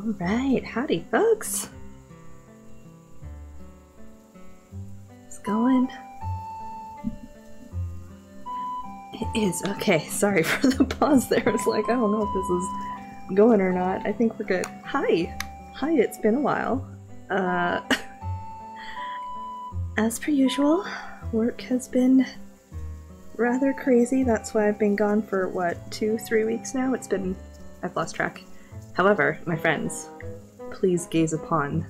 Alright, howdy folks! It's going. It is. Okay, sorry for the pause there. It's like, I don't know if this is going or not. I think we're good. Hi! Hi, it's been a while. Uh, as per usual, work has been rather crazy. That's why I've been gone for, what, two, three weeks now? It's been... I've lost track. However, my friends, please gaze upon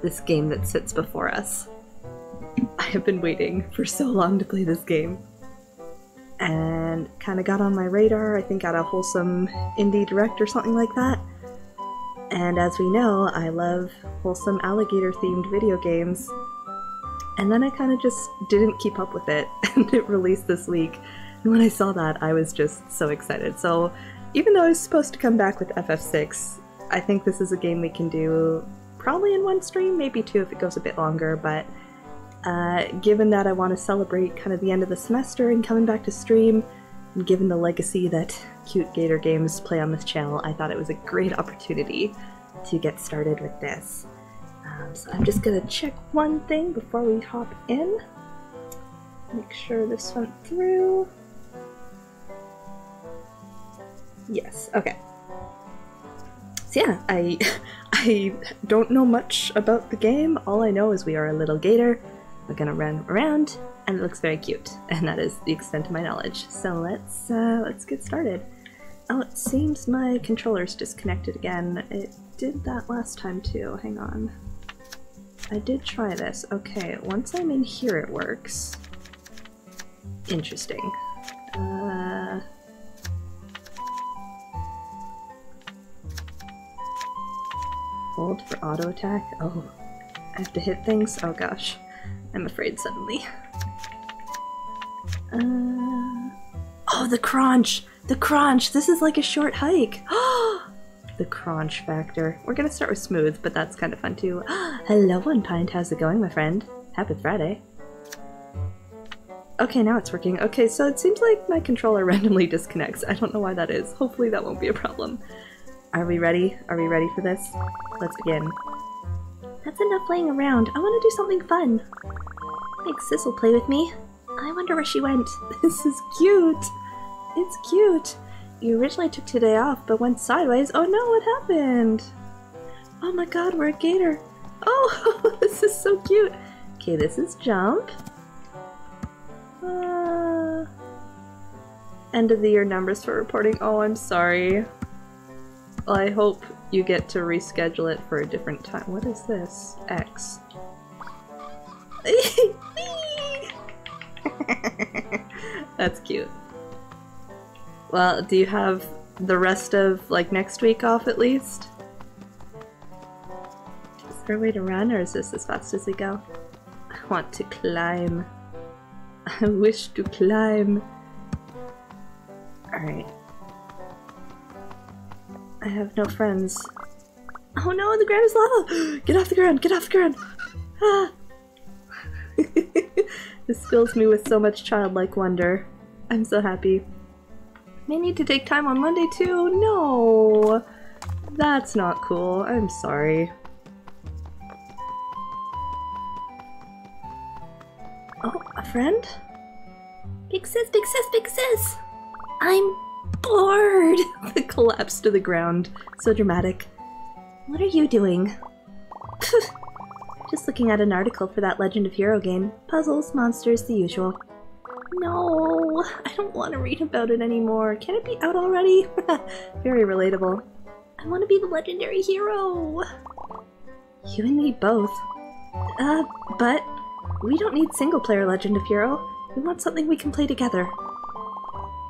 this game that sits before us. I have been waiting for so long to play this game. And kind of got on my radar, I think at a wholesome indie direct or something like that. And as we know, I love wholesome alligator themed video games. And then I kind of just didn't keep up with it, and it released this week. And when I saw that, I was just so excited. So even though I was supposed to come back with FF6, I think this is a game we can do probably in one stream, maybe two if it goes a bit longer, but uh, given that I want to celebrate kind of the end of the semester and coming back to stream, and given the legacy that Cute Gator games play on this channel, I thought it was a great opportunity to get started with this. Um, so I'm just gonna check one thing before we hop in. Make sure this went through. Yes, okay. So yeah, I I don't know much about the game. All I know is we are a little gator. We're gonna run around, and it looks very cute, and that is the extent of my knowledge. So let's uh, let's get started. Oh, it seems my controller's disconnected again. It did that last time too. Hang on. I did try this. Okay, once I'm in here, it works. Interesting. Uh, Hold for auto attack. Oh, I have to hit things? Oh gosh. I'm afraid suddenly. Uh... Oh, the crunch! The crunch! This is like a short hike! the crunch factor. We're gonna start with smooth, but that's kind of fun too. Hello, One Pint. How's it going, my friend? Happy Friday. Okay, now it's working. Okay, so it seems like my controller randomly disconnects. I don't know why that is. Hopefully that won't be a problem. Are we ready? Are we ready for this? Let's begin. That's enough playing around. I want to do something fun. I think Sis will play with me. I wonder where she went. This is cute. It's cute. You originally took today off, but went sideways. Oh no, what happened? Oh my god, we're a gator. Oh, this is so cute. Okay, this is jump. Uh, end of the year numbers for reporting. Oh, I'm sorry. I hope you get to reschedule it for a different time. What is this? X. That's cute. Well, do you have the rest of, like, next week off at least? Is there a way to run, or is this as fast as we go? I want to climb. I wish to climb. Alright. I have no friends. Oh no, the ground is lava! Get off the ground! Get off the ground! Ah! this fills me with so much childlike wonder. I'm so happy. May need to take time on Monday too? No! That's not cool. I'm sorry. Oh, a friend? Big sis, big sis, big sis! I'm bored! the collapse to the ground. So dramatic. What are you doing? Just looking at an article for that Legend of Hero game. Puzzles, monsters, the usual. No, I don't want to read about it anymore. Can it be out already? Very relatable. I want to be the legendary hero! You and me both. Uh, but we don't need single-player Legend of Hero. We want something we can play together.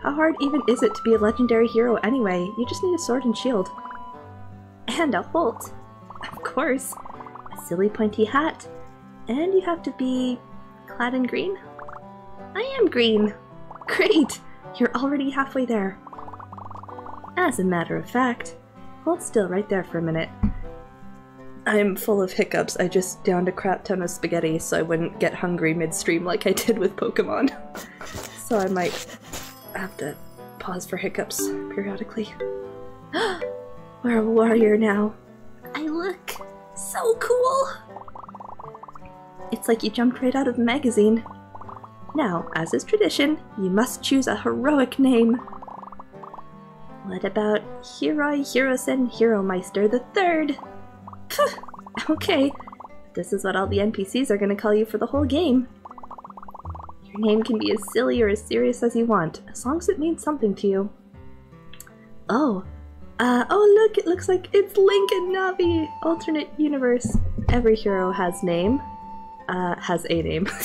How hard even is it to be a legendary hero anyway? You just need a sword and shield. And a Holt. Of course. A silly pointy hat. And you have to be clad in green? I am green! Great! You're already halfway there. As a matter of fact, hold still right there for a minute. I'm full of hiccups. I just downed a crap ton of spaghetti so I wouldn't get hungry midstream like I did with Pokemon. so I might have to pause for hiccups periodically. We're a warrior now. I look so cool! It's like you jumped right out of the magazine. Now, as is tradition, you must choose a heroic name. What about Heroi Hirosen Hero-Meister the Third? okay, this is what all the NPCs are going to call you for the whole game. Your name can be as silly or as serious as you want, as long as it means something to you. Oh, uh, oh look, it looks like it's Link and Navi! Alternate universe. Every hero has name. Uh, has a name.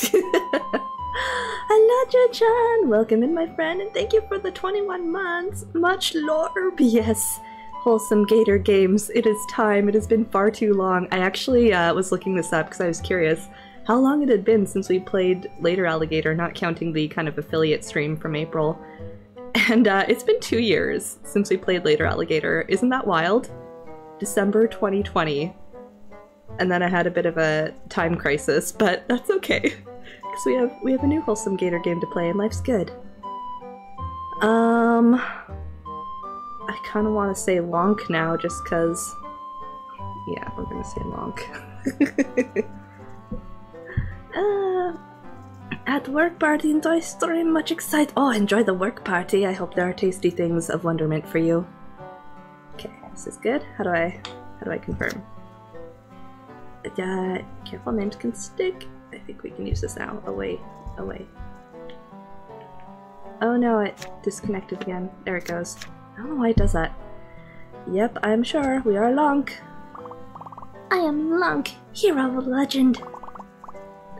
Alaja-chan! Welcome in, my friend, and thank you for the 21 months! Much lore! Yes! Wholesome Gator Games, it is time. It has been far too long. I actually uh, was looking this up because I was curious how long it had been since we played Later Alligator, not counting the kind of affiliate stream from April. And uh, it's been two years since we played Later Alligator. Isn't that wild? December 2020. And then I had a bit of a time crisis, but that's okay. Because we have we have a new wholesome gator game to play and life's good. Um I kinda wanna say Lonk now just cause Yeah, we're gonna say Lonk. uh at work party in Toy Story much excited. Oh, enjoy the work party. I hope there are tasty things of wonderment for you. Okay, this is good. How do I how do I confirm? Uh, careful, names can stick. I think we can use this now. Away, away. Oh no, it disconnected again. There it goes. I don't know why it does that. Yep, I'm sure. We are Lonk. I am Lonk, hero of legend.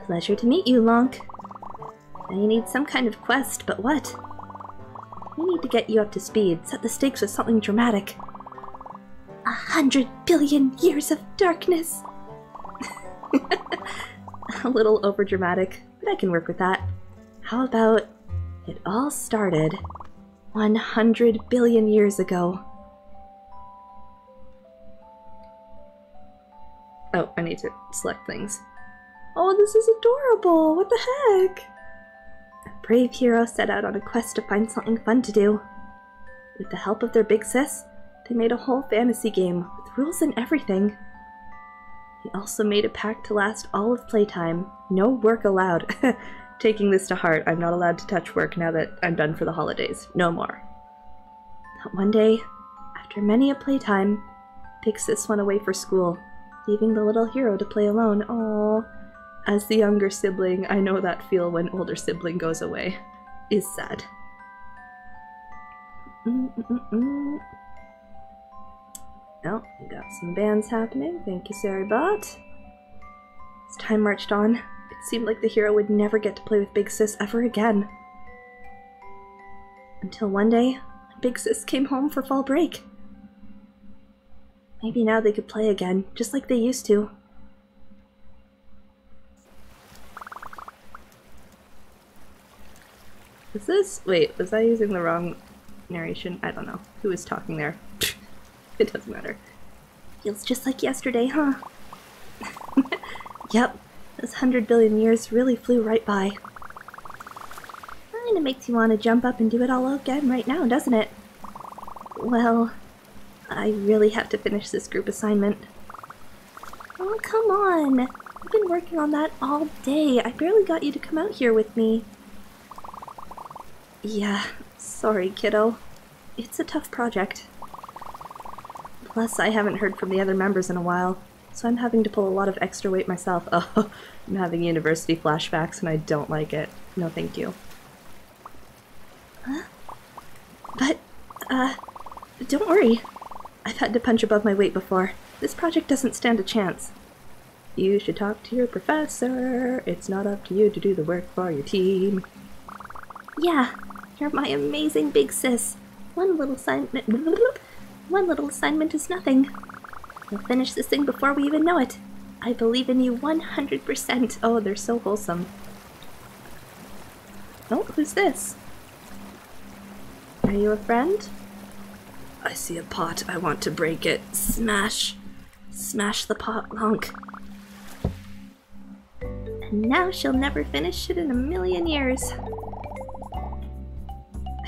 Pleasure to meet you, Lonk. Now you need some kind of quest, but what? We need to get you up to speed, set the stakes with something dramatic. A hundred billion years of darkness! a little overdramatic, but I can work with that. How about it all started 100 billion years ago? Oh, I need to select things. Oh, this is adorable! What the heck? A brave hero set out on a quest to find something fun to do. With the help of their big sis, they made a whole fantasy game with rules and everything. He also made a pact to last all of playtime. No work allowed. Taking this to heart, I'm not allowed to touch work now that I'm done for the holidays. No more. But one day, after many a playtime, Big Sis went away for school, leaving the little hero to play alone. Aww. As the younger sibling, I know that feel when older sibling goes away. Is sad. Mm -mm -mm Oh, we got some bands happening. Thank you, Saribot. As time marched on, it seemed like the hero would never get to play with Big Sis ever again. Until one day, Big Sis came home for fall break. Maybe now they could play again, just like they used to. Is this- wait, was I using the wrong narration? I don't know. Who is talking there? it doesn't matter. Feels just like yesterday, huh? yep, those hundred billion years really flew right by. Kinda makes you want to jump up and do it all again right now, doesn't it? Well, I really have to finish this group assignment. Oh, come on! I've been working on that all day. I barely got you to come out here with me. Yeah, sorry, kiddo. It's a tough project. Plus, I haven't heard from the other members in a while, so I'm having to pull a lot of extra weight myself. Oh, I'm having university flashbacks and I don't like it. No thank you. Huh? But, uh, don't worry. I've had to punch above my weight before. This project doesn't stand a chance. You should talk to your professor. It's not up to you to do the work for your team. Yeah, you're my amazing big sis. One little assignment. One little assignment is nothing. We'll finish this thing before we even know it. I believe in you 100%. Oh, they're so wholesome. Oh, who's this? Are you a friend? I see a pot. I want to break it. Smash. Smash the pot, Lonk. And now she'll never finish it in a million years.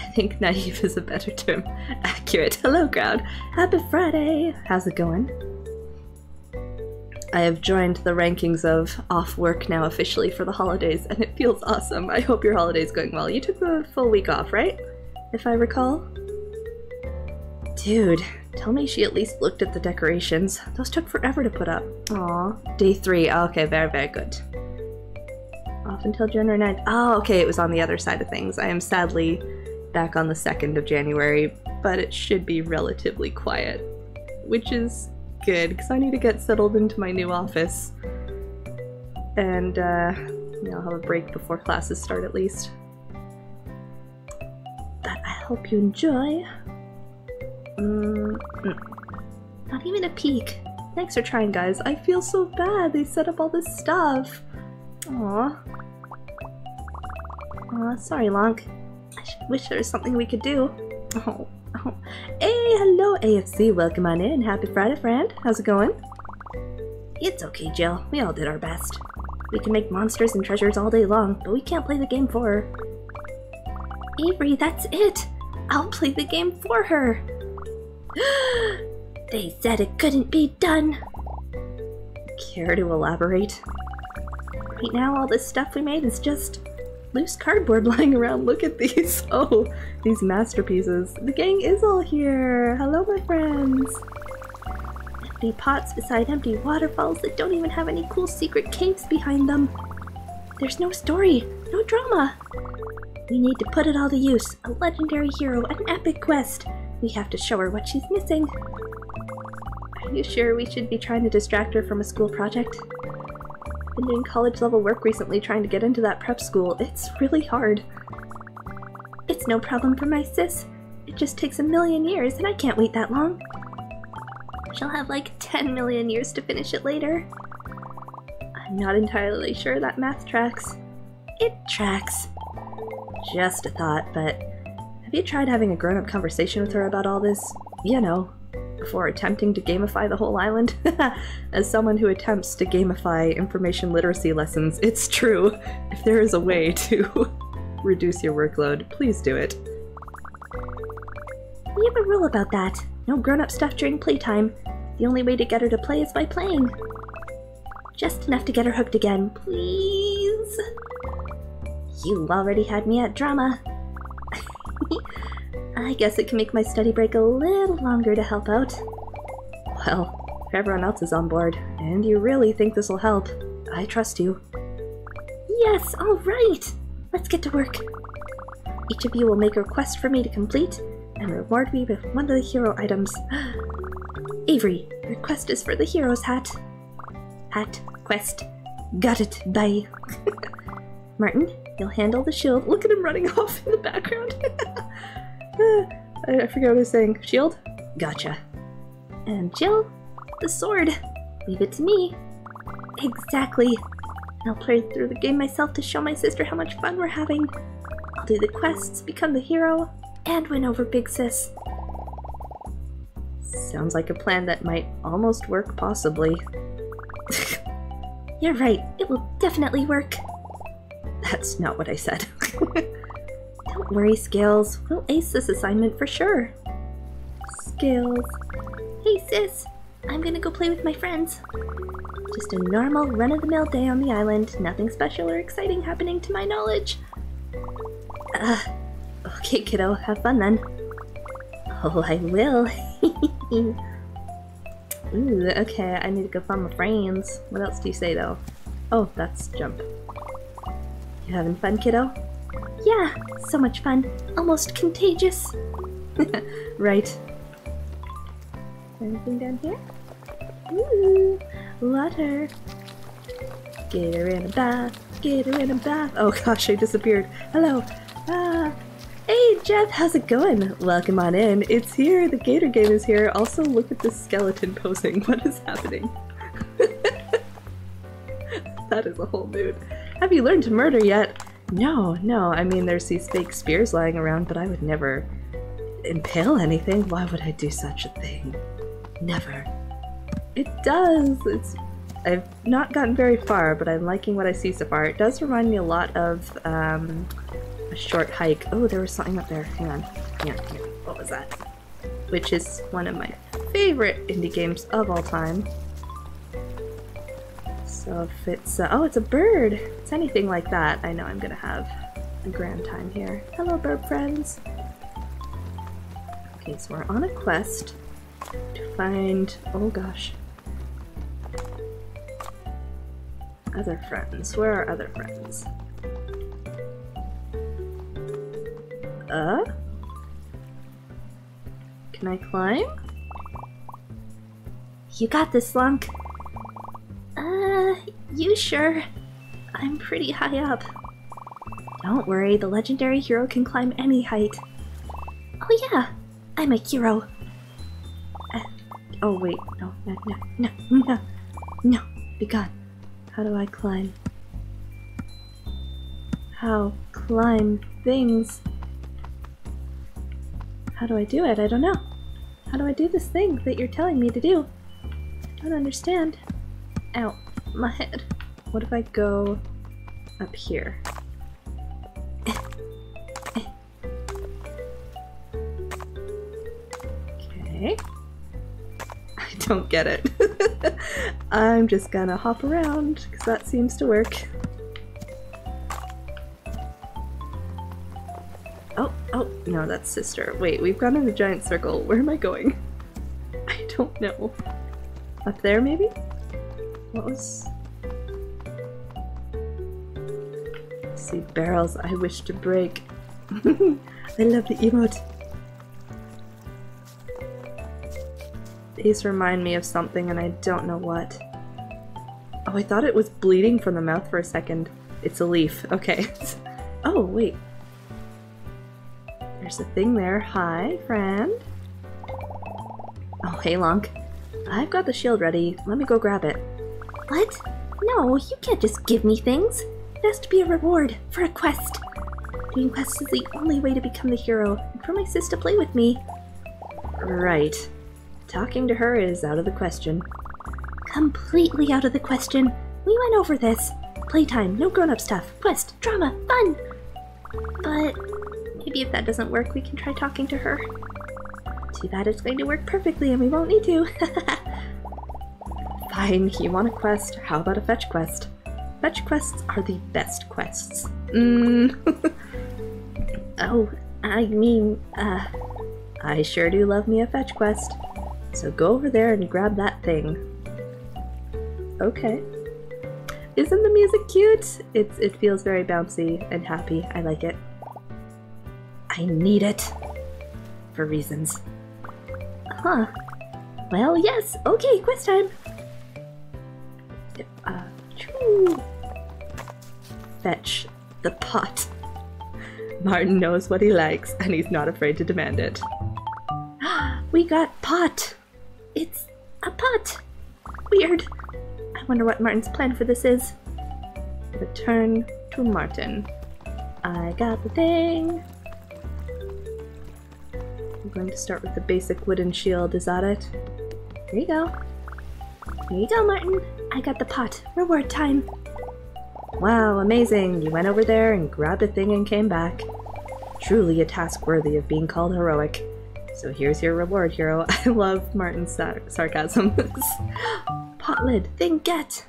I think naive is a better term. Accurate. Hello, crowd. Happy Friday. How's it going? I have joined the rankings of off work now officially for the holidays, and it feels awesome. I hope your holiday's going well. You took a full week off, right? If I recall? Dude, tell me she at least looked at the decorations. Those took forever to put up. Aw. Day three. Oh, okay, very, very good. Off until January 9th. Oh, okay, it was on the other side of things. I am sadly back on the 2nd of January, but it should be relatively quiet, which is good because I need to get settled into my new office. And uh, you know, I'll have a break before classes start at least. But I hope you enjoy. Mm, mm. Not even a peek. Thanks for trying, guys. I feel so bad. They set up all this stuff. Aww. Aw, sorry, Lonk. Wish there was something we could do. Oh, oh. Hey, hello, AFC. Welcome on in. Happy Friday, friend. How's it going? It's okay, Jill. We all did our best. We can make monsters and treasures all day long, but we can't play the game for her. Avery, that's it! I'll play the game for her! they said it couldn't be done! Care to elaborate? Right now, all this stuff we made is just loose cardboard lying around. Look at these. Oh, these masterpieces. The gang is all here. Hello, my friends. Empty pots beside empty waterfalls that don't even have any cool secret caves behind them. There's no story, no drama. We need to put it all to use. A legendary hero, an epic quest. We have to show her what she's missing. Are you sure we should be trying to distract her from a school project? Been doing college level work recently trying to get into that prep school. It's really hard. It's no problem for my sis. It just takes a million years and I can't wait that long. She'll have like 10 million years to finish it later. I'm not entirely sure that math tracks. It tracks. Just a thought, but have you tried having a grown-up conversation with her about all this? You know, before attempting to gamify the whole island? As someone who attempts to gamify information literacy lessons, it's true. If there is a way to reduce your workload, please do it. We have a rule about that. No grown-up stuff during playtime. The only way to get her to play is by playing. Just enough to get her hooked again, please. You already had me at drama. I guess it can make my study break a little longer to help out. Well, if everyone else is on board, and you really think this will help, I trust you. Yes, alright! Let's get to work. Each of you will make a request for me to complete, and reward me with one of the hero items. Avery, request is for the hero's hat. Hat, quest. Got it, bye. Martin, you'll handle the shield. Look at him running off in the background. Eh, I, I forget what I was saying. Shield? Gotcha. And Jill, the sword. Leave it to me. Exactly. I'll play through the game myself to show my sister how much fun we're having. I'll do the quests, become the hero, and win over Big Sis. Sounds like a plan that might almost work, possibly. You're right, it will definitely work. That's not what I said. Don't worry, Scales. We'll ace this assignment for sure. Scales. Hey, sis! I'm gonna go play with my friends. Just a normal, run-of-the-mill day on the island. Nothing special or exciting happening to my knowledge. Uh, okay, kiddo. Have fun then. Oh, I will. Ooh, okay, I need to go find my friends. What else do you say, though? Oh, that's jump. You having fun, kiddo? Yeah, so much fun. Almost contagious. right. Anything down here? Ooh, water. Get her in a bath. Get her in a bath. Oh gosh, I disappeared. Hello. Ah. Hey Jeff, how's it going? Welcome on in. It's here. The Gator Game is here. Also, look at this skeleton posing. What is happening? that is a whole mood. Have you learned to murder yet? No, no. I mean, there's these fake spears lying around, but I would never impale anything. Why would I do such a thing? Never. It does. It's. I've not gotten very far, but I'm liking what I see so far. It does remind me a lot of um, a short hike. Oh, there was something up there. Hang on. On. What was that? Which is one of my favorite indie games of all time. So if it's, oh, it's a bird. It's anything like that, I know I'm gonna have a grand time here. Hello, bird friends. Okay, so we're on a quest to find, oh gosh, other friends. Where are other friends? Uh? Can I climb? You got this, Slunk. Uh, you sure? I'm pretty high up. Don't worry, the legendary hero can climb any height. Oh yeah, I'm a hero. Uh, oh wait, no, no, no, no, no, no, be gone. How do I climb? How climb things? How do I do it? I don't know. How do I do this thing that you're telling me to do? I don't understand. Ow, my head. What if I go up here? okay. I don't get it. I'm just gonna hop around, because that seems to work. Oh, oh, no, that's sister. Wait, we've gone in a giant circle. Where am I going? I don't know. Up there, maybe? What was... see, barrels I wish to break. I love the emote. These remind me of something and I don't know what. Oh, I thought it was bleeding from the mouth for a second. It's a leaf. Okay. oh, wait. There's a thing there. Hi, friend. Oh, hey, Lonk. I've got the shield ready. Let me go grab it. What? No, you can't just give me things. It has to be a reward for a quest. Doing quests is the only way to become the hero, and for my sis to play with me. Right. Talking to her is out of the question. Completely out of the question. We went over this. Playtime, no grown-up stuff, quest, drama, fun! But maybe if that doesn't work, we can try talking to her. Too bad it's going to work perfectly and we won't need to. Fine, you want a quest, how about a fetch quest? Fetch quests are the best quests. Mmm. oh, I mean, uh... I sure do love me a fetch quest. So go over there and grab that thing. Okay. Isn't the music cute? It's, it feels very bouncy and happy. I like it. I need it. For reasons. Huh. Well, yes. Okay, quest time. Uh. Fetch the pot. Martin knows what he likes, and he's not afraid to demand it. we got pot! It's a pot! Weird. I wonder what Martin's plan for this is. Return to Martin. I got the thing. I'm going to start with the basic wooden shield. Is that it? Here you go. Here you go, Martin. I got the pot. Reward time. Wow, amazing! You went over there and grabbed a thing and came back. Truly a task worthy of being called heroic. So here's your reward, hero. I love Martin's sar sarcasm. Pot lid, thing get!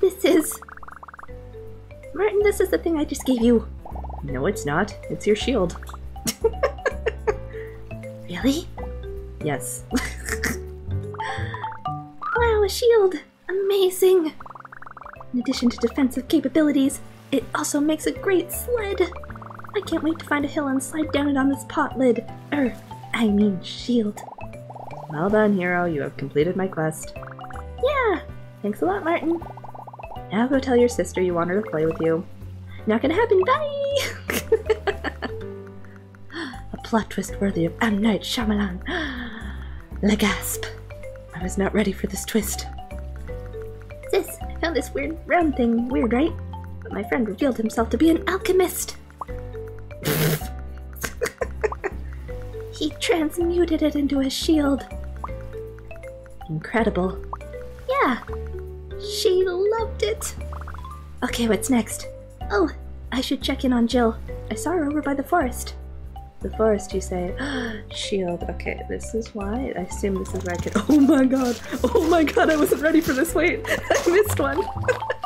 This is... Martin, this is the thing I just gave you. No, it's not. It's your shield. really? Yes. wow, a shield! Amazing! In addition to defensive capabilities, it also makes a great sled! I can't wait to find a hill and slide down it on this pot lid. Er, I mean shield. Well done, hero. You have completed my quest. Yeah! Thanks a lot, Martin. Now go tell your sister you want her to play with you. Not gonna happen, bye! a plot twist worthy of M. Night Shyamalan. Le gasp. I was not ready for this twist. Sis, I found this weird round thing. Weird, right? But my friend revealed himself to be an alchemist. he transmuted it into a shield. Incredible. Yeah, she loved it. Okay, what's next? Oh, I should check in on Jill. I saw her over by the forest. The forest, you say? Shield. Okay, this is why. I assume this is where I can. Oh my god! Oh my god! I wasn't ready for this. Wait, I missed one.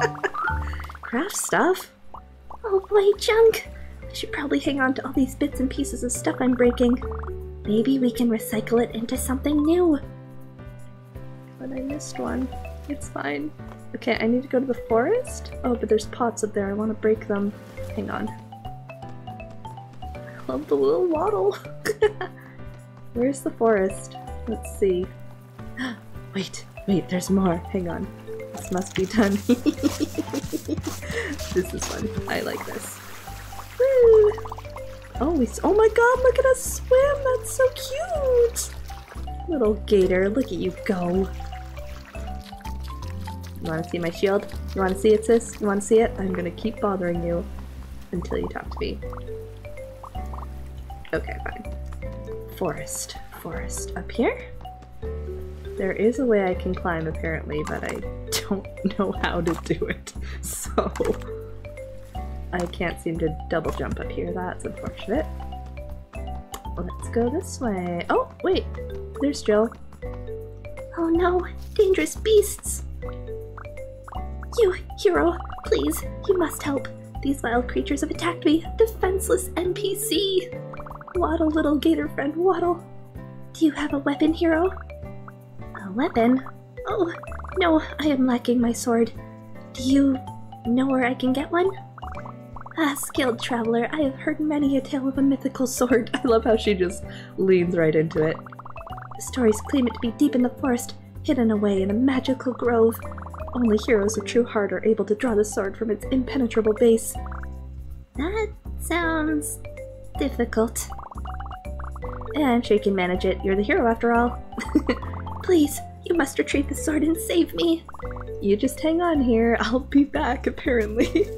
Craft stuff. Oh boy, junk! I should probably hang on to all these bits and pieces of stuff I'm breaking. Maybe we can recycle it into something new. But I missed one. It's fine. Okay, I need to go to the forest? Oh, but there's pots up there. I want to break them. Hang on love the little waddle. Where's the forest? Let's see. wait, wait, there's more. Hang on. This must be done. this is fun. I like this. Woo! Oh, we oh my god, look at us swim! That's so cute! Little gator, look at you go. You wanna see my shield? You wanna see it, sis? You wanna see it? I'm gonna keep bothering you until you talk to me. Okay, fine. Forest. Forest. Up here? There is a way I can climb apparently, but I don't know how to do it. So I can't seem to double jump up here. That's unfortunate. Let's go this way. Oh, wait. There's Jill. Oh no, dangerous beasts! You, hero, please, you must help. These wild creatures have attacked me, defenseless NPC! Waddle, little gator friend, waddle. Do you have a weapon, hero? A weapon? Oh, no, I am lacking my sword. Do you know where I can get one? Ah, skilled traveler, I have heard many a tale of a mythical sword. I love how she just leans right into it. The stories claim it to be deep in the forest, hidden away in a magical grove. Only heroes of true heart are able to draw the sword from its impenetrable base. That sounds difficult. I'm sure you can manage it. You're the hero after all. Please, you must retrieve the sword and save me. You just hang on here. I'll be back, apparently.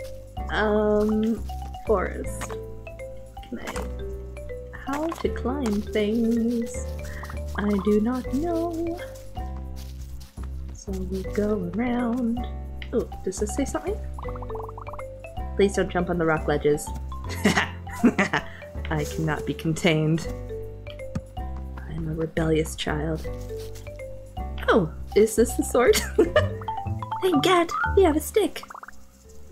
um, forest. Can I... How to climb things? I do not know. So we go around. Oh, does this say something? Please don't jump on the rock ledges. I cannot be contained. I am a rebellious child. Oh, is this the sword? Thank God, we have a stick.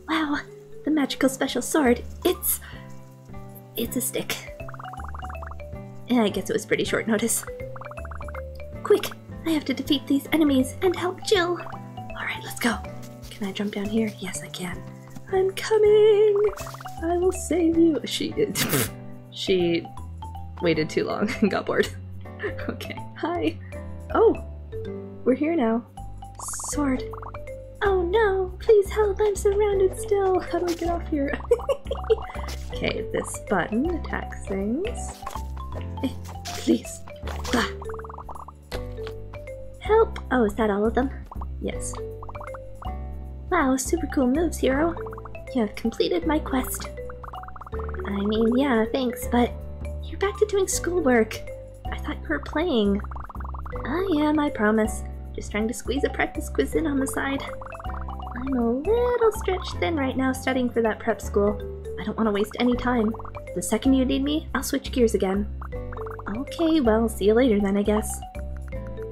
Wow, the magical special sword. It's... It's a stick. Yeah, I guess it was pretty short notice. Quick, I have to defeat these enemies and help Jill. Alright, let's go. Can I jump down here? Yes, I can. I'm coming! I will save you. She She waited too long and got bored. okay, hi. Oh, we're here now. Sword. Oh no, please help, I'm surrounded still. How do I get off here? okay, this button attacks things. Eh, please. Ah. Help! Oh, is that all of them? Yes. Wow, super cool moves, hero. You have completed my quest. I mean, yeah, thanks, but you're back to doing schoolwork. I thought you were playing. I am, I promise. Just trying to squeeze a practice quiz in on the side. I'm a little stretched thin right now studying for that prep school. I don't want to waste any time. The second you need me, I'll switch gears again. Okay, well, see you later then, I guess.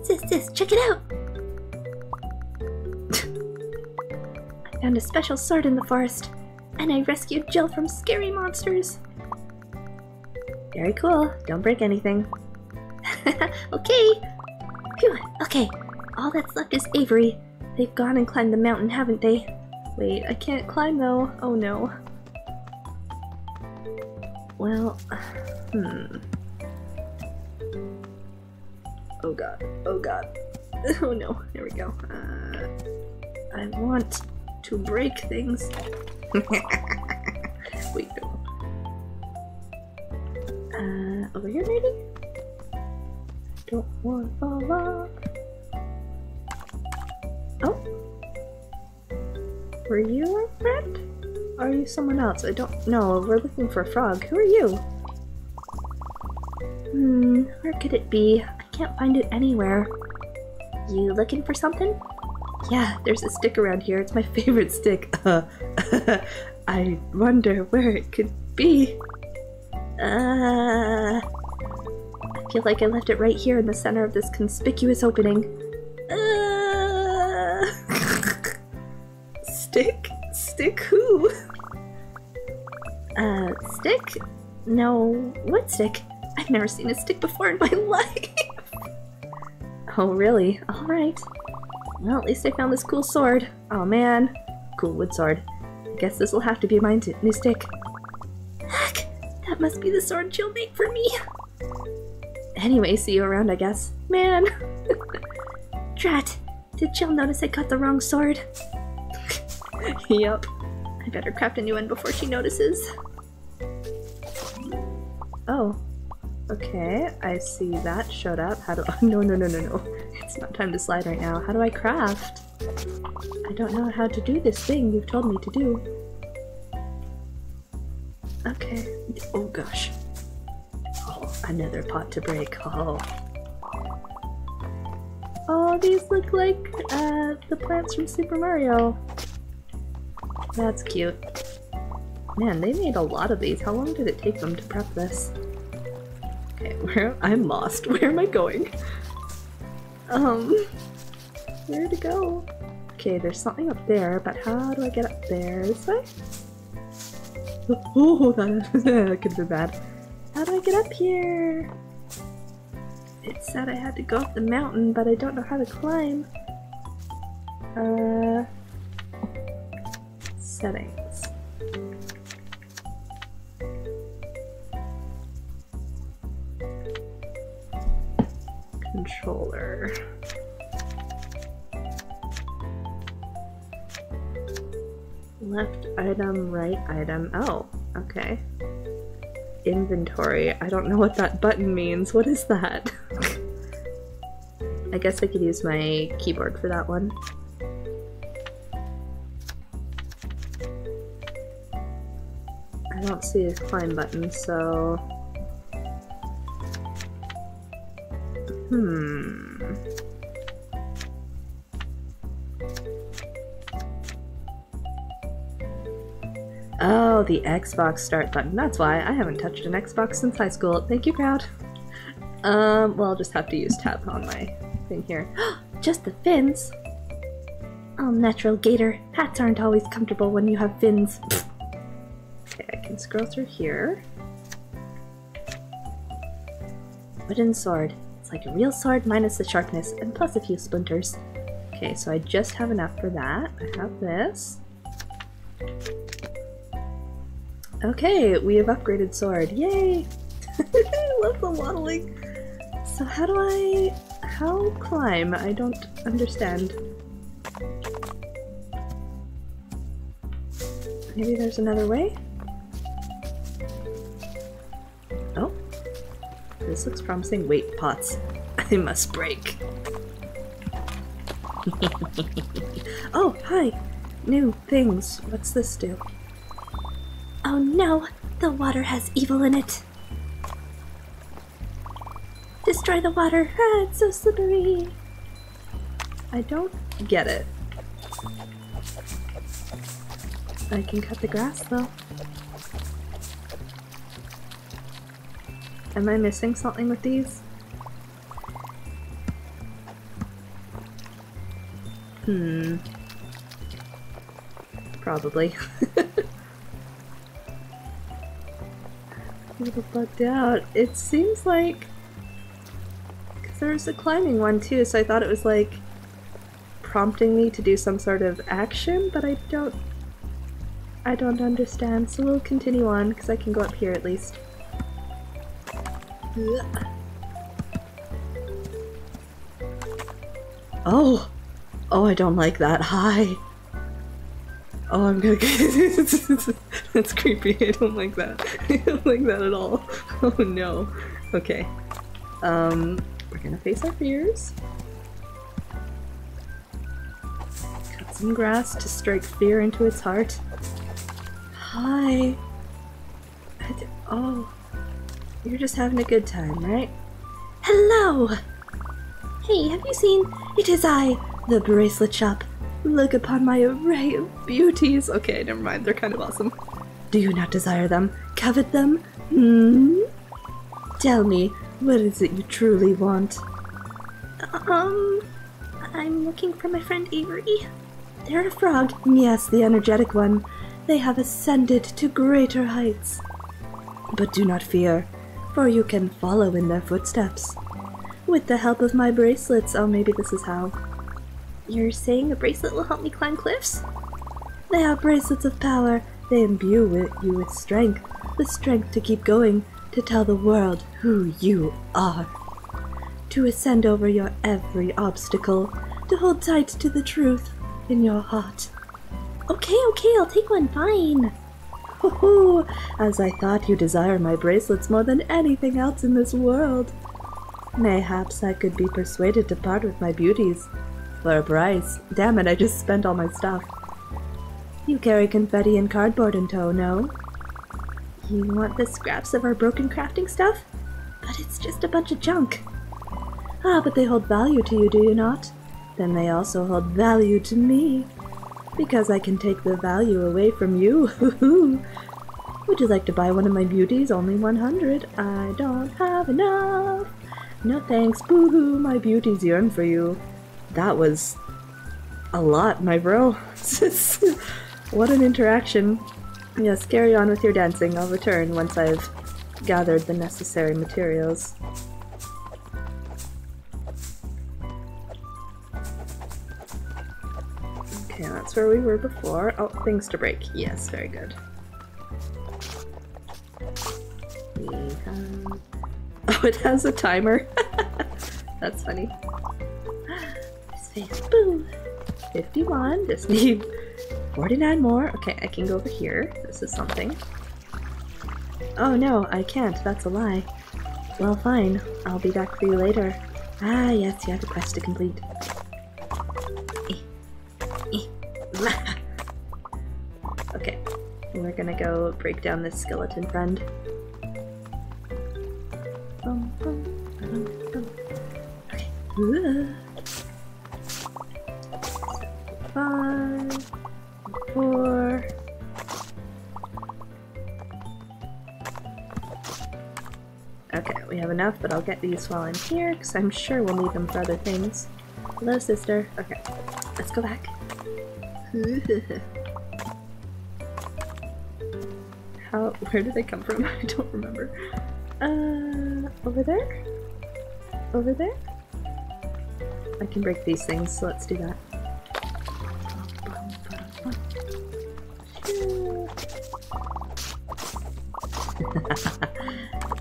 Sis, sis, check it out! Found a special sword in the forest and I rescued Jill from scary monsters. Very cool. Don't break anything. okay. Phew. Okay. All that's left is Avery. They've gone and climbed the mountain, haven't they? Wait, I can't climb though. Oh no. Well, hmm. Oh god. Oh god. Oh no. There we go. Uh, I want to break things. Wait, no. Uh, over here maybe? Don't want to fall off. Oh. Were you a friend? Are you someone else? I don't know. We're looking for a frog. Who are you? Hmm, where could it be? I can't find it anywhere. You looking for something? Yeah, there's a stick around here. It's my favorite stick. Uh, I wonder where it could be. Uh, I feel like I left it right here in the center of this conspicuous opening. Uh, Stick? Stick who? uh, stick? No, what stick? I've never seen a stick before in my life. oh, really? Alright. Well, at least I found this cool sword. Oh man. Cool wood sword. I guess this will have to be my new stick. Heck, that must be the sword she'll make for me. Anyway, see you around, I guess. Man! Drat! Did Jill notice I got the wrong sword? yep. I better craft a new one before she notices. Oh. Okay, I see that showed up. How do- oh, no, no, no, no, no. It's not time to slide right now. How do I craft? I don't know how to do this thing you've told me to do. Okay. Oh gosh. Oh, another pot to break. Oh. Oh, these look like uh, the plants from Super Mario. That's cute. Man, they made a lot of these. How long did it take them to prep this? Okay, where I'm lost. Where am I going? Um, where to go? Okay, there's something up there, but how do I get up there? This way? Oh, that, that could been bad. How do I get up here? It said I had to go up the mountain, but I don't know how to climb. Uh, settings. Controller. Left item, right item. Oh, okay. Inventory. I don't know what that button means. What is that? I guess I could use my keyboard for that one. I don't see a climb button, so... Hmm... Oh, the Xbox start button. That's why I haven't touched an Xbox since high school. Thank you, crowd. Um, well, I'll just have to use tab on my thing here. Just the fins? Oh, natural gator. Hats aren't always comfortable when you have fins. Okay, I can scroll through here. Wooden sword. It's like a real sword minus the sharpness and plus a few splinters. Okay, so I just have enough for that. I have this. Okay, we have upgraded sword. Yay! Love the waddling. So how do I... how climb? I don't understand. Maybe there's another way? This looks promising. Wait, pots. I must break. oh, hi! New things. What's this do? Oh no, the water has evil in it. Destroy the water. Ah, it's so slippery. I don't get it. I can cut the grass though. Am I missing something with these? Hmm. Probably. a little bugged out. It seems like... Because there's a climbing one too, so I thought it was like prompting me to do some sort of action, but I don't... I don't understand, so we'll continue on, because I can go up here at least. Ugh. Oh! Oh, I don't like that. Hi! Oh, I'm gonna get. That's creepy. I don't like that. I don't like that at all. Oh no. Okay. Um, we're gonna face our fears. Cut some grass to strike fear into its heart. Hi. Oh, you're just having a good time, right? Hello! Hey, have you seen? It is I, the bracelet shop. Look upon my array of beauties. Okay, never mind. They're kind of awesome. Do you not desire them? Covet them? Hmm? Tell me, what is it you truly want? Um, I'm looking for my friend Avery. They're a frog. Yes, the energetic one. They have ascended to greater heights. But do not fear, for you can follow in their footsteps. With the help of my bracelets, oh, maybe this is how. You're saying a bracelet will help me climb cliffs? They are bracelets of power. They imbue with you with strength, the strength to keep going, to tell the world who you are. To ascend over your every obstacle, to hold tight to the truth in your heart. Okay, okay, I'll take one, fine. Oh, as I thought you desire my bracelets more than anything else in this world. Mayhaps I could be persuaded to part with my beauties. For a price. Damn it, I just spent all my stuff. You carry confetti and cardboard in tow, no? You want the scraps of our broken crafting stuff? But it's just a bunch of junk. Ah, but they hold value to you, do you not? Then they also hold value to me. Because I can take the value away from you. Would you like to buy one of my beauties? Only 100. I don't have enough. No thanks, boo-hoo, my beauties yearn for you. That was a lot, my bro. what an interaction. Yes, carry on with your dancing. I'll return once I've gathered the necessary materials. Okay, that's where we were before. Oh, things to break. Yes, very good. We have... Oh, it has a timer. that's funny. Face, boom. 51, just need 49 more. Okay, I can go over here. This is something. Oh no, I can't. That's a lie. Well, fine. I'll be back for you later. Ah, yes, you have a quest to complete. okay, we're gonna go break down this skeleton friend. Okay. Five, four. Okay, we have enough, but I'll get these while I'm here, because I'm sure we'll need them for other things. Hello, sister. Okay, let's go back. How, where did they come from? I don't remember. Uh, over there? Over there? I can break these things, so let's do that.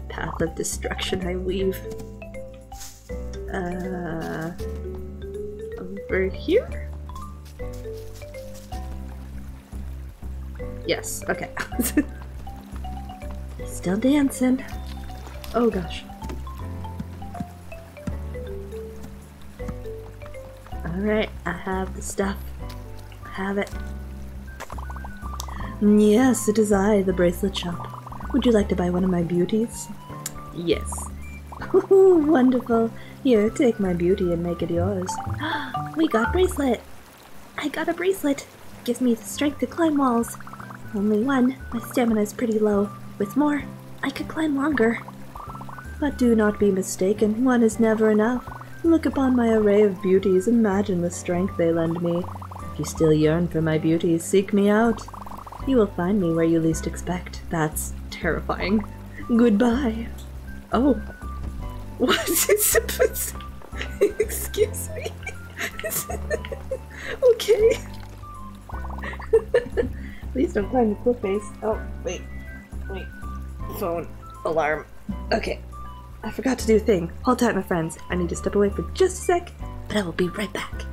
Path of destruction I weave. Uh, over here? Yes, okay. Still dancing. Oh gosh. Alright, I have the stuff. Have it. Mm, yes, it is I, the bracelet shop. Would you like to buy one of my beauties? Yes. Wonderful. Here, take my beauty and make it yours. we got bracelet. I got a bracelet. Gives me the strength to climb walls. Only one. My stamina is pretty low. With more, I could climb longer. But do not be mistaken, one is never enough. Look upon my array of beauties, imagine the strength they lend me. If you still yearn for my beauties, seek me out. You will find me where you least expect. That's terrifying. Goodbye. Oh. What is supposed Excuse me. okay. Please don't climb the cliff face. Oh, wait. Wait. Phone. Alarm. Okay. I forgot to do a thing. Hold tight, my friends. I need to step away for just a sec, but I will be right back.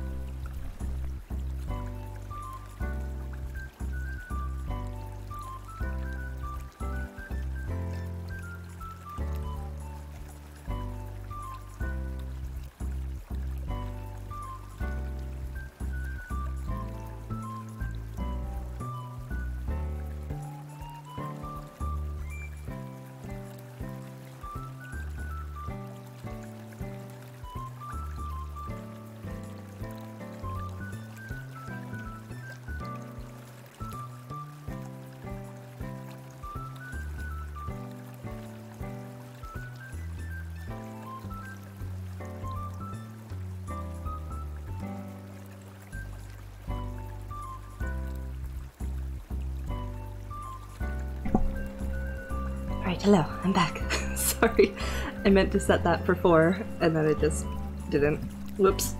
I meant to set that for four, and then it just didn't. Whoops.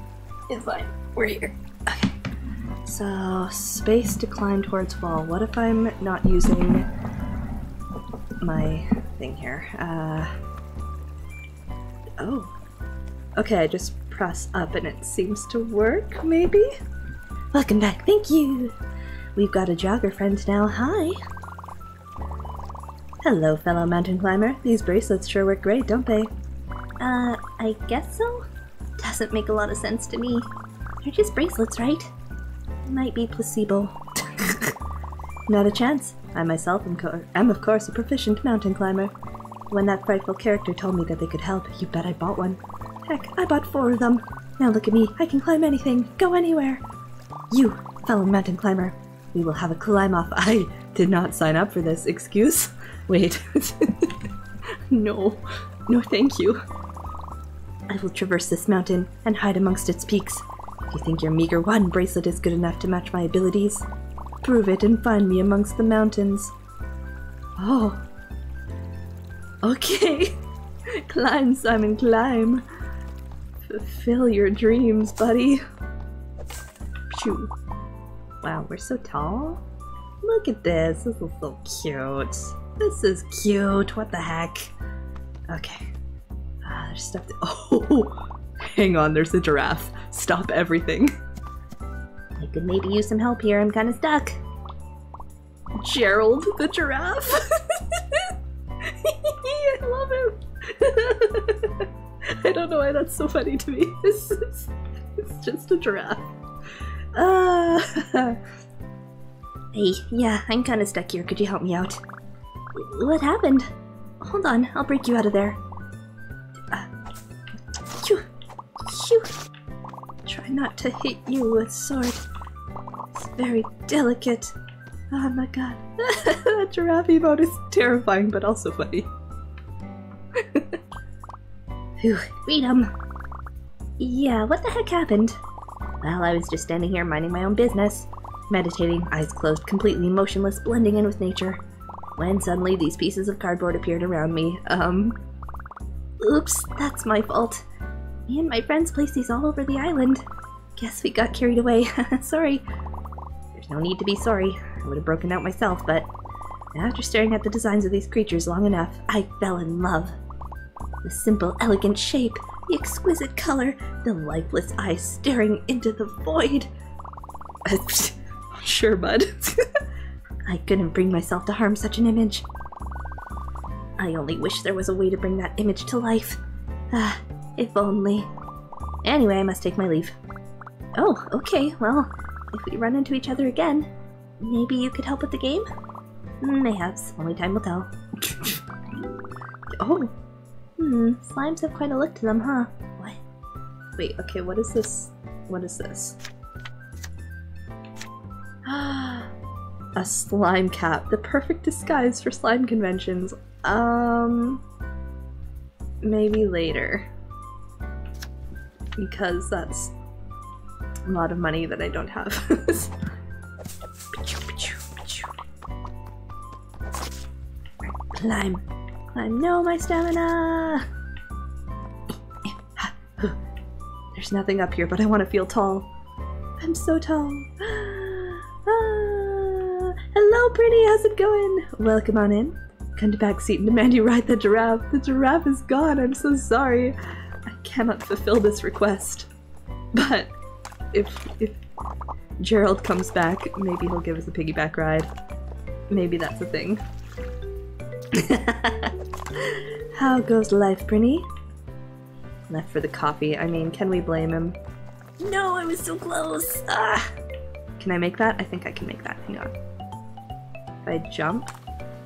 It's fine. We're here. Okay. So, space to climb towards wall. What if I'm not using my thing here? Uh. Oh. Okay, I just press up and it seems to work, maybe? Welcome back, thank you! We've got a jogger friend now, hi! Hello, fellow mountain climber. These bracelets sure work great, don't they? Uh, I guess so? Doesn't make a lot of sense to me. They're just bracelets, right? Might be placebo. Not a chance. I myself am, am, of course, a proficient mountain climber. When that frightful character told me that they could help, you bet I bought one. Heck, I bought four of them. Now look at me, I can climb anything, go anywhere. You, fellow mountain climber, we will have a climb off. I did not sign up for this. Excuse? Wait. no. No, thank you. I will traverse this mountain and hide amongst its peaks. If you think your meager one bracelet is good enough to match my abilities, prove it and find me amongst the mountains. Oh. Okay. climb, Simon, climb. Fulfill your dreams, buddy. Phew. Wow, we're so tall. Look at this. This is so cute. This is cute. What the heck? Okay. Ah, there's stuff. To- oh, hang on. There's a giraffe. Stop everything. I could maybe use some help here. I'm kind of stuck. Gerald the giraffe. I love him. I don't know why that's so funny to me. It's, it's, it's just a giraffe. Uh, hey, yeah, I'm kind of stuck here. Could you help me out? What happened? Hold on, I'll break you out of there. Uh, shoo. Try not to hit you with sword. It's very delicate. Oh my god. that giraffe emote is terrifying but also funny. Phew, freedom. Yeah, what the heck happened? Well, I was just standing here minding my own business, meditating, eyes closed, completely motionless, blending in with nature, when suddenly these pieces of cardboard appeared around me. Um. Oops, that's my fault. Me and my friends placed these all over the island. Guess we got carried away. sorry. There's no need to be sorry. I would have broken out myself, but after staring at the designs of these creatures long enough, I fell in love. The simple, elegant shape, the exquisite color, the lifeless eyes staring into the void. sure, bud. I couldn't bring myself to harm such an image. I only wish there was a way to bring that image to life. Ah, if only. Anyway, I must take my leave. Oh, okay, well, if we run into each other again, maybe you could help with the game? Mayhaps, only time will tell. oh. Hmm, slimes have quite a look to them, huh? What? Wait, okay, what is this? What is this? a slime cap. The perfect disguise for slime conventions. Um... Maybe later. Because that's a lot of money that I don't have. Climb. Climb. No, my stamina! There's nothing up here, but I want to feel tall. I'm so tall. Hello, pretty. How's it going? Welcome on in. Come to back seat and demand you ride the giraffe. The giraffe is gone. I'm so sorry. I cannot fulfill this request. But if if Gerald comes back, maybe he'll give us a piggyback ride. Maybe that's a thing. How goes life, Prinny? Left for the coffee. I mean, can we blame him? No, I was so close. Ah. Can I make that? I think I can make that. Hang on. If I jump.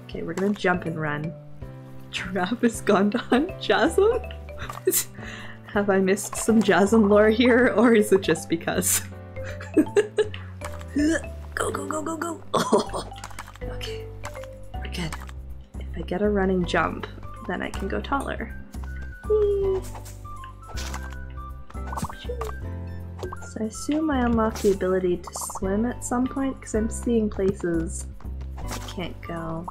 Okay, we're gonna jump and run. Giraffe to hunt Jasm? Have I missed some Jasm lore here, or is it just because? go, go, go, go, go! Oh. Okay, we're good. If I get a running jump, then I can go taller. So I assume I unlock the ability to swim at some point, because I'm seeing places I can't go.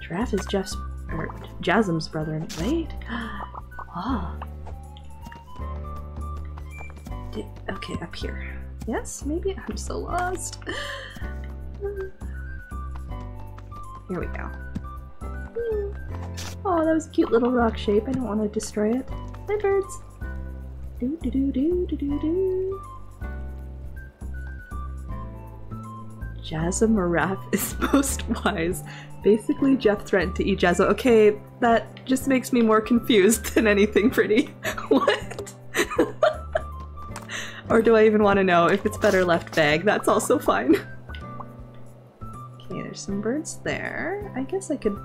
Giraffe is just or Jasm's brother. Wait. Oh. Did, okay, up here. Yes, maybe I'm so lost. Here we go. Hmm. Oh, that was a cute little rock shape. I don't want to destroy it. Hi, birds. Do do do do do do do. Jazza Maraf is most wise. Basically, Jeff threatened to eat Jazza. Okay, that just makes me more confused than anything pretty. what? or do I even want to know if it's better left vague? That's also fine. Okay, there's some birds there. I guess I could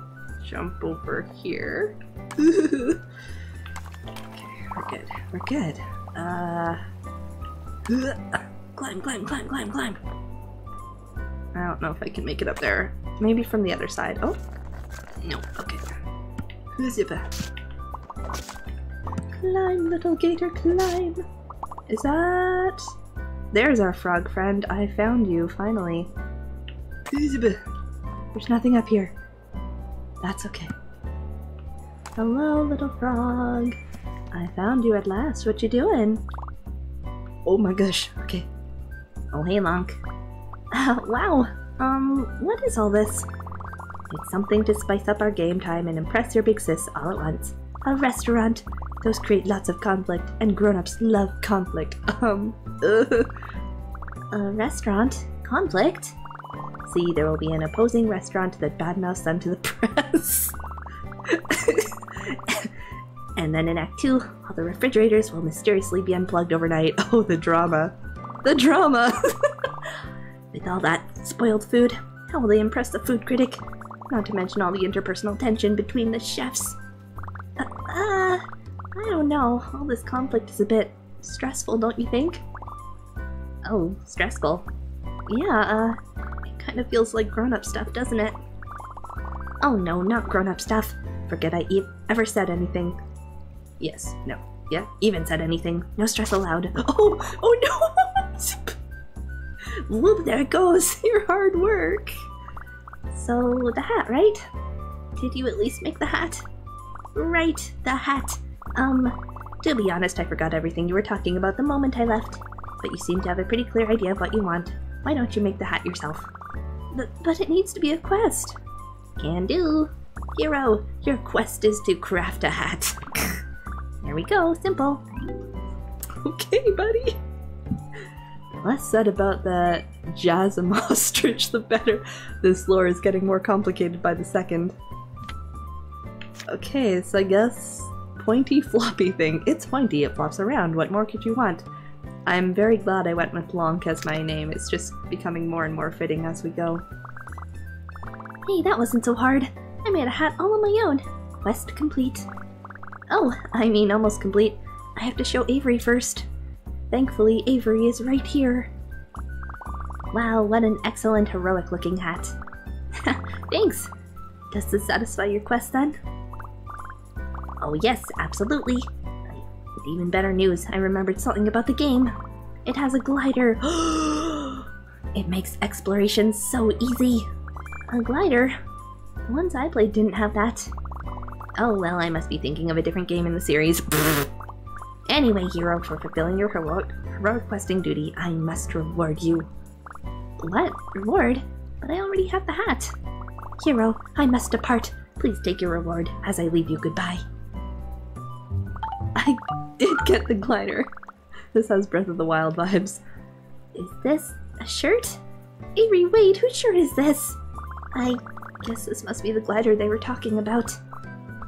jump over here. okay, we're good. We're good. Uh, climb, climb, climb, climb, climb. Don't know if I can make it up there. Maybe from the other side. Oh, no. Okay. Who's it? Climb, little gator, climb. Is that? There's our frog friend. I found you finally. There's nothing up here. That's okay. Hello, little frog. I found you at last. What you doing? Oh my gosh. Okay. Oh, hey, Lonk. Uh, wow. Um, what is all this? It's something to spice up our game time and impress your big sis all at once. A restaurant. Those create lots of conflict, and grown-ups love conflict. Um. A restaurant? Conflict? See, there will be an opposing restaurant that badmouths Sun to the press. and then in Act 2, all the refrigerators will mysteriously be unplugged overnight. Oh, the drama. The drama! With all that spoiled food, how will they impress the food critic? Not to mention all the interpersonal tension between the chefs. Uh, uh, I don't know. All this conflict is a bit stressful, don't you think? Oh, stressful. Yeah, uh, it kind of feels like grown-up stuff, doesn't it? Oh no, not grown-up stuff. Forget I e ever said anything. Yes, no, yeah, even said anything. No stress allowed. Oh, oh no! Whoop, there it goes. Your hard work. So, the hat, right? Did you at least make the hat? Right, the hat. Um, to be honest, I forgot everything you were talking about the moment I left. But you seem to have a pretty clear idea of what you want. Why don't you make the hat yourself? But, but it needs to be a quest. Can do. Hero, your quest is to craft a hat. there we go, simple. Okay, buddy. Less said about the Jasm ostrich, the better. This lore is getting more complicated by the second. Okay, so I guess pointy floppy thing. It's pointy, it flops around. What more could you want? I'm very glad I went with Lonk as my name. It's just becoming more and more fitting as we go. Hey, that wasn't so hard. I made a hat all on my own. Quest complete. Oh, I mean almost complete. I have to show Avery first. Thankfully, Avery is right here. Wow, what an excellent heroic looking hat. Thanks! Does this satisfy your quest then? Oh yes, absolutely. With even better news, I remembered something about the game. It has a glider. it makes exploration so easy. A glider? The ones I played didn't have that. Oh well, I must be thinking of a different game in the series. anyway, hero, for fulfilling your heroic, heroic questing duty, I must reward you. What? Reward? But I already have the hat. Hero, I must depart. Please take your reward as I leave you goodbye. I did get the glider. This has Breath of the Wild vibes. Is this a shirt? Avery, wait, whose shirt is this? I guess this must be the glider they were talking about.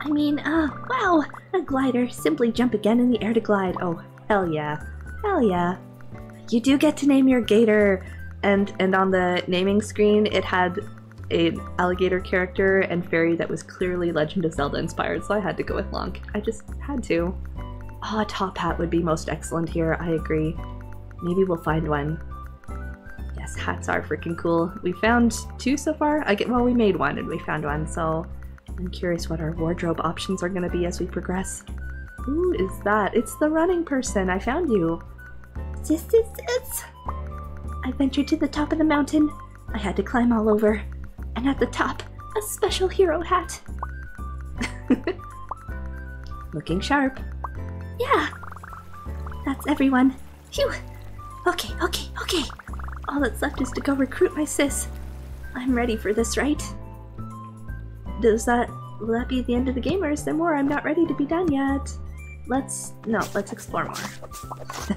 I mean, uh, wow, a glider. Simply jump again in the air to glide. Oh, hell yeah. Hell yeah. You do get to name your gator. And, and on the naming screen, it had an alligator character and fairy that was clearly Legend of Zelda inspired, so I had to go with Lonk. I just had to. Ah, oh, top hat would be most excellent here, I agree. Maybe we'll find one. Yes, hats are freaking cool. We found two so far? I get well we made one and we found one, so I'm curious what our wardrobe options are gonna be as we progress. Who is that? It's the running person. I found you. Sis. I ventured to the top of the mountain. I had to climb all over. And at the top, a special hero hat. Looking sharp. Yeah. That's everyone. Phew. Okay, okay, okay. All that's left is to go recruit my sis. I'm ready for this, right? Does that will that be the end of the game or is there more? I'm not ready to be done yet. Let's no, let's explore more.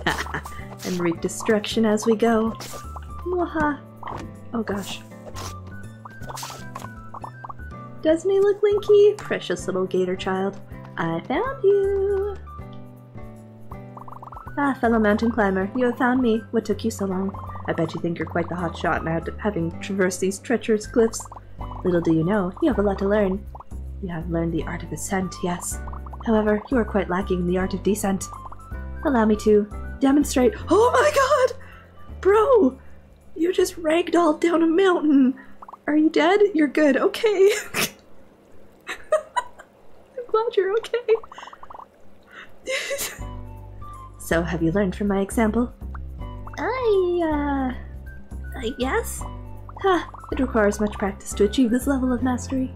and wreak destruction as we go. Mwaha. Oh gosh. Doesn't he look linky? Precious little gator child. I found you! Ah, fellow mountain climber, you have found me. What took you so long? I bet you think you're quite the hot shot now, having traversed these treacherous cliffs. Little do you know, you have a lot to learn. You have learned the art of ascent, yes. However, you are quite lacking in the art of descent. Allow me to demonstrate- Oh my god! Bro! You just ragdolled down a mountain! Are you dead? You're good, okay. I'm glad you're okay. so, have you learned from my example? I, uh. I guess? Ha! It requires much practice to achieve this level of mastery.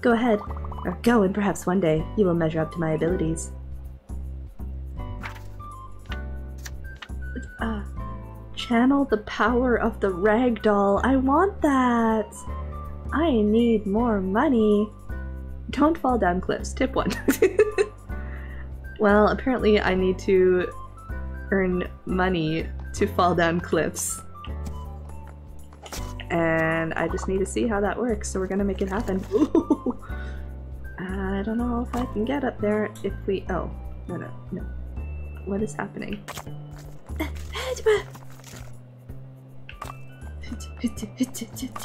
Go ahead, or go and perhaps one day you will measure up to my abilities. Uh, channel the power of the ragdoll. I want that! I need more money. Don't fall down cliffs. Tip one. well, apparently I need to earn money to fall down cliffs. And I just need to see how that works, so we're gonna make it happen. I don't know if I can get up there if we- oh. No, no, no. What is happening?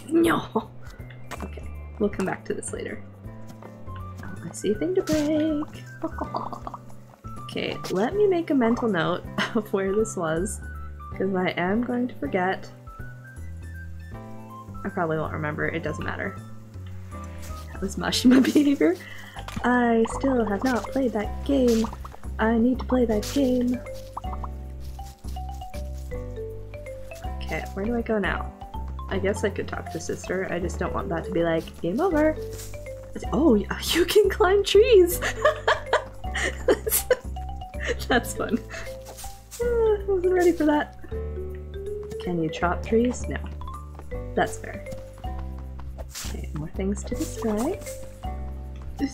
No! Okay, we'll come back to this later. Oh, I see a thing to break. okay, let me make a mental note of where this was, because I am going to forget. I probably won't remember, it doesn't matter. That was Mashima behavior. I still have not played that game. I need to play that game. Okay, where do I go now? I guess I could talk to sister. I just don't want that to be like, game over. Oh, you can climb trees! that's, that's fun. I wasn't ready for that. Can you chop trees? No. That's fair. Okay, more things to destroy.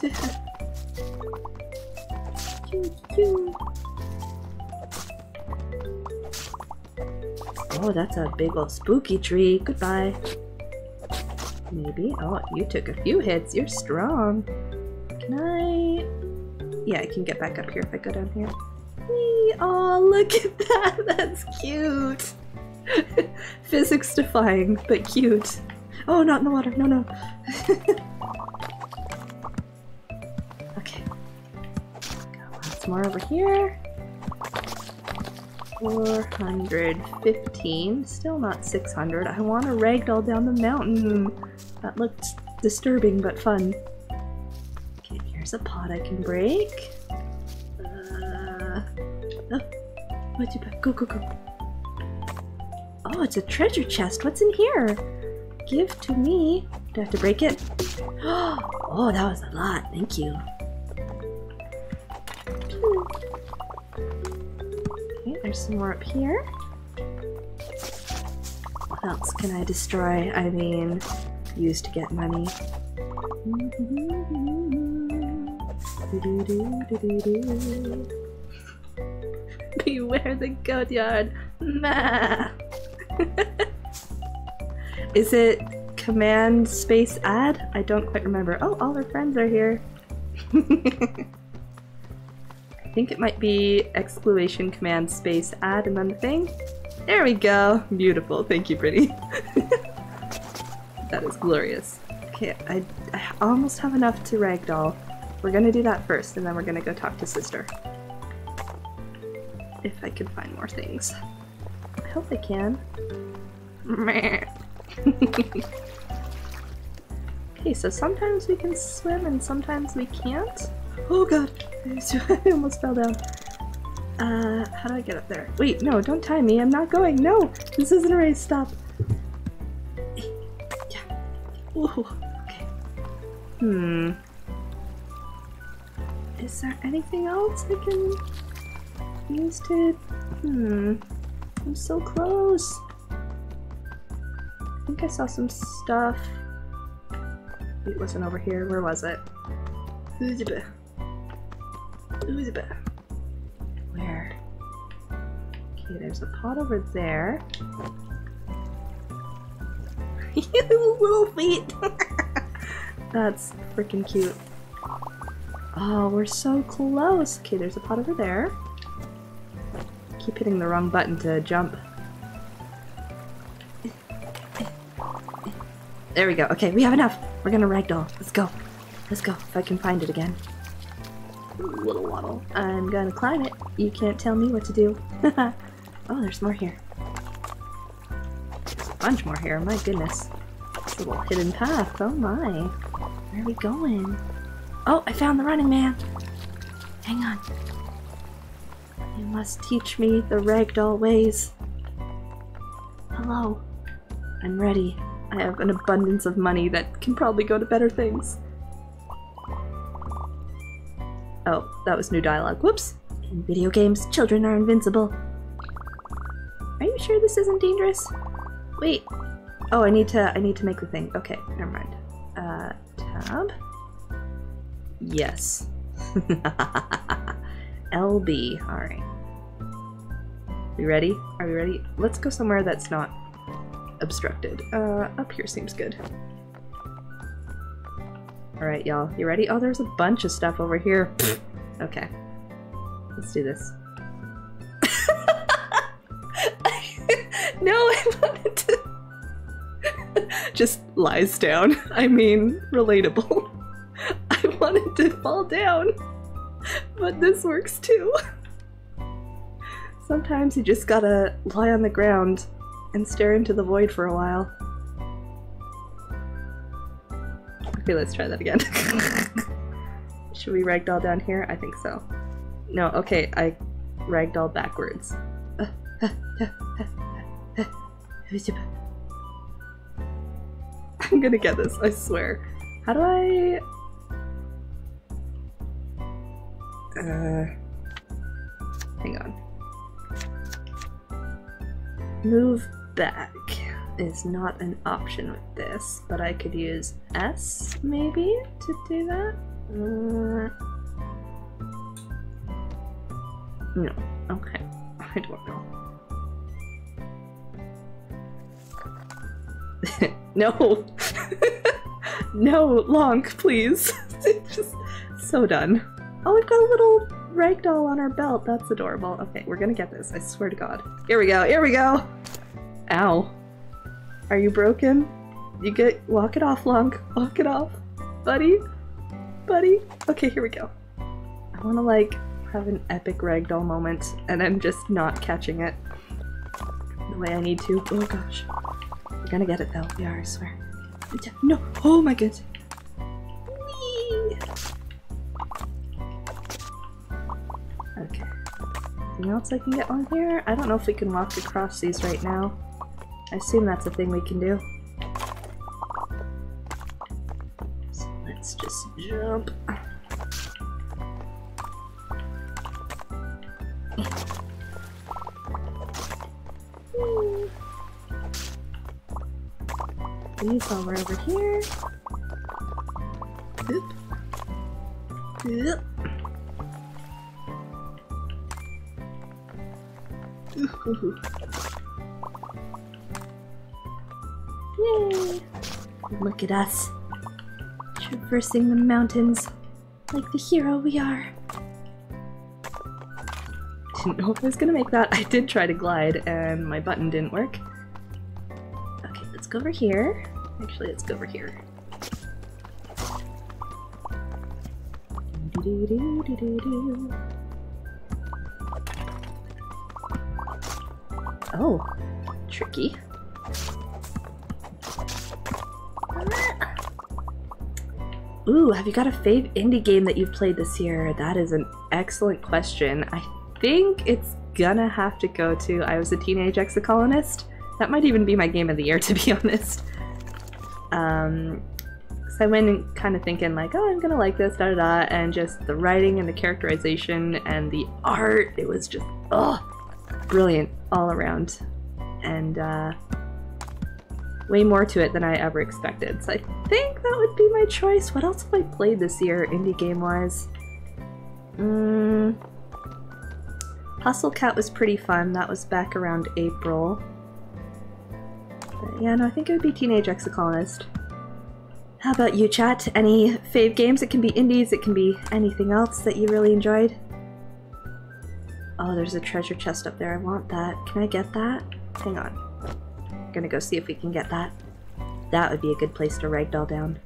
Oh, that's a big old spooky tree. Goodbye. Maybe. Oh, you took a few hits. You're strong. Can I... Yeah, I can get back up here if I go down here. Whee! Oh, look at that! That's cute! Physics defying, but cute. Oh, not in the water. No, no. okay. Got lots more over here. 415. Still not 600. I want to ragdoll down the mountain. That looked disturbing but fun. Okay, here's a pot I can break. Uh, oh, go, go, go. Oh, it's a treasure chest. What's in here? Give to me. Do I have to break it? Oh, that was a lot. Thank you. Okay, there's some more up here. What else can I destroy? I mean, use to get money. Beware the goat yard. Ma. Is it command space add? I don't quite remember. Oh, all our friends are here. I think it might be exclamation command space add and then the thing. There we go. Beautiful. Thank you, pretty. that is glorious. Okay, I, I almost have enough to ragdoll. We're gonna do that first, and then we're gonna go talk to sister. If I can find more things. I hope I can. okay, so sometimes we can swim and sometimes we can't. Oh god, I almost fell down. Uh, how do I get up there? Wait, no, don't tie me. I'm not going. No, this isn't a race. Stop. Yeah. Ooh, okay. Hmm. Is there anything else I can use to... Hmm... I'm so close! I think I saw some stuff. It wasn't over here. Where was it? Uzba. Uzba. Where? Okay, there's a pot over there. you little feet! That's freaking cute. Oh, we're so close! Okay, there's a pot over there. Keep hitting the wrong button to jump. There we go. Okay, we have enough. We're gonna ragdoll. Let's go. Let's go. If I can find it again. Little waddle. I'm gonna climb it. You can't tell me what to do. oh, there's more here. There's a bunch more here. My goodness. It's a little hidden path. Oh my. Where are we going? Oh, I found the running man. Hang on. You must teach me the ragdoll ways. Hello. I'm ready. I have an abundance of money that can probably go to better things. Oh, that was new dialogue. Whoops! In video games, children are invincible. Are you sure this isn't dangerous? Wait. Oh, I need to I need to make the thing. Okay, never mind. Uh tab. Yes. LB. Alright. We ready? Are we ready? Let's go somewhere that's not obstructed. Uh, up here seems good. Alright, y'all. You ready? Oh, there's a bunch of stuff over here. okay. Let's do this. no, I wanted to... Just lies down. I mean, relatable. I wanted to fall down. But this works too. Sometimes you just gotta lie on the ground and stare into the void for a while. Okay, let's try that again. Should we ragdoll down here? I think so. No, okay, I ragdoll backwards. I'm gonna get this, I swear. How do I... Uh... Hang on. Move back is not an option with this, but I could use S maybe to do that? Uh, no. Okay. I don't know. no! no, Lonk, please! just so done. Oh, we've got a little ragdoll on our belt. That's adorable. Okay, we're gonna get this. I swear to God. Here we go. Here we go. Ow. Are you broken? You get- walk it off, Lunk. Walk it off. Buddy? Buddy? Okay, here we go. I wanna, like, have an epic ragdoll moment, and I'm just not catching it the way I need to. Oh gosh. We're gonna get it though. We are, I swear. No! Oh my goodness. Anything else I can get on here? I don't know if we can walk across these right now. I assume that's a thing we can do. So let's just jump. These while we're over here. Oop. Ooh. Yay! Look at us. Traversing the mountains like the hero we are. Didn't know if I was gonna make that. I did try to glide and my button didn't work. Okay, let's go over here. Actually, let's go over here. Do-do-do-do-do-do. Oh, tricky. Ooh, have you got a fave indie game that you've played this year? That is an excellent question. I think it's gonna have to go to I Was a Teenage Exocolonist. That might even be my game of the year, to be honest. Um, Because I went in kind of thinking, like, oh, I'm gonna like this, da da da, and just the writing and the characterization and the art, it was just, oh, brilliant all around. And, uh, way more to it than I ever expected. So I think that would be my choice. What else have I played this year, indie game wise? Mm, Hustle Cat was pretty fun. That was back around April. But yeah, no, I think it would be Teenage Exocolonist. How about you, chat? Any fave games? It can be indies, it can be anything else that you really enjoyed. Oh, there's a treasure chest up there. I want that. Can I get that? Hang on. I'm gonna go see if we can get that. That would be a good place to ragdoll down.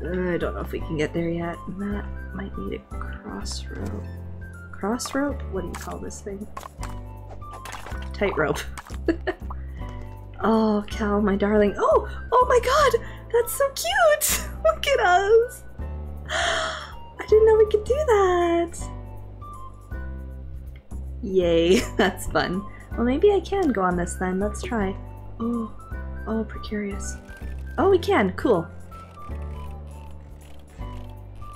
I don't know if we can get there yet. That might need a cross rope. Cross rope? What do you call this thing? Tightrope. oh, Cal, my darling. Oh! Oh my god! That's so cute! Look at us! I didn't know we could do that! Yay, that's fun. Well, maybe I can go on this then. Let's try. Oh, oh, precarious. Oh, we can. Cool.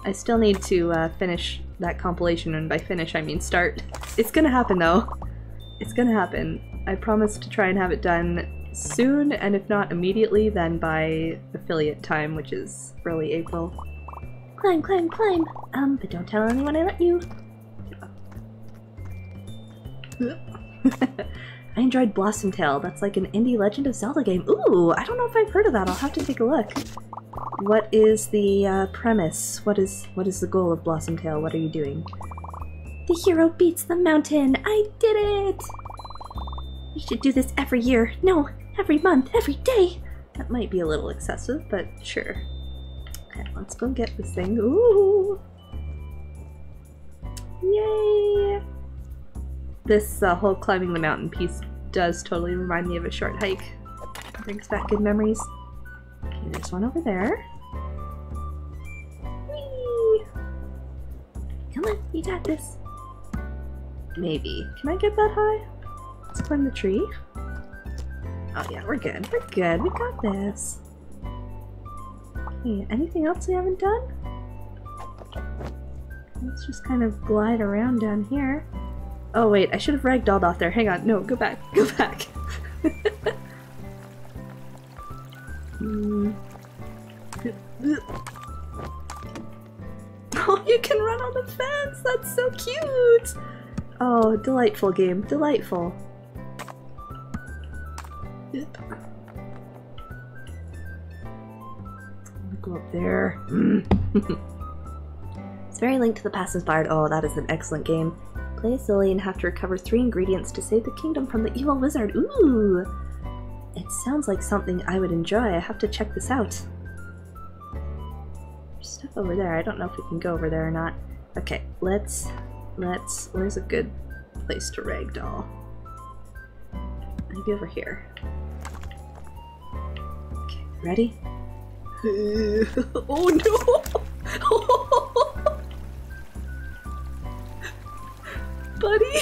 I still need to uh, finish that compilation, and by finish I mean start. It's gonna happen though. It's gonna happen. I promise to try and have it done soon, and if not immediately, then by affiliate time, which is early April. Climb, climb, climb. Um, but don't tell anyone I let you. I enjoyed Blossom Tale. That's like an indie Legend of Zelda game. Ooh, I don't know if I've heard of that. I'll have to take a look. What is the uh, premise? What is what is the goal of Blossom Tale? What are you doing? The hero beats the mountain. I did it! We should do this every year. No, every month, every day. That might be a little excessive, but sure. Let's go get this thing. Ooh! Yay! This uh, whole climbing the mountain piece does totally remind me of a short hike. Brings back good memories. Okay, there's one over there. Whee! Come on, you got this. Maybe. Can I get that high? Let's climb the tree. Oh yeah, we're good. We're good. We got this. Okay, anything else we haven't done? Let's just kind of glide around down here. Oh wait, I should have ragdolled off there. Hang on. No, go back. Go back. mm. Oh, you can run on the fence! That's so cute! Oh, delightful game. Delightful. There. it's very Link to the Past inspired. Oh, that is an excellent game. Play as Lily and have to recover three ingredients to save the kingdom from the evil wizard. Ooh! It sounds like something I would enjoy. I have to check this out. There's stuff over there. I don't know if we can go over there or not. Okay, let's... Let's... Where's a good place to ragdoll? Maybe over here. Okay, ready? oh no! Buddy!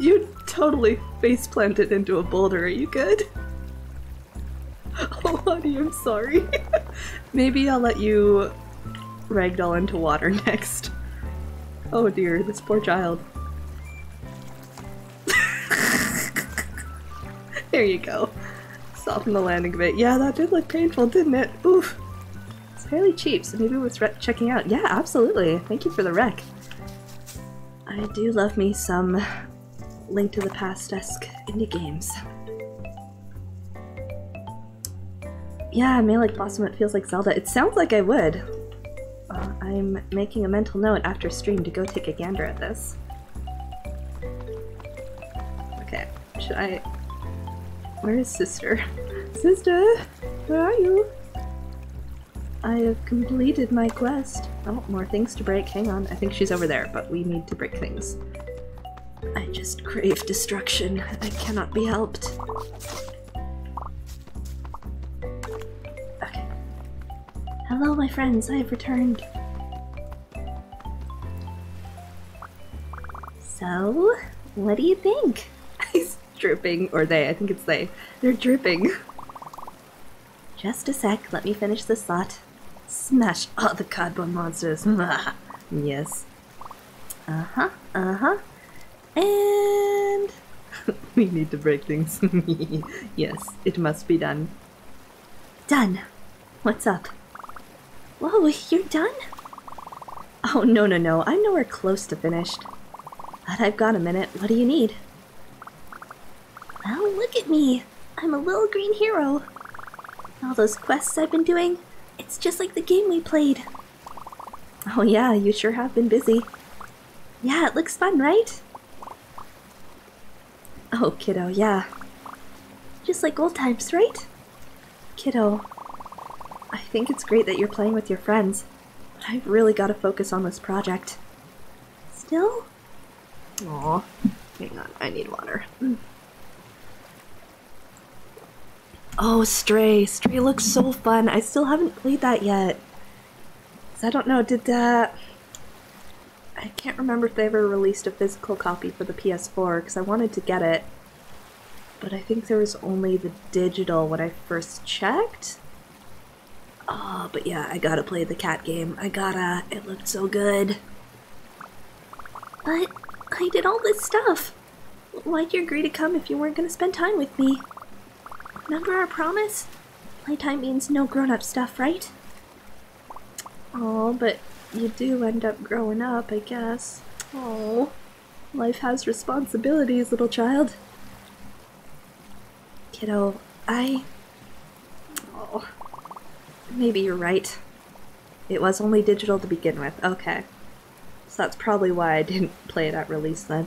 You totally face planted into a boulder. Are you good? Oh, honey, I'm sorry. Maybe I'll let you ragdoll into water next. Oh dear, this poor child. there you go. Soften the landing a bit. Yeah, that did look painful, didn't it? Oof. It's fairly cheap, so maybe worth checking out. Yeah, absolutely. Thank you for the rec. I do love me some Link to the Past-esque indie games. Yeah, I may like Blossom, it feels like Zelda. It sounds like I would. Uh, I'm making a mental note after stream to go take a gander at this. Okay, should I... Where is sister? Sister! Where are you? I have completed my quest. Oh, more things to break. Hang on. I think she's over there, but we need to break things. I just crave destruction. I cannot be helped. Okay. Hello, my friends. I have returned. So, what do you think? Dripping, or they. I think it's they. They're dripping. Just a sec, let me finish this slot. Smash all the cardboard monsters. yes. Uh huh, uh huh. And. we need to break things. yes, it must be done. Done. What's up? Whoa, you're done? Oh, no, no, no. I'm nowhere close to finished. But I've got a minute. What do you need? Well, look at me. I'm a little green hero. All those quests I've been doing, it's just like the game we played. Oh yeah, you sure have been busy. Yeah, it looks fun, right? Oh, kiddo, yeah. Just like old times, right? Kiddo, I think it's great that you're playing with your friends, but I've really got to focus on this project. Still? Aw, hang on, I need water. Mm. Oh, Stray. Stray looks so fun. I still haven't played that yet. I don't know, did that... I can't remember if they ever released a physical copy for the PS4, because I wanted to get it. But I think there was only the digital when I first checked. Oh, but yeah, I gotta play the cat game. I gotta. It looked so good. But I did all this stuff. Why'd you agree to come if you weren't gonna spend time with me? Remember our promise? Playtime means no grown-up stuff, right? Oh, but you do end up growing up, I guess. Oh, life has responsibilities, little child. Kiddo, I... Oh, maybe you're right. It was only digital to begin with. Okay. So that's probably why I didn't play it at release then.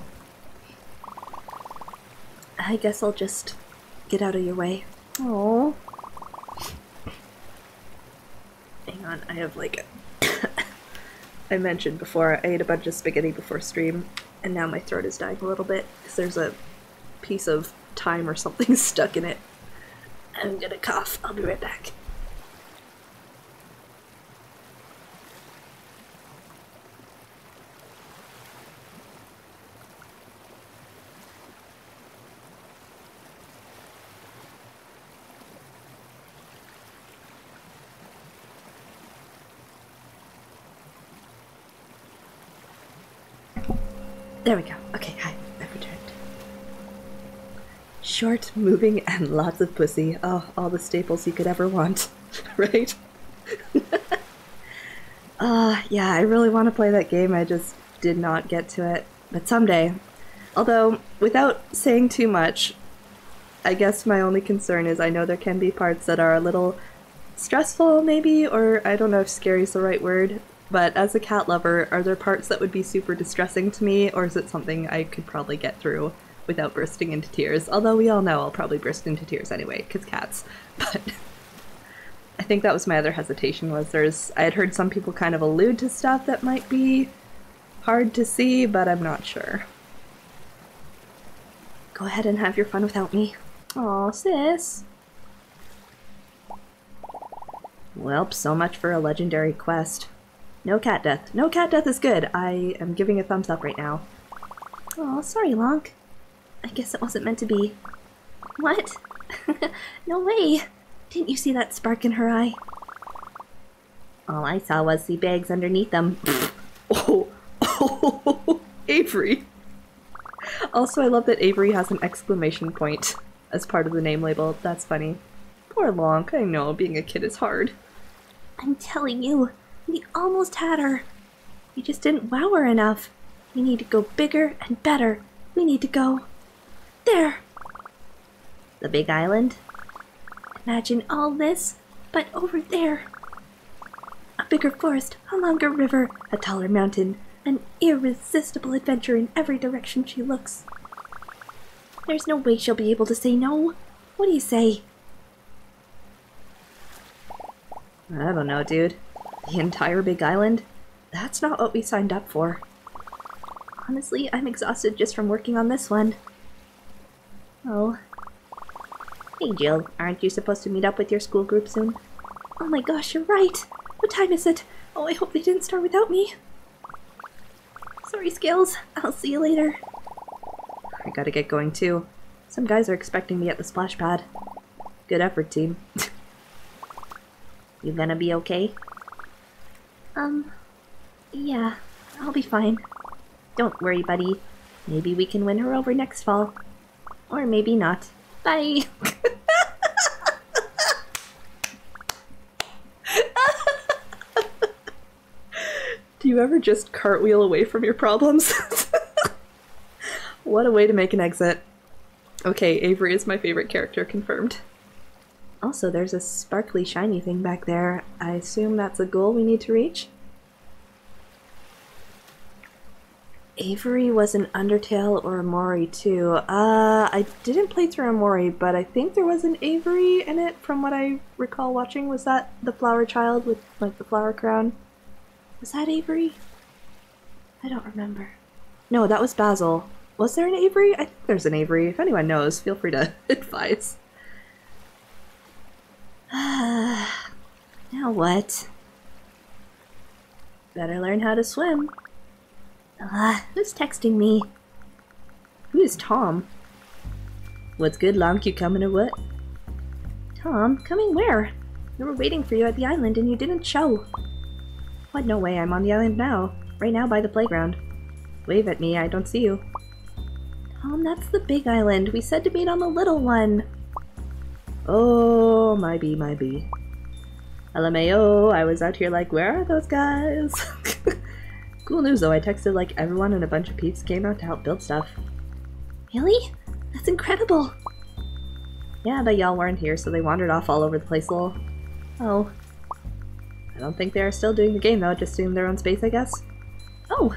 I guess I'll just get out of your way. Oh. Hang on, I have like a I mentioned before, I ate a bunch of spaghetti before stream, and now my throat is dying a little bit because there's a piece of thyme or something stuck in it. I'm gonna cough. I'll be right back. There we go. Okay, hi. I've returned. Short, moving, and lots of pussy. Oh, all the staples you could ever want. right? uh, yeah, I really want to play that game. I just did not get to it. But someday. Although, without saying too much, I guess my only concern is I know there can be parts that are a little stressful, maybe, or I don't know if scary is the right word, but as a cat lover, are there parts that would be super distressing to me, or is it something I could probably get through without bursting into tears? Although we all know I'll probably burst into tears anyway, because cats. But I think that was my other hesitation was there's I had heard some people kind of allude to stuff that might be hard to see, but I'm not sure. Go ahead and have your fun without me. Aw, sis. Welp, so much for a legendary quest. No cat death. No cat death is good. I am giving a thumbs up right now. Oh, sorry, Lonk. I guess it wasn't meant to be. What? no way! Didn't you see that spark in her eye? All I saw was the bags underneath them. oh, oh, Avery! Also, I love that Avery has an exclamation point as part of the name label. That's funny. Poor Lonk, I know, being a kid is hard. I'm telling you, we almost had her. We just didn't wow her enough. We need to go bigger and better. We need to go... There! The big island? Imagine all this, but over there. A bigger forest, a longer river, a taller mountain, an irresistible adventure in every direction she looks. There's no way she'll be able to say no. What do you say? I don't know, dude. The entire big island? That's not what we signed up for. Honestly, I'm exhausted just from working on this one. Oh. Hey Jill, aren't you supposed to meet up with your school group soon? Oh my gosh, you're right! What time is it? Oh, I hope they didn't start without me. Sorry, Skills. I'll see you later. I gotta get going too. Some guys are expecting me at the splash pad. Good effort, team. You gonna be okay? Um, yeah, I'll be fine. Don't worry, buddy. Maybe we can win her over next fall. Or maybe not. Bye! Do you ever just cartwheel away from your problems? what a way to make an exit. Okay, Avery is my favorite character, confirmed. Also, there's a sparkly shiny thing back there. I assume that's a goal we need to reach? Avery was an Undertale or Omori too. Uh, I didn't play through Omori, but I think there was an Avery in it from what I recall watching. Was that the flower child with like the flower crown? Was that Avery? I don't remember. No, that was Basil. Was there an Avery? I think there's an Avery. If anyone knows, feel free to advise. now what? Better learn how to swim. Ah, who's texting me? Who is Tom? What's good, Lonk? You coming or what? Tom, coming where? We were waiting for you at the island and you didn't show. What? No way, I'm on the island now. Right now by the playground. Wave at me, I don't see you. Tom, that's the big island. We said to meet on the little one. Oh, my bee, my bee. LMAO, I was out here like, where are those guys? cool news though, I texted like everyone and a bunch of peeps came out to help build stuff. Really? That's incredible! Yeah, but y'all weren't here, so they wandered off all over the place lol. Oh, I don't think they're still doing the game though, just in their own space, I guess. Oh!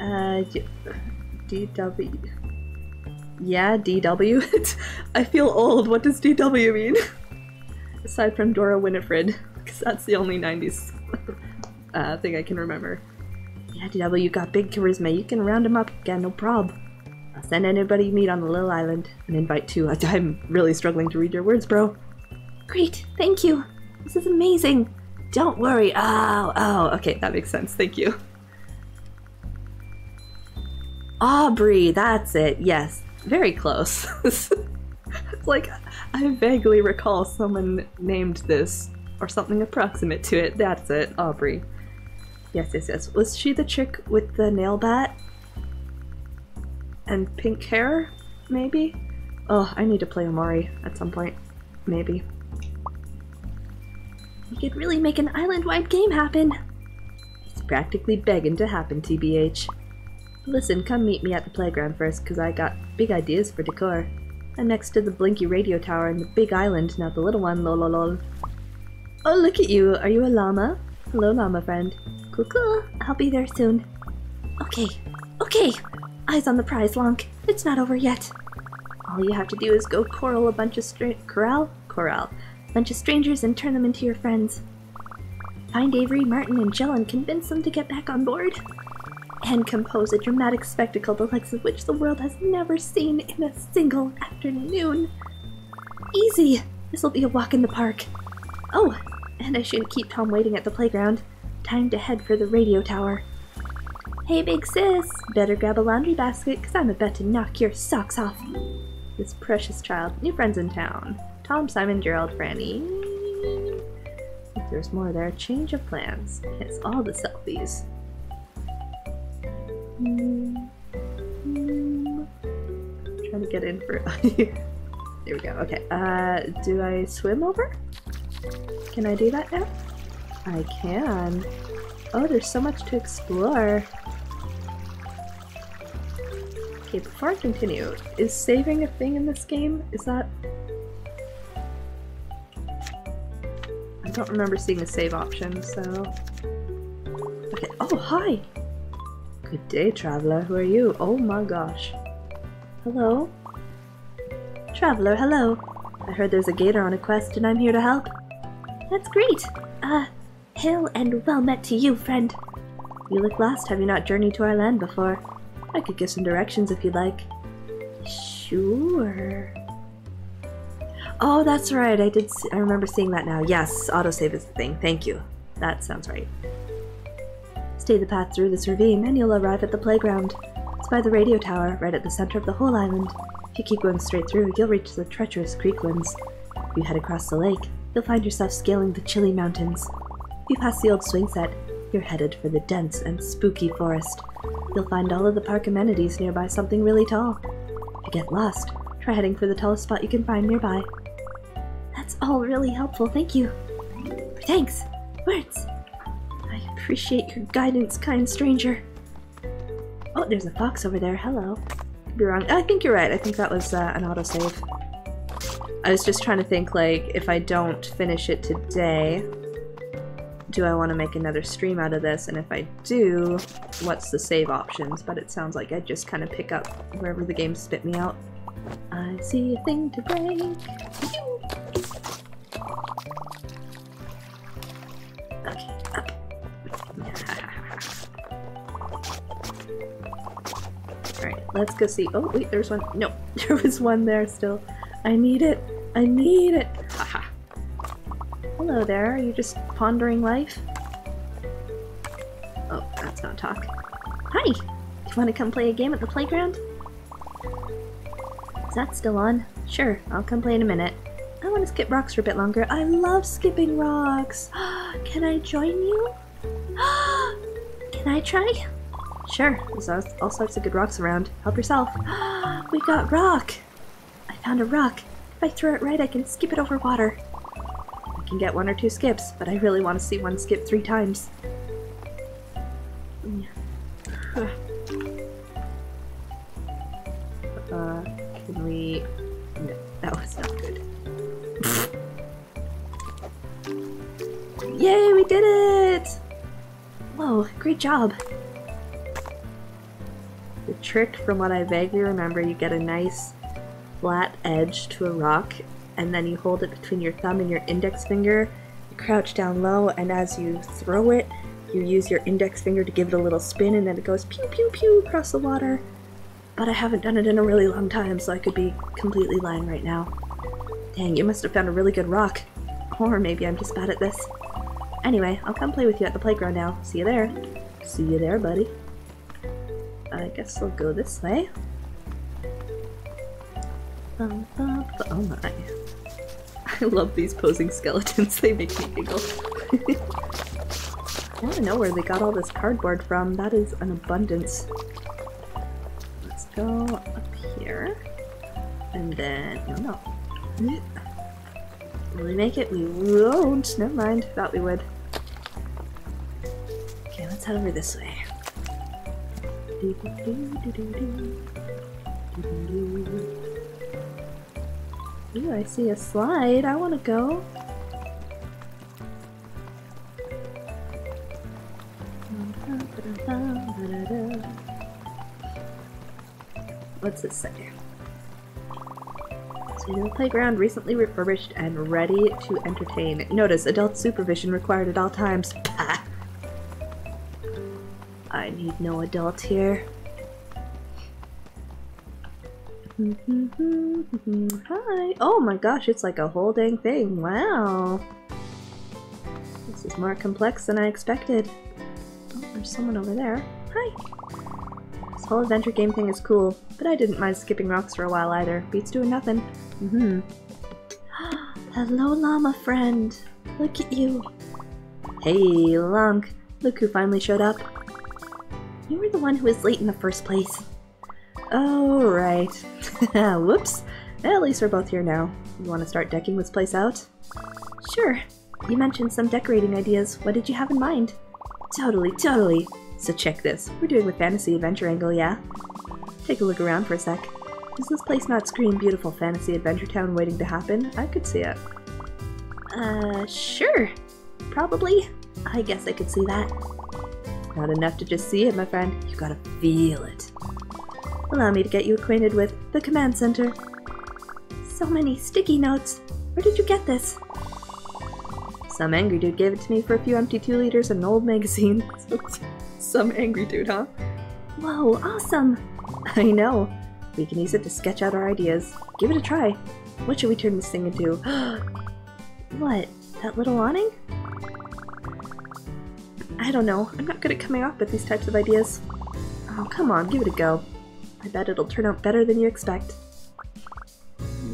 Uh, DW. Yeah, DW. I feel old. What does DW mean? Aside from Dora Winifred, because that's the only 90s uh, thing I can remember. Yeah, DW, you got big charisma. You can round them up again, no prob. I'll send anybody you meet on the little island. An invite too. I'm really struggling to read your words, bro. Great, thank you. This is amazing. Don't worry. Oh, oh, okay, that makes sense. Thank you. Aubrey, that's it. Yes, very close. like I vaguely recall someone named this or something approximate to it. That's it, Aubrey. Yes, yes, yes. Was she the chick with the nail bat? And pink hair? Maybe? Oh, I need to play Omori at some point. Maybe. We could really make an island-wide game happen. It's practically begging to happen, TBH. Listen, come meet me at the playground first, because I got big ideas for decor. I'm next to the Blinky radio tower and the big island, not the little one, lololol. Oh, look at you! Are you a llama? Hello, llama friend. Cool, cool. I'll be there soon. Okay, okay! Eyes on the prize, Lonk. It's not over yet. All you have to do is go coral a bunch of stra- corral? Corral bunch of strangers and turn them into your friends. Find Avery, Martin, and Jill and convince them to get back on board. And compose a dramatic spectacle the likes of which the world has never seen in a single afternoon. Easy! This'll be a walk in the park. Oh, and I shouldn't keep Tom waiting at the playground. Time to head for the radio tower. Hey, big sis! Better grab a laundry basket, cause I'm about to knock your socks off. This precious child. New friends in town. Tom, Simon, Gerald, Franny. If there's more there, change of plans. It's all the selfies. Trying to get in for. there we go. Okay. Uh, do I swim over? Can I do that now? I can. Oh, there's so much to explore. Okay, before I continue, is saving a thing in this game? Is that I don't remember seeing a save option, so... Okay, oh, hi! Good day, traveler. Who are you? Oh my gosh. Hello? Traveler, hello. I heard there's a gator on a quest and I'm here to help. That's great. Uh, hail and well met to you, friend. You look lost. Have you not journeyed to our land before? I could give some directions if you'd like. Sure. Oh, that's right. I did. I remember seeing that now. Yes, autosave is the thing. Thank you. That sounds right. Stay the path through this ravine, and you'll arrive at the playground. It's by the radio tower, right at the center of the whole island. If you keep going straight through, you'll reach the treacherous creeklands. If you head across the lake, you'll find yourself scaling the chilly mountains. If you pass the old swing set, you're headed for the dense and spooky forest. You'll find all of the park amenities nearby something really tall. If you get lost, try heading for the tallest spot you can find nearby. That's all really helpful, thank you. Thanks. Words. I appreciate your guidance, kind stranger. Oh, there's a fox over there. Hello. Be wrong. I think you're right. I think that was uh, an autosave. I was just trying to think, like, if I don't finish it today, do I want to make another stream out of this? And if I do, what's the save options? But it sounds like I'd just kind of pick up wherever the game spit me out. I see a thing to break. Okay, let's go see. Oh, wait, there's one. No, there was one there still. I need it. I need it. Haha. Hello there. Are you just pondering life? Oh, that's not talk. Hi! You want to come play a game at the playground? Is that still on? Sure, I'll come play in a minute. I want to skip rocks for a bit longer. I love skipping rocks! Can I join you? Can I try? Sure, there's all sorts of good rocks around. Help yourself. we got rock! I found a rock. If I throw it right, I can skip it over water. I can get one or two skips, but I really want to see one skip three times. Uh, can we... No, that was not good. Yay, we did it! Whoa, great job. The trick, from what I vaguely remember, you get a nice flat edge to a rock, and then you hold it between your thumb and your index finger, you crouch down low, and as you throw it, you use your index finger to give it a little spin, and then it goes pew pew pew across the water. But I haven't done it in a really long time, so I could be completely lying right now. Dang, you must have found a really good rock. Or maybe I'm just bad at this. Anyway, I'll come play with you at the playground now. See you there. See you there, buddy. I guess we'll go this way. Oh my. I love these posing skeletons, they make me giggle. I to know where they got all this cardboard from. That is an abundance. Let's go up here. And then... no, no. Will we make it? We won't. Never mind. Thought we would. Okay, let's head over this way. Ooh, I see a slide. I want to go. What's it say? The playground recently refurbished and ready to entertain. Notice, adult supervision required at all times. I need no adult here. Hi! Oh my gosh, it's like a whole dang thing. Wow! This is more complex than I expected. Oh, there's someone over there. Hi! This whole adventure game thing is cool, but I didn't mind skipping rocks for a while either. Beats doing nothing. Mm-hmm. Hello, llama friend! Look at you! Hey, Lonk! Look who finally showed up. You were the one who was late in the first place. Oh, right. Whoops. At least we're both here now. You want to start decking this place out? Sure. You mentioned some decorating ideas. What did you have in mind? Totally, totally. So check this. We're doing the fantasy adventure angle, yeah? Take a look around for a sec. Does this place not scream beautiful fantasy adventure town waiting to happen? I could see it. Uh, sure. Probably. I guess I could see that. Not enough to just see it, my friend. You gotta feel it. Allow me to get you acquainted with the command center. So many sticky notes. Where did you get this? Some angry dude gave it to me for a few empty two liters and an old magazine. Some angry dude, huh? Whoa, awesome! I know. We can use it to sketch out our ideas. Give it a try. What should we turn this thing into? what? That little awning? I don't know. I'm not good at coming up with these types of ideas. Oh, come on, give it a go. I bet it'll turn out better than you expect.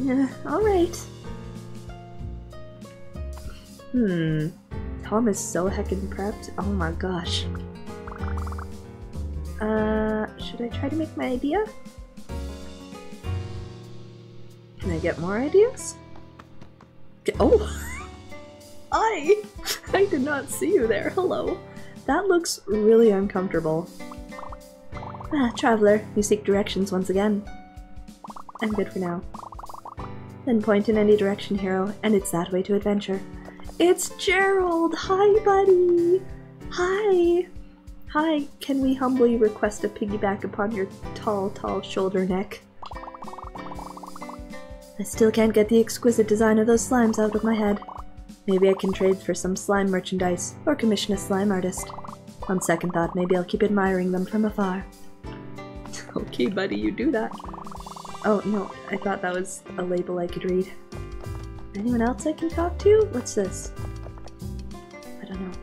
Yeah, alright. Hmm. Tom is so heckin' prepped. Oh my gosh. Uh, should I try to make my idea? Can I get more ideas? Oh! I! I did not see you there. Hello. That looks really uncomfortable. Ah, traveler, you seek directions once again. I'm good for now. Then point in any direction, hero, and it's that way to adventure. It's Gerald! Hi, buddy! Hi! Hi, can we humbly request a piggyback upon your tall, tall shoulder neck? I still can't get the exquisite design of those slimes out of my head. Maybe I can trade for some slime merchandise, or commission a slime artist. On second thought, maybe I'll keep admiring them from afar. okay, buddy, you do that. Oh, no, I thought that was a label I could read. Anyone else I can talk to? What's this? I don't know.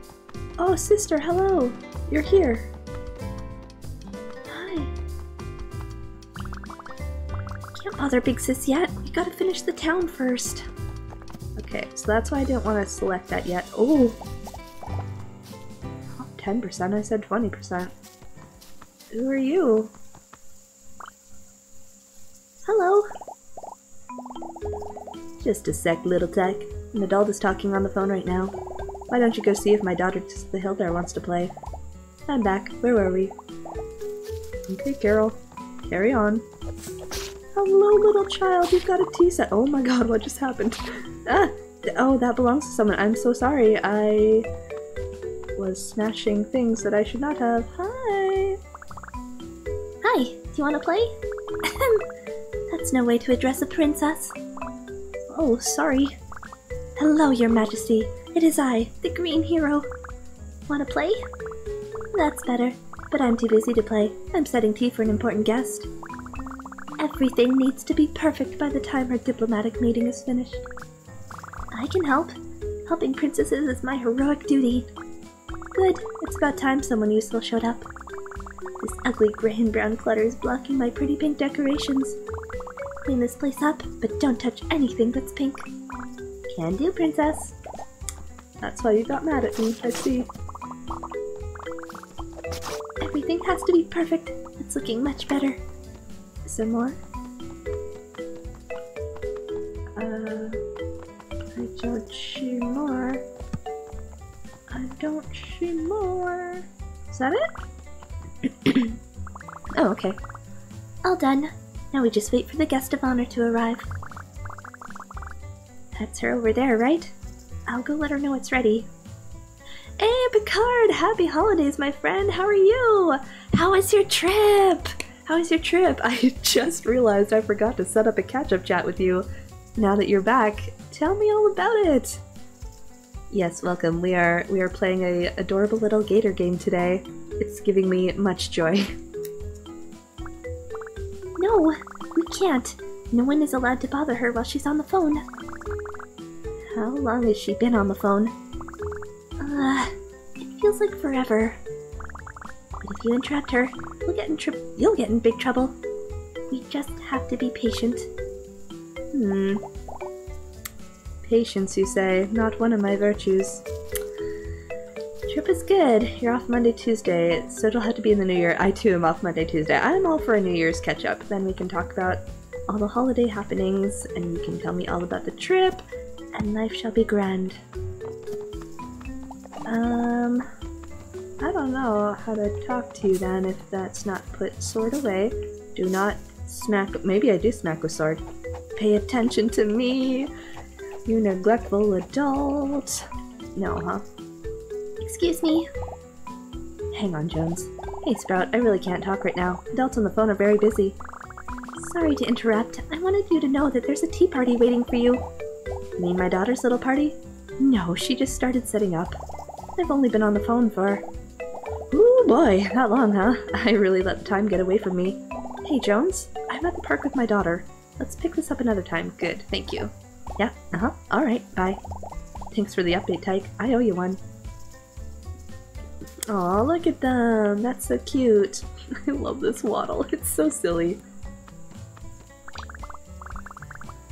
Oh, sister, hello! You're here! Hi. Can't bother Big Sis yet. We gotta finish the town first. Okay, so that's why I didn't want to select that yet. Oh! 10%, I said 20%. Who are you? Hello. Just a sec, little tech. An adult is talking on the phone right now. Why don't you go see if my daughter to the hill there wants to play? I'm back. Where were we? Okay, Carol. Carry on. Hello, little child. You've got a tea set. Oh my god, what just happened? Ah! Oh, that belongs to someone. I'm so sorry. I was smashing things that I should not have. Hi! Hi, do you want to play? That's no way to address a princess. Oh, sorry. Hello, your majesty. It is I, the green hero. Want to play? That's better, but I'm too busy to play. I'm setting tea for an important guest. Everything needs to be perfect by the time our diplomatic meeting is finished. I can help. Helping princesses is my heroic duty. Good, it's about time someone useful showed up. This ugly gray and brown clutter is blocking my pretty pink decorations. Clean this place up, but don't touch anything that's pink. Can do, princess. That's why you got mad at me, I see. Everything has to be perfect. It's looking much better. Some more? Uh, I don't see more. I don't see more. Is that it? oh, okay. All done. Now we just wait for the guest of honor to arrive. That's her over there, right? I'll go let her know it's ready. Hey, Picard! Happy holidays, my friend! How are you? How was your trip? How was your trip? I just realized I forgot to set up a catch-up chat with you. Now that you're back, tell me all about it! Yes, welcome. We are we are playing a adorable little gator game today. It's giving me much joy. No, we can't. No one is allowed to bother her while she's on the phone. How long has she been on the phone? Uh, it feels like forever. But if you interrupt her, we'll get in tri- you'll get in big trouble. We just have to be patient. Hmm. Patience, you say? Not one of my virtues. Trip is good. You're off Monday, Tuesday, so it'll have to be in the new year. I too am off Monday, Tuesday. I'm all for a New Year's catch up. Then we can talk about all the holiday happenings, and you can tell me all about the trip, and life shall be grand. Um, I don't know how to talk to you then if that's not put sword away. Do not smack. Maybe I do smack with sword. Pay attention to me, you neglectful adult. No, huh? Excuse me. Hang on, Jones. Hey, Sprout, I really can't talk right now. Adults on the phone are very busy. Sorry to interrupt. I wanted you to know that there's a tea party waiting for you. You mean my daughter's little party? No, she just started setting up. I've only been on the phone for... Ooh boy, that long, huh? I really let the time get away from me. Hey, Jones, I'm at the park with my daughter. Let's pick this up another time. Good, thank you. Yeah, uh-huh. Alright, bye. Thanks for the update, Tyke. I owe you one. Aw, look at them! That's so cute! I love this waddle. It's so silly.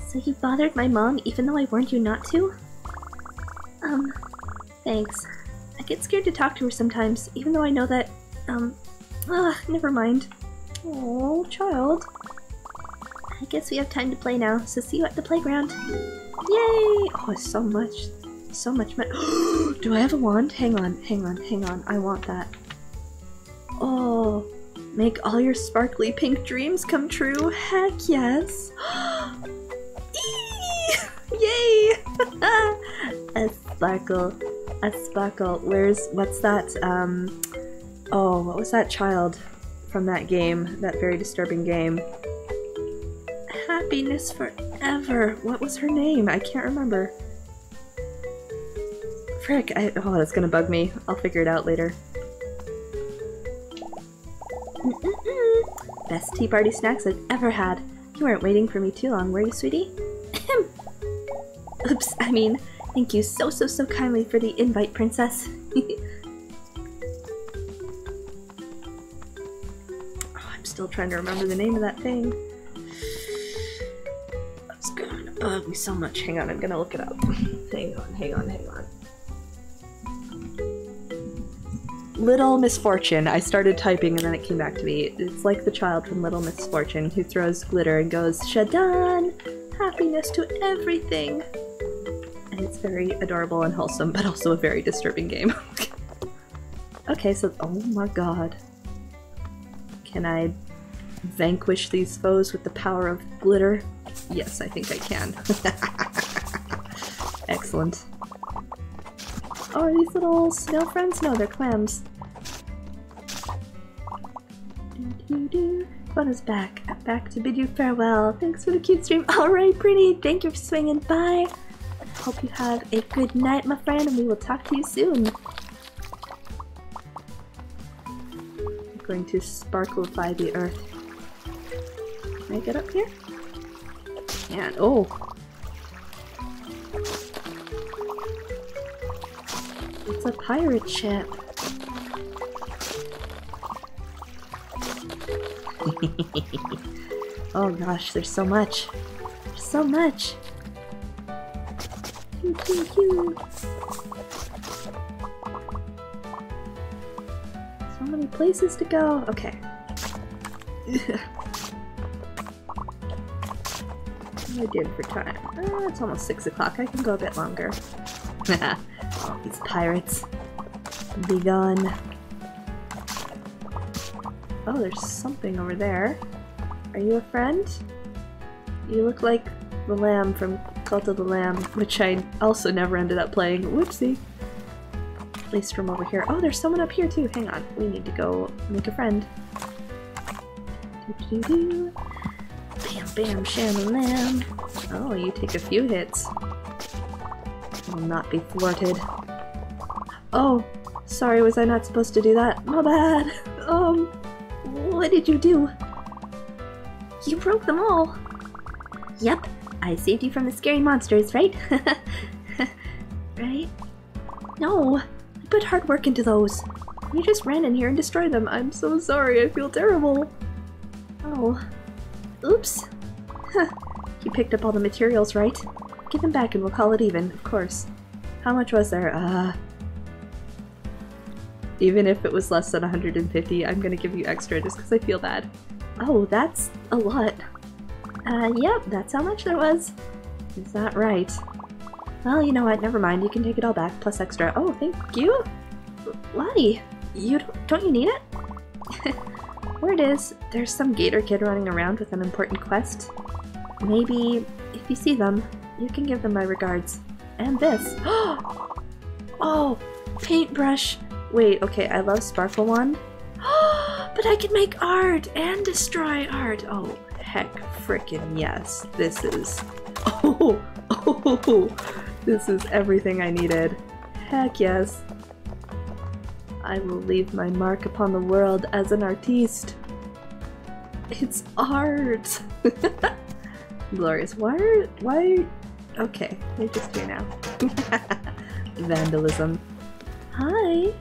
So you bothered my mom even though I warned you not to? Um, Thanks. I get scared to talk to her sometimes, even though I know that, um, ugh, never mind. Oh, child. I guess we have time to play now, so see you at the playground. Yay! Oh, so much, so much. Do I have a wand? Hang on, hang on, hang on. I want that. Oh, make all your sparkly pink dreams come true. Heck yes. Yay! a sparkle, a sparkle. Where's, what's that? Um, oh, what was that child from that game? That very disturbing game. Happiness forever. What was her name? I can't remember. Frick, I, oh, that's gonna bug me. I'll figure it out later. Mm-mm-mm. Best tea party snacks I've ever had. You weren't waiting for me too long, were you, sweetie? Oops, I mean, thank you so so so kindly for the invite, princess. oh, I'm still trying to remember the name of that thing. That's gonna bug me so much. Hang on, I'm gonna look it up. hang on, hang on, hang on. Little Misfortune. I started typing and then it came back to me. It's like the child from Little Misfortune who throws glitter and goes, Shadan! Happiness to everything! And it's very adorable and wholesome, but also a very disturbing game. okay, so- oh my god. Can I vanquish these foes with the power of glitter? Yes, I think I can. Excellent. Oh, are these little snail friends? No, they're clams. Do, do, do. Fun is back. I'm back to bid you farewell. Thanks for the cute stream. Alright, pretty. Thank you for swinging by. Hope you have a good night, my friend, and we will talk to you soon. I'm going to sparklify the earth. Can I get up here? And oh, It's a pirate ship. oh gosh, there's so much. There's so much. So many places to go. Okay. I doing for time? Uh, it's almost 6 o'clock. I can go a bit longer. These pirates. Be gone. Oh, there's something over there. Are you a friend? You look like the lamb from Cult of the Lamb, which I also never ended up playing. Whoopsie. At least from over here. Oh, there's someone up here too. Hang on. We need to go make a friend. Doo -doo -doo. Bam, bam, sham-lam. Oh, you take a few hits will not be thwarted. Oh, sorry, was I not supposed to do that? My bad. Um, what did you do? You broke them all. Yep, I saved you from the scary monsters, right? right? No, I put hard work into those. You just ran in here and destroyed them. I'm so sorry, I feel terrible. Oh. Oops. Huh. You picked up all the materials, right? Give them back and we'll call it even, of course. How much was there? Uh... Even if it was less than 150, I'm gonna give you extra just because I feel bad. Oh, that's a lot. Uh, yep, that's how much there was. Is that right? Well, you know what, never mind, you can take it all back, plus extra. Oh, thank you? Lottie, You don't, don't you need it? Where it is, there's some gator kid running around with an important quest. Maybe, if you see them, you can give them my regards. And this. oh, paintbrush. Wait, okay, I love Sparkle Wand. but I can make art and destroy art. Oh, heck frickin' yes. This is... Oh, oh, this is everything I needed. Heck yes. I will leave my mark upon the world as an artiste. It's art! Glorious. Why are, why Okay, you're just here now. Vandalism. Hi!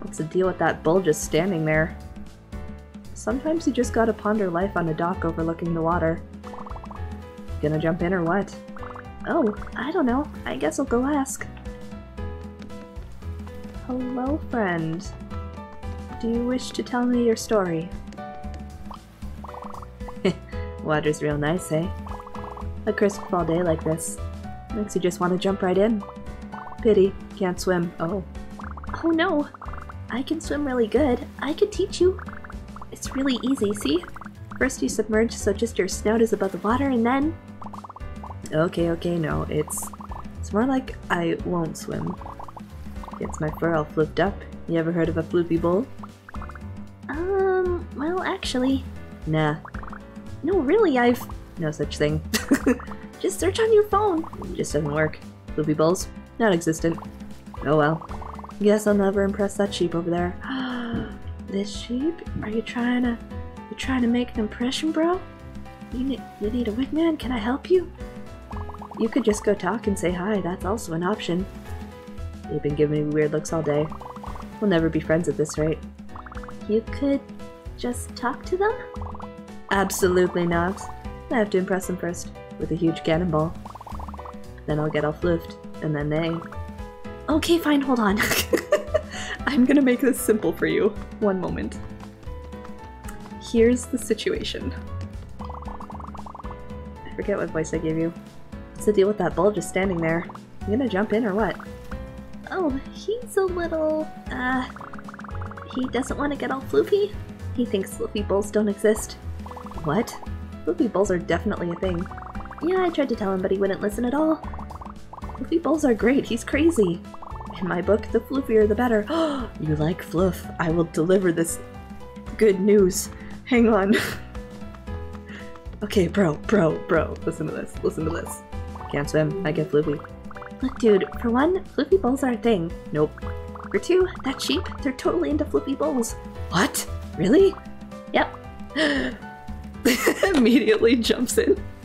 What's the deal with that bull just standing there? Sometimes you just gotta ponder life on a dock overlooking the water. Gonna jump in or what? Oh, I don't know. I guess I'll go ask. Hello, friend. Do you wish to tell me your story? Water's real nice, eh? A crisp fall day like this. Makes you just want to jump right in. Pity, can't swim. Oh. Oh no! I can swim really good. I could teach you. It's really easy, see? First you submerge so just your snout is above the water and then... Okay, okay, no, it's... It's more like I won't swim. Gets my fur all flipped up. You ever heard of a floopy bull? Um, well actually... Nah, No, really, I've... no such thing. Just search on your phone. It Just doesn't work. Floopy balls? Non existent. Oh well. Guess I'll never impress that sheep over there. this sheep? Are you trying to... You trying to make an impression, bro? You need, you need a wingman? Can I help you? You could just go talk and say hi, that's also an option. They've been giving me weird looks all day. We'll never be friends at this rate. You could just talk to them? Absolutely not. I have to impress them first, with a huge cannonball. Then I'll get all floofed, and then they... Okay, fine, hold on. I'm gonna make this simple for you. One moment. Here's the situation. I forget what voice I gave you. What's the deal with that bull just standing there? You gonna jump in or what? oh, he's a little... Uh... He doesn't want to get all floofy. He thinks floofy bulls don't exist. What? Floopy bulls are definitely a thing. Yeah, I tried to tell him, but he wouldn't listen at all. Floofy bulls are great, he's crazy. In my book, the floofier the better. you like fluff. I will deliver this good news. Hang on. okay, bro, bro, bro. Listen to this. Listen to this. Can't swim. I get floopy. Look, dude, for one, floofy bulls are a thing. Nope. For two, that sheep, they're totally into floofy bulls. What? Really? Yep. Immediately jumps in.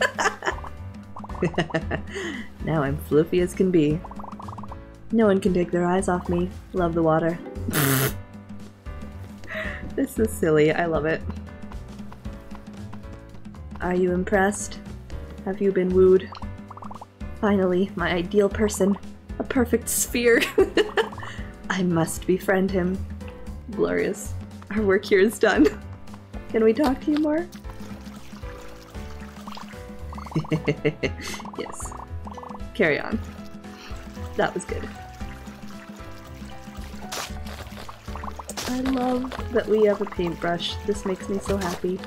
now I'm floofy as can be. No one can take their eyes off me. Love the water. this is silly. I love it. Are you impressed? Have you been wooed? Finally, my ideal person. A perfect sphere. I must befriend him. Glorious. Our work here is done. Can we talk to you more? yes. Carry on. That was good. I love that we have a paintbrush. This makes me so happy.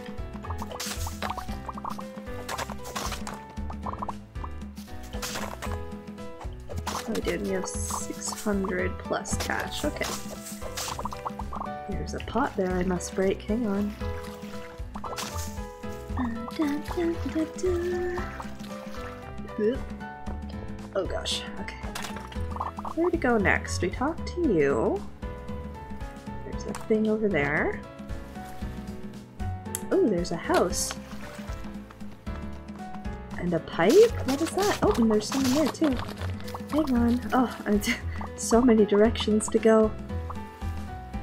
Oh, we did. We have 600 plus cash. Okay. There's a pot there I must break. Hang on. Oh gosh, okay. Where to go next? We talk to you. There's a thing over there. Oh, there's a house. And a pipe? What is that? Oh, and there's someone there too. Hang on. Oh, so many directions to go.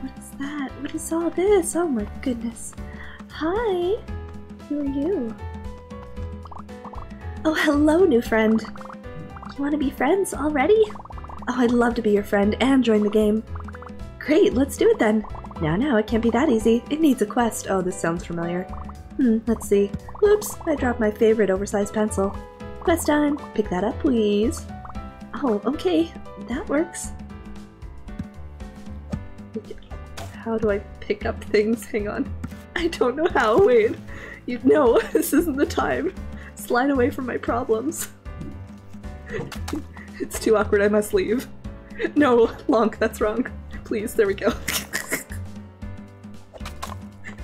What is that? What is all this? Oh my goodness. Hi! Who are you? Oh, hello, new friend. You want to be friends already? Oh, I'd love to be your friend and join the game. Great, let's do it then. Now, now, it can't be that easy. It needs a quest. Oh, this sounds familiar. Hmm, let's see. Oops, I dropped my favorite oversized pencil. Quest time. Pick that up, please. Oh, okay. That works. How do I pick up things? Hang on. I don't know how. Wait. You No, this isn't the time. Slide away from my problems. it's too awkward. I must leave. No, Lonk, that's wrong. Please, there we go.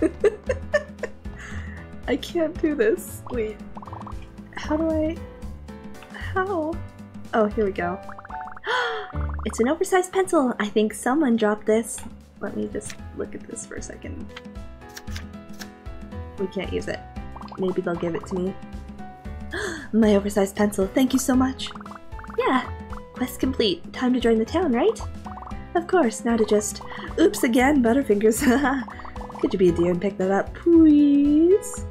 I can't do this. Wait. How do I... How? Oh, here we go. It's an oversized pencil. I think someone dropped this. Let me just look at this for a second. We can't use it. Maybe they'll give it to me. My oversized pencil, thank you so much. Yeah. Quest complete. Time to join the town, right? Of course, now to just... Oops again, Butterfingers. Could you be a dear and pick that up, please?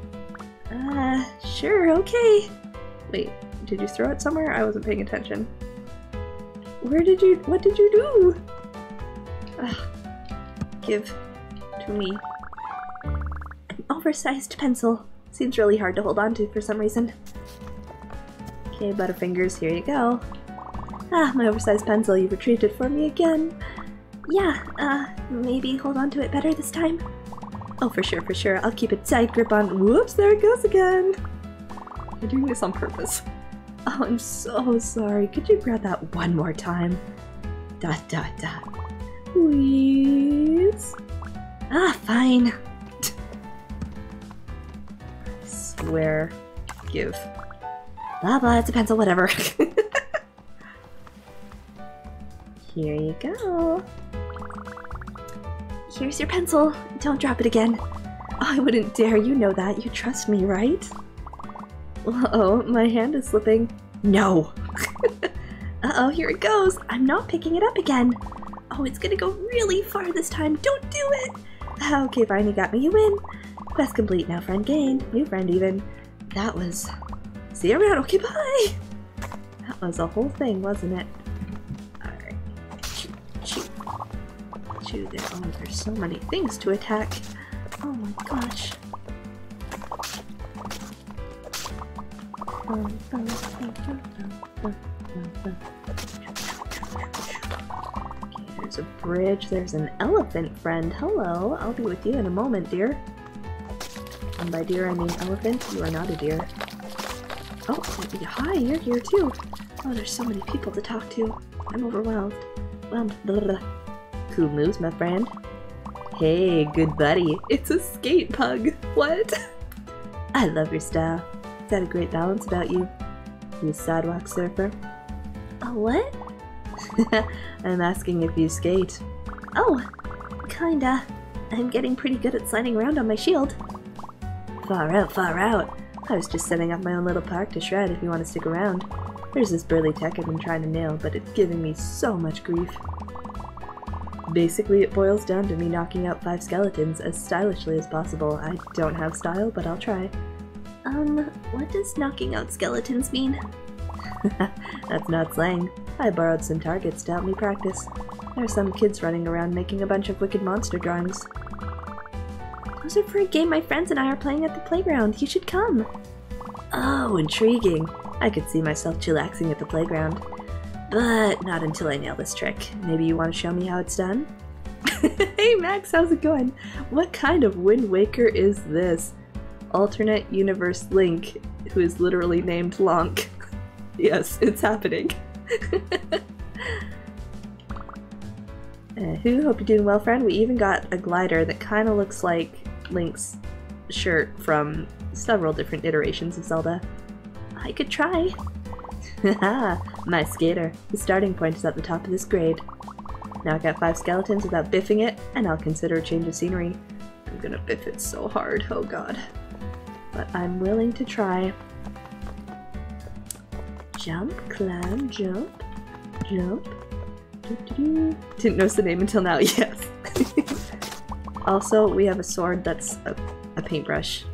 Uh, sure, okay. Wait, Did you throw it somewhere? I wasn't paying attention. Where did you- what did you do? Ugh. Give to me. Oversized pencil. Seems really hard to hold on to for some reason. Okay, Butterfingers, here you go. Ah, my oversized pencil, you retrieved it for me again. Yeah, uh, maybe hold on to it better this time? Oh, for sure, for sure. I'll keep a tight grip on- whoops, there it goes again! You're doing this on purpose. Oh, I'm so sorry. Could you grab that one more time? Dot dot dot. Please? Ah, fine. Swear. Give. Blah blah, it's a pencil, whatever. Here you go. Here's your pencil. Don't drop it again. I wouldn't dare, you know that. You trust me, right? Uh-oh, my hand is slipping. No! Uh-oh, here it goes. I'm not picking it up again. Oh, it's gonna go really far this time. Don't do it! Uh, okay, fine, you got me. You win. Quest complete. Now friend gained. New friend even. That was... See you around. Okay, bye! That was a whole thing, wasn't it? Alright. Shoot, shoot. Shoot. There. Oh, there's so many things to attack. Oh my gosh. Okay, there's a bridge. There's an elephant friend. Hello. I'll be with you in a moment, dear. And by deer, I mean elephant. You are not a deer. Oh, hi, you're here too. Oh, there's so many people to talk to. I'm overwhelmed. Well, blah, blah. Cool moves, my friend. Hey, good buddy. It's a skate pug. What? I love your style. It's got a great balance about you. You sidewalk surfer? A what? I'm asking if you skate. Oh, kinda. I'm getting pretty good at sliding around on my shield. Far out, far out. I was just setting up my own little park to shred if you want to stick around. There's this burly tech I've been trying to nail, but it's giving me so much grief. Basically, it boils down to me knocking out five skeletons as stylishly as possible. I don't have style, but I'll try. Um, what does knocking out skeletons mean? That's not slang. I borrowed some targets to help me practice. There are some kids running around making a bunch of wicked monster drawings. Those are for a game my friends and I are playing at the playground. You should come. Oh, intriguing. I could see myself chillaxing at the playground. But not until I nail this trick. Maybe you want to show me how it's done? hey Max, how's it going? What kind of Wind Waker is this? Alternate Universe Link, who is literally named Lonk. yes, it's happening. uh, who? Hope you're doing well, friend. We even got a glider that kind of looks like Link's shirt from several different iterations of Zelda. I could try. Haha, my skater. The starting point is at the top of this grade. Now I got five skeletons without biffing it, and I'll consider a change of scenery. I'm gonna biff it so hard, oh god. But I'm willing to try. Jump, climb, jump, jump. Doo-doo-doo. Didn't notice the name until now, yes. also, we have a sword that's a, a paintbrush.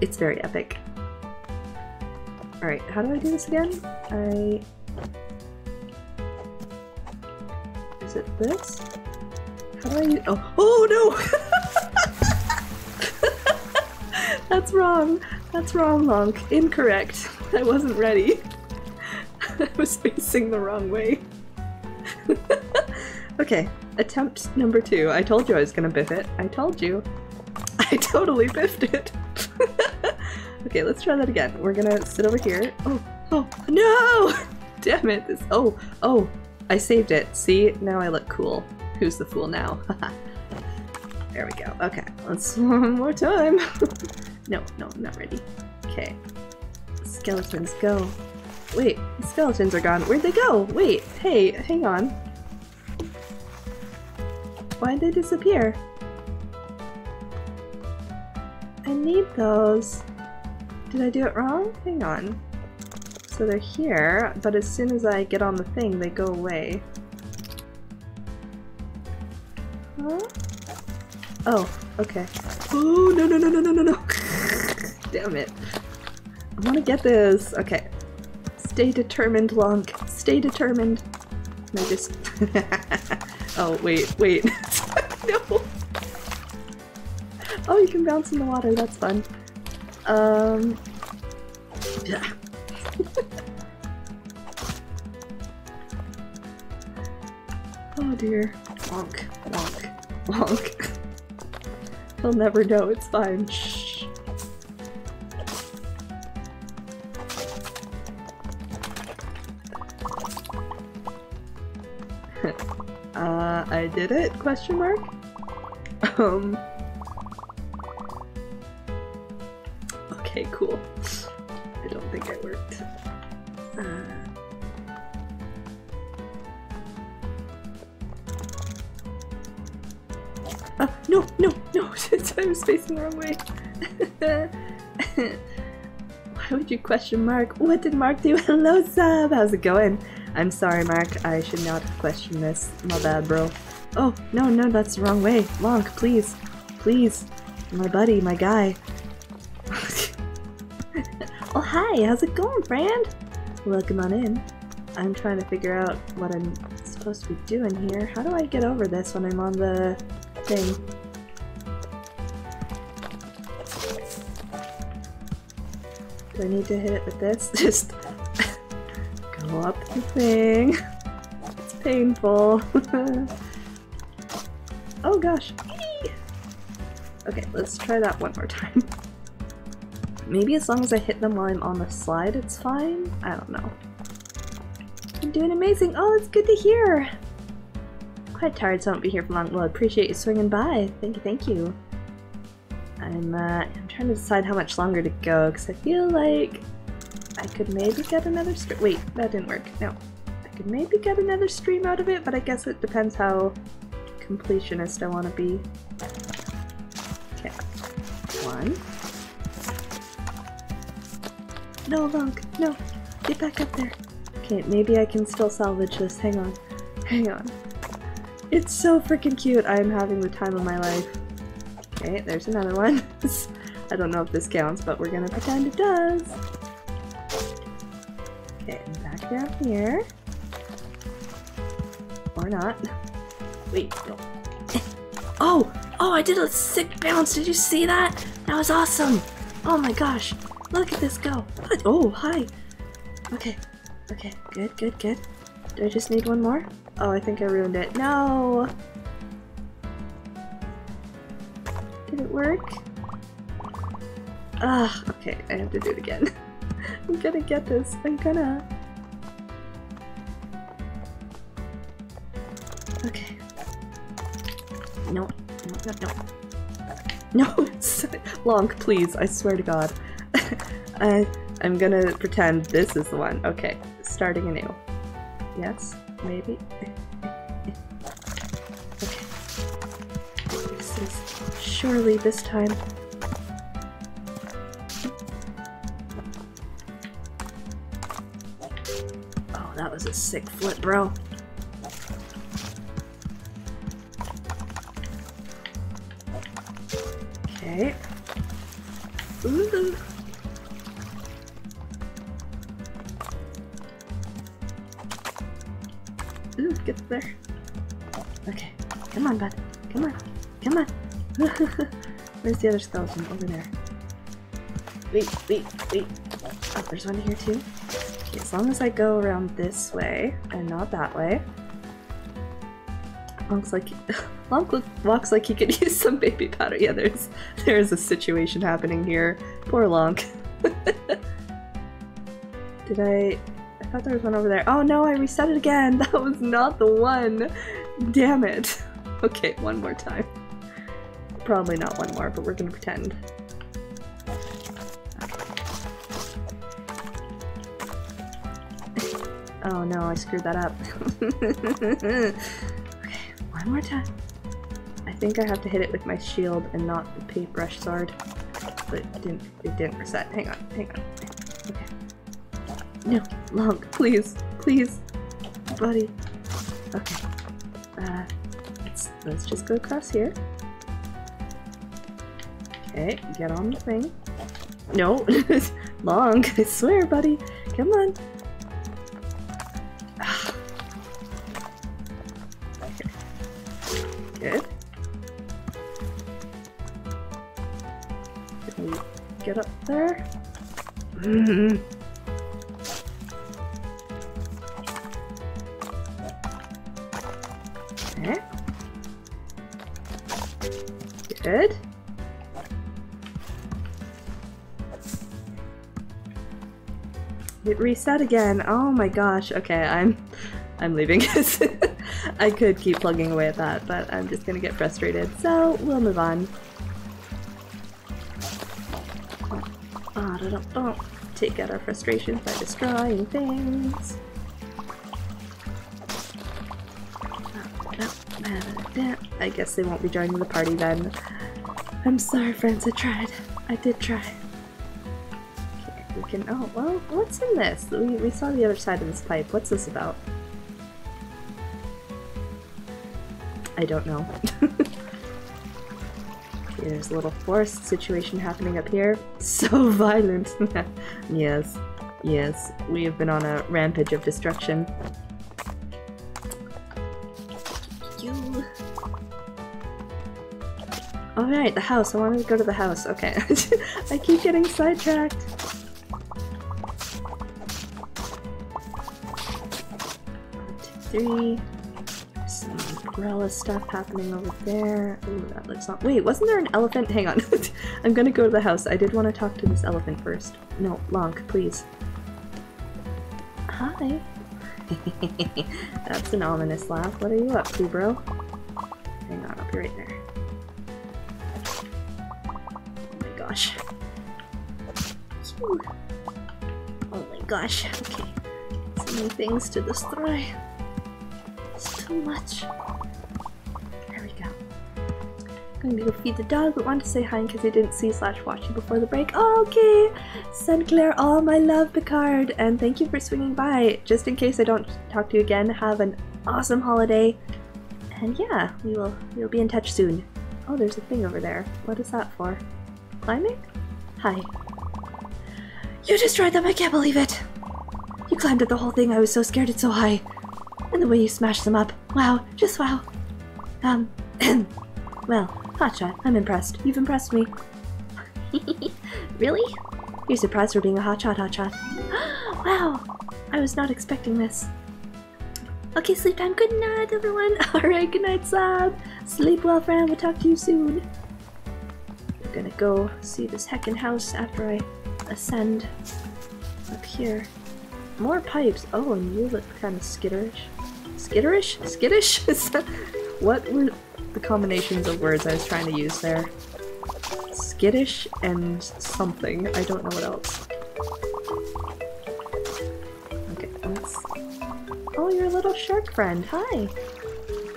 It's very epic. Alright, how do I do this again? I... Is it this? How do I use- oh, oh no! That's wrong. That's wrong, Lonk. Incorrect. I wasn't ready. I was facing the wrong way. okay, attempt number two. I told you I was gonna biff it. I told you. I totally biffed it. okay, let's try that again. We're gonna sit over here. Oh, oh, no! Damn it. This, oh, oh, I saved it. See, now I look cool. Who's the fool now? there we go. Okay, let's one more time. no, no, I'm not ready. Okay. Skeletons, go. Wait, skeletons are gone. Where'd they go? Wait, hey, hang on. Why'd they disappear? I need those. Did I do it wrong? Hang on. So they're here, but as soon as I get on the thing, they go away. Huh? Oh, okay. Oh, no, no, no, no, no, no, no. Damn it. I want to get this. Okay. Stay determined, Lonk. Stay determined. And I just... oh, wait, wait. no! Oh, you can bounce in the water, that's fun. Um... Yeah. oh dear. Wonk, wonk, wonk. He'll never know, it's fine. Shh. I did it? Question mark? Um... Okay, cool. I don't think it worked. Uh... Uh, no, no, no! I was facing the wrong way. Why would you question Mark? What did Mark do? Hello, sub! How's it going? I'm sorry, Mark. I should not have questioned this. My bad, bro. Oh, no, no, that's the wrong way. Lonk, please. Please. My buddy, my guy. oh, hi! How's it going, friend? Welcome on in. I'm trying to figure out what I'm supposed to be doing here. How do I get over this when I'm on the thing? Do I need to hit it with this? Just go up the thing. It's painful. Oh gosh. Okay, let's try that one more time. Maybe as long as I hit them while I'm on the slide, it's fine? I don't know. I'm doing amazing! Oh, it's good to hear! Quite tired, so I won't be here for long. Well, I appreciate you swinging by. Thank you, thank you. I'm, uh, I'm trying to decide how much longer to go, because I feel like I could maybe get another wait, that didn't work. No. I could maybe get another stream out of it, but I guess it depends how completionist I want to be. Okay. One. No, Lonk, no. Get back up there. Okay, maybe I can still salvage this. Hang on. Hang on. It's so freaking cute. I am having the time of my life. Okay, there's another one. I don't know if this counts, but we're gonna pretend it does. Okay, back down here. Or not. Wait, no. oh! Oh, I did a sick bounce! Did you see that? That was awesome! Oh my gosh! Look at this go! What? Oh, hi! Okay, okay, good, good, good. Do I just need one more? Oh, I think I ruined it. No! Did it work? Ah, okay, I have to do it again. I'm gonna get this. I'm gonna. Okay. No, no, no, no. No, it's long, please. I swear to God. I, I'm gonna pretend this is the one. Okay, starting anew. Yes, maybe. Okay. This is surely this time. Oh, that was a sick flip, bro. Okay. Ooh. Ooh, get there. Okay. Come on, bud. Come on. Come on. Where's the other skeleton? Over there. Wait, wait, wait. Oh, there's one here too. Okay, as long as I go around this way and not that way. Looks like look, walks like he could use some baby powder. Yeah, there's there's a situation happening here. Poor Lonk. Did I I thought there was one over there. Oh no, I reset it again! That was not the one! Damn it! Okay, one more time. Probably not one more, but we're gonna pretend. Oh no, I screwed that up. One more time. I think I have to hit it with my shield and not the paintbrush sword. But it didn't, it didn't reset. Hang on, hang on. Okay. No, Lonk, please, please, buddy. Okay. Uh, let's, let's just go across here. Okay, get on the thing. No, Lonk, I swear, buddy. Come on. Okay. Good. It reset again. Oh my gosh. Okay, I'm I'm leaving. I could keep plugging away at that, but I'm just gonna get frustrated. So we'll move on. Ah, da, da. Take out our frustrations by destroying things. I guess they won't be joining the party then. I'm sorry, friends. I tried. I did try. Okay, we can. Oh well, what's in this? We we saw the other side of this pipe. What's this about? I don't know. There's a little forest situation happening up here. So violent. yes, yes, we have been on a rampage of destruction. You. Alright, the house. I wanted to go to the house. Okay. I keep getting sidetracked. Three stuff happening over there. Ooh, that looks not- wait, wasn't there an elephant? Hang on. I'm gonna go to the house. I did want to talk to this elephant first. No, Lonk, please. Hi. That's an ominous laugh. What are you up to, bro? Hang on, I'll be right there. Oh my gosh. Phew. Oh my gosh, okay. So many things to destroy. It's too much. I'm gonna go feed the dog, but wanted to say hi in case I didn't see slash watch you before the break. Oh, okay! Send Claire all my love, Picard, and thank you for swinging by. Just in case I don't talk to you again, have an awesome holiday. And yeah, we will we'll be in touch soon. Oh, there's a thing over there. What is that for? Climbing? Hi. You destroyed them, I can't believe it! You climbed up the whole thing, I was so scared it's so high. And the way you smashed them up. Wow, just wow. Um, well, Hotshot, I'm impressed. You've impressed me. really? You're surprised for being a hotshot, hotshot. wow! I was not expecting this. Okay, sleep time. Good night, everyone. Alright, good night, Sab. Sleep well, friend. We'll talk to you soon. I'm gonna go see this heckin' house after I ascend up here. More pipes. Oh, and you look kind of skitterish. Skitterish? Skittish? what were the combinations of words I was trying to use there. Skittish and something. I don't know what else. Okay, let's... Oh, your little shark friend. Hi!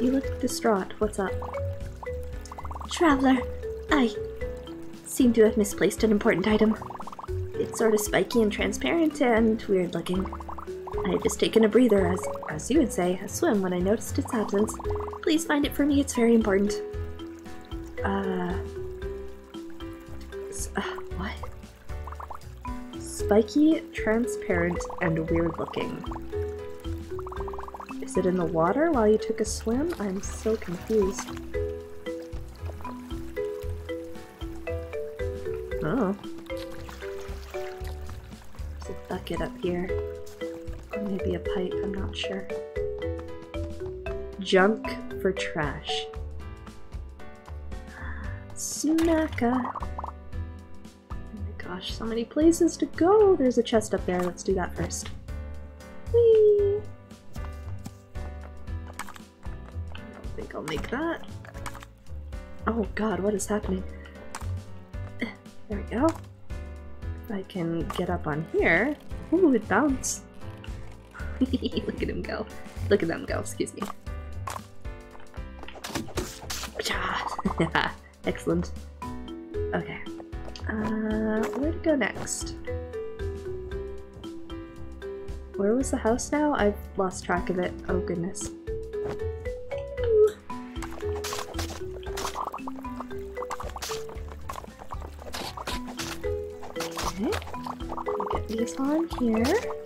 You look distraught. What's up? Traveler, I seem to have misplaced an important item. It's sort of spiky and transparent and weird looking. I had just taken a breather, as, as you would say, a swim when I noticed its absence. Please find it for me, it's very important. Uh... uh what? Spiky, transparent, and weird looking. Is it in the water while you took a swim? I'm so confused. Oh. There's a bucket up here. Maybe a pipe, I'm not sure. Junk for trash. Sunaka. Oh my gosh, so many places to go! There's a chest up there, let's do that first. Whee! I don't think I'll make that. Oh god, what is happening? There we go. I can get up on here. Ooh, it bounced. Look at him go. Look at them go, excuse me. Excellent. Okay. Uh, where to go next? Where was the house now? I've lost track of it. Oh goodness. Okay. Get these on here.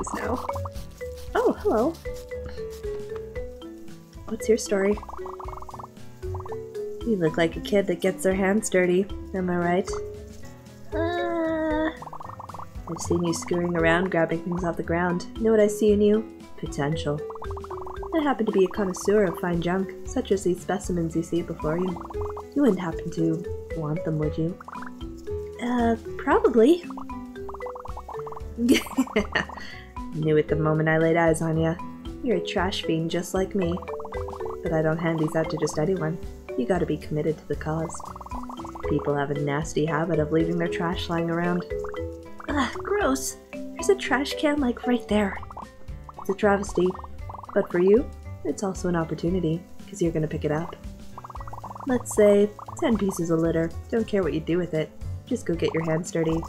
Is now. Oh, hello. What's your story? You look like a kid that gets their hands dirty, am I right? Uh, I've seen you scurrying around grabbing things off the ground. You know what I see in you? Potential. I happen to be a connoisseur of fine junk, such as these specimens you see before you. You wouldn't happen to want them, would you? uh, probably. Knew it the moment I laid eyes on you. You're a trash fiend just like me. But I don't hand these out to just anyone. You gotta be committed to the cause. People have a nasty habit of leaving their trash lying around. Ugh, gross. There's a trash can like right there. It's a travesty. But for you, it's also an opportunity, because you're gonna pick it up. Let's say 10 pieces of litter. Don't care what you do with it. Just go get your hands dirty.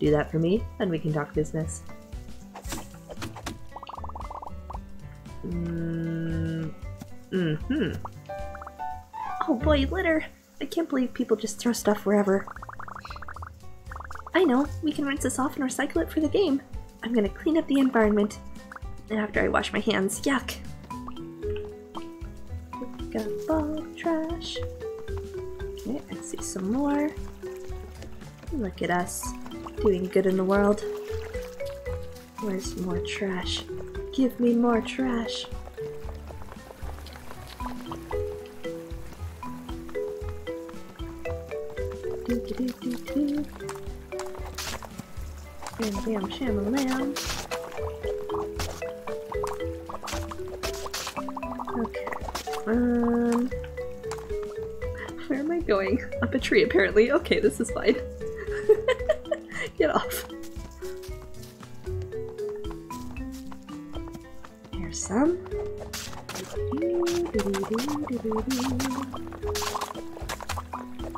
Do that for me, and we can talk business. Mm, hmm Oh boy, litter. I can't believe people just throw stuff wherever. I know, we can rinse this off and recycle it for the game. I'm gonna clean up the environment. After I wash my hands, yuck. Got bog trash. Okay, I see some more. Look at us, doing good in the world. Where's more trash? Give me more trash. Bam bam shamalam. Okay. Um. Where am I going? Up a tree, apparently. Okay, this is fine. Some.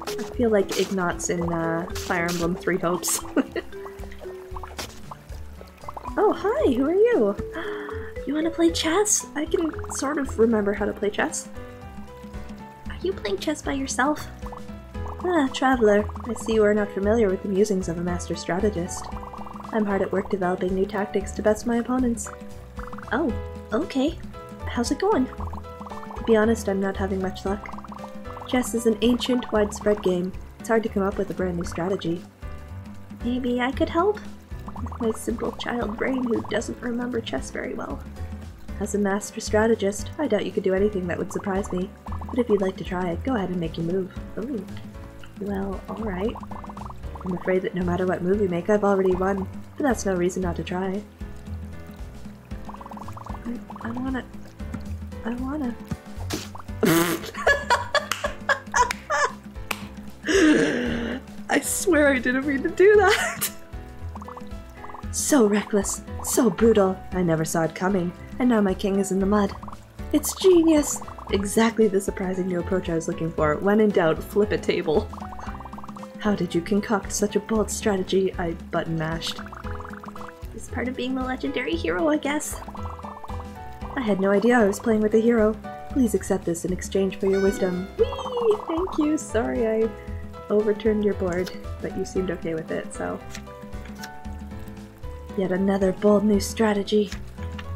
I feel like Ignatz in uh, Fire Emblem Three Hopes. oh, hi, who are you? You wanna play chess? I can sort of remember how to play chess. Are you playing chess by yourself? Ah, traveler, I see you are not familiar with the musings of a master strategist. I'm hard at work developing new tactics to best my opponents. Oh, okay. How's it going? To be honest, I'm not having much luck. Chess is an ancient, widespread game. It's hard to come up with a brand new strategy. Maybe I could help? With my simple child brain who doesn't remember chess very well. As a master strategist, I doubt you could do anything that would surprise me. But if you'd like to try it, go ahead and make your move. Ooh. Well, alright. I'm afraid that no matter what move you make, I've already won. But that's no reason not to try. I, wanna... I wanna... I swear I didn't mean to do that! So reckless, so brutal. I never saw it coming, and now my king is in the mud. It's genius! Exactly the surprising new approach I was looking for. When in doubt, flip a table. How did you concoct such a bold strategy? I button mashed. It's part of being the legendary hero, I guess. I had no idea I was playing with a hero. Please accept this in exchange for your wisdom. Whee! Thank you. Sorry I overturned your board, but you seemed okay with it, so. Yet another bold new strategy.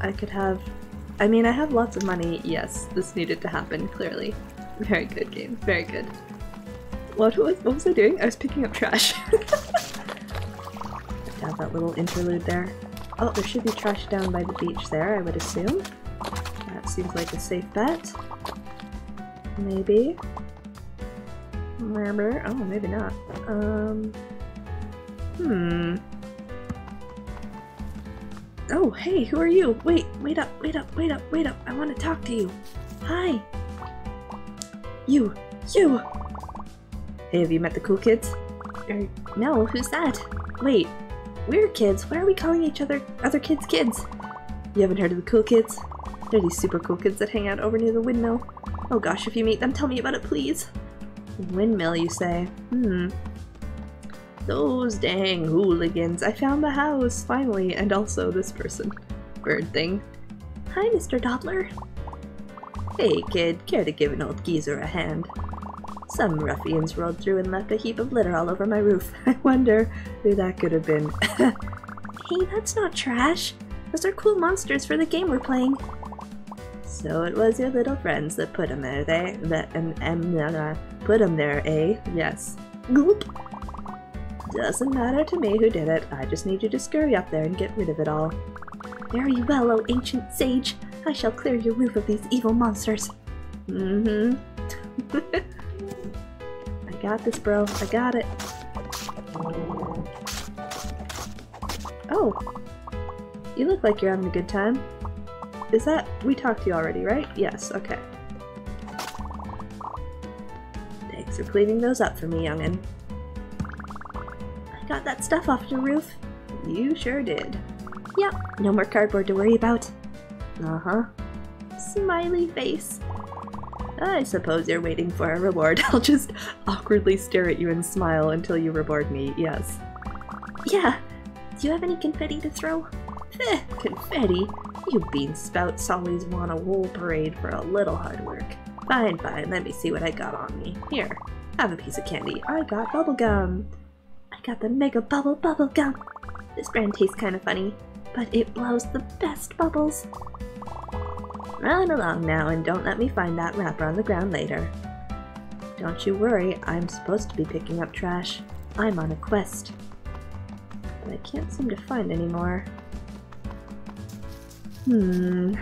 I could have. I mean, I have lots of money. Yes, this needed to happen, clearly. Very good game. Very good. What was, what was I doing? I was picking up trash. have that little interlude there. Oh, there should be trash down by the beach there, I would assume. Seems like a safe bet. Maybe. Maybe. Oh, maybe not. Um. Hmm. Oh, hey, who are you? Wait, wait up, wait up, wait up, wait up. I want to talk to you. Hi. You, you. Hey, have you met the cool kids? Er, no, who's that? Wait, we're kids. Why are we calling each other other kids kids? You haven't heard of the cool kids? They're these super cool kids that hang out over near the windmill. Oh gosh, if you meet them, tell me about it, please. Windmill, you say? Hmm. Those dang hooligans. I found the house, finally, and also this person. Bird thing. Hi, Mr. Doddler. Hey, kid, care to give an old geezer a hand? Some ruffians rolled through and left a heap of litter all over my roof. I wonder who that could have been. Hey, that's not trash. Those are cool monsters for the game we're playing. So it was your little friends that put them there, they that um, um, uh, put them there, eh? Yes. Goop. Doesn't matter to me who did it. I just need you to scurry up there and get rid of it all. Very well, O ancient sage. I shall clear your roof of these evil monsters. Mm-hmm. I got this, bro. I got it. Oh. You look like you're having a good time. Is that- we talked to you already, right? Yes, okay. Thanks for cleaning those up for me, youngin'. I got that stuff off your roof. You sure did. Yep, no more cardboard to worry about. Uh-huh. Smiley face. I suppose you're waiting for a reward. I'll just awkwardly stare at you and smile until you reward me, yes. Yeah. Do you have any confetti to throw? Confetti? You bean spouts always want a wool parade for a little hard work. Fine, fine, let me see what I got on me. Here, have a piece of candy. I got bubblegum. I got the Mega Bubble Bubble Gum. This brand tastes kind of funny, but it blows the best bubbles. Run along now and don't let me find that wrapper on the ground later. Don't you worry, I'm supposed to be picking up trash. I'm on a quest. But I can't seem to find any more. Hmm.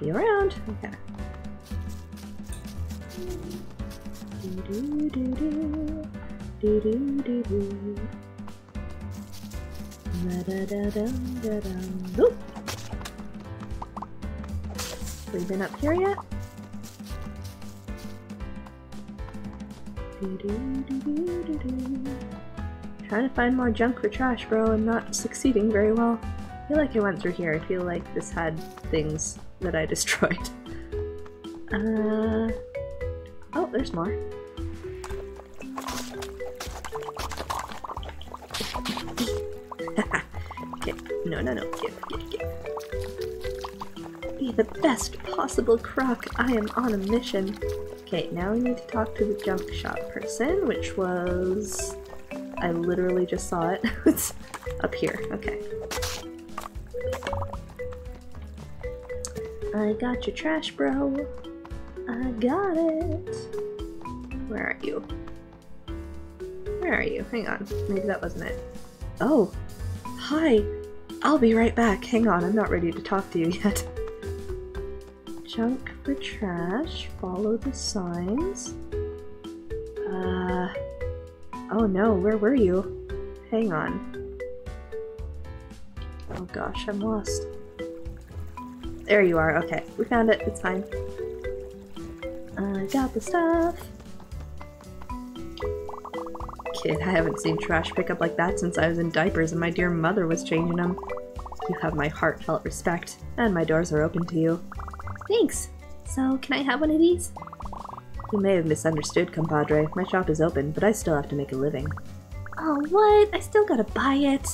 You around? Okay. Do do do. Do do do do. Da da da dum da dum. Oop. We been up here yet? Do do do do do do. Trying to find more junk for trash, bro. I'm not succeeding very well. I feel like I went through here. I feel like this had things that I destroyed. Uh. Oh, there's more. No, no, no. Give, give, give. Be the best possible croc. I am on a mission. Okay, now we need to talk to the junk shop person, which was... I literally just saw it. it's up here. Okay. I got your trash, bro. I got it. Where are you? Where are you? Hang on. Maybe that wasn't it. Oh. Hi. I'll be right back. Hang on, I'm not ready to talk to you yet. Junk for trash. Follow the signs. Uh. Oh no, where were you? Hang on. Oh gosh, I'm lost. There you are. Okay, we found it. It's fine. I got the stuff. Kid, I haven't seen trash pickup like that since I was in diapers and my dear mother was changing them. You have my heartfelt respect, and my doors are open to you. Thanks. So, can I have one of these? You may have misunderstood, compadre. My shop is open, but I still have to make a living. Oh, what? I still gotta buy it.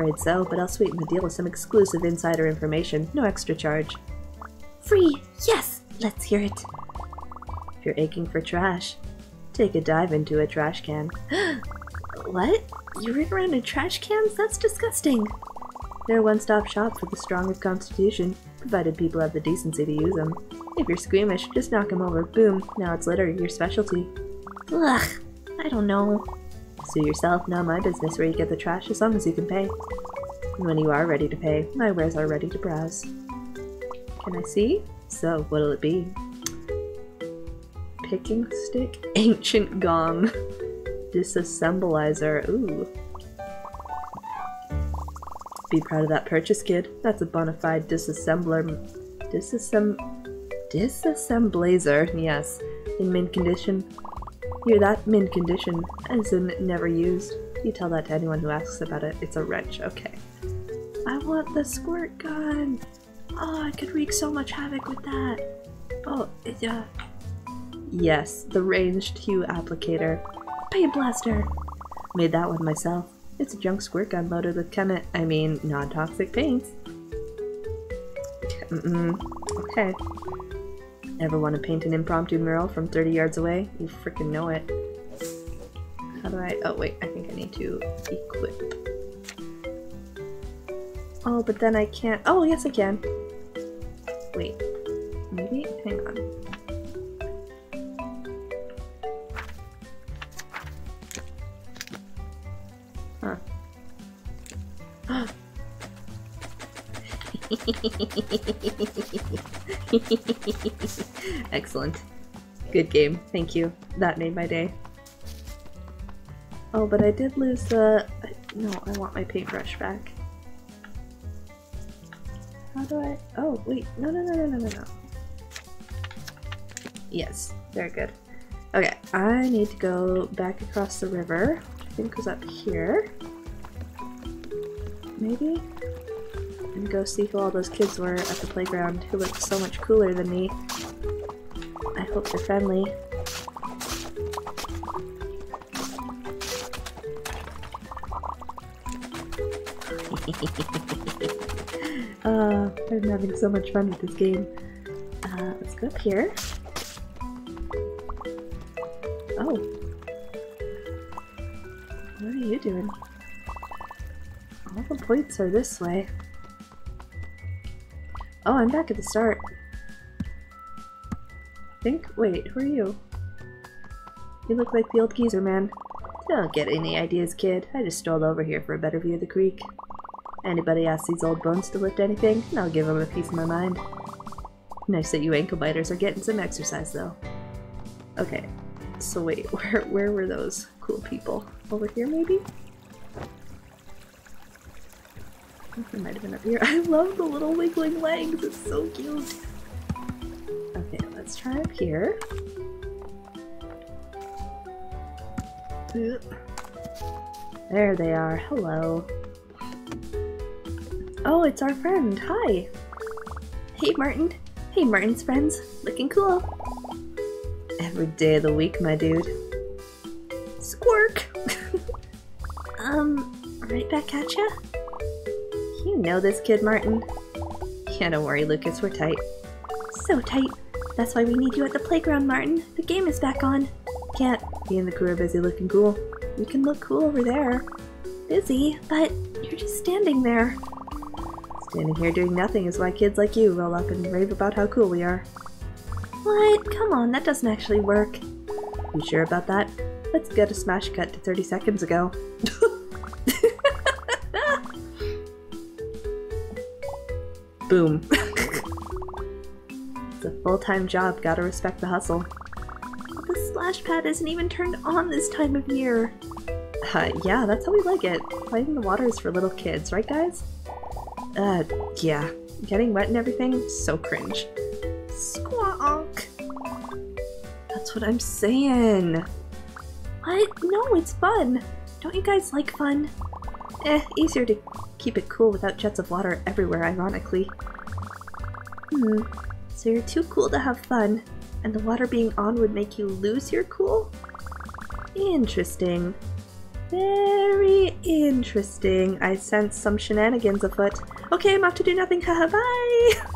Afraid so, but I'll sweeten the deal with some exclusive insider information. No extra charge. Free! Yes! Let's hear it. If you're aching for trash, take a dive into a trash can. what? You rig around in trash cans? That's disgusting. They're a one-stop shop for the strong of constitution, provided people have the decency to use them. If you're squeamish, just knock them over. Boom. Now it's litter, your specialty. Ugh. I don't know. Sue yourself, not my business where you get the trash as long as you can pay. And when you are ready to pay, my wares are ready to browse. Can I see? So, what'll it be? Picking stick? Ancient gong. Disassembleizer. Ooh. Be proud of that purchase, kid. That's a bona fide disassembler. Disassemb... Disassemblazer, yes. In mint condition. Hear that? Mint condition. As in never used. You tell that to anyone who asks about it. It's a wrench. Okay. I want the squirt gun! Oh, I could wreak so much havoc with that. Oh, yeah. Uh, yes, the ranged hue applicator. Paint blaster! Made that one myself. It's a junk squirt gun loaded with chemi- I mean, non-toxic paints. Mm-mm. Okay. Ever want to paint an impromptu mural from 30 yards away? You freaking know it. How do I- oh wait, I think I need to equip. Oh, but then I can't- oh yes I can! Wait, maybe? Hang Excellent. Good game. Thank you. That made my day. Oh, but I did lose the... No, I want my paintbrush back. How do I... Oh, wait. No, no, no, no, no, no, no. Yes. Very good. Okay, I need to go back across the river, I think it was up here. Maybe? And go see who all those kids were at the playground who looked so much cooler than me. I hope they're friendly. uh, I'm having so much fun with this game. Uh, let's go up here. Oh. What are you doing? All the points are this way. Oh, I'm back at the start. I Think? Wait, who are you? You look like the old geezer man. Don't get any ideas, kid. I just strolled over here for a better view of the creek. Anybody ask these old bones to lift anything, and I'll give them a piece of my mind. Nice that you ankle biters are getting some exercise, though. Okay, so wait, where where were those cool people? Over here, maybe? They might have been up here. I love the little wiggling legs. It's so cute. Okay, let's try up here. There they are. Hello. Oh, it's our friend. Hi. Hey, Martin. Hey, Martin's friends. Looking cool. Every day of the week, my dude. Squirk! um, right back at ya? You know this kid, Martin. Yeah, don't worry, Lucas. We're tight. So tight. That's why we need you at the playground, Martin. The game is back on. Can't. Me and the crew are busy looking cool. We can look cool over there. Busy, but you're just standing there. Standing here doing nothing is why kids like you roll up and rave about how cool we are. What? Come on, that doesn't actually work. You sure about that? Let's get a smash cut to 30 seconds ago. Boom. it's a full-time job, gotta respect the hustle. The splash pad isn't even turned on this time of year. Uh, yeah, that's how we like it. Playing the water is for little kids, right guys? Uh, yeah. Getting wet and everything, so cringe. Squawk! That's what I'm saying. What? No, it's fun. Don't you guys like fun? Eh, easier to keep it cool without jets of water everywhere, ironically. Hmm. So you're too cool to have fun, and the water being on would make you lose your cool? Interesting. Very interesting. I sense some shenanigans afoot. Okay, I'm off to do nothing. Haha, bye!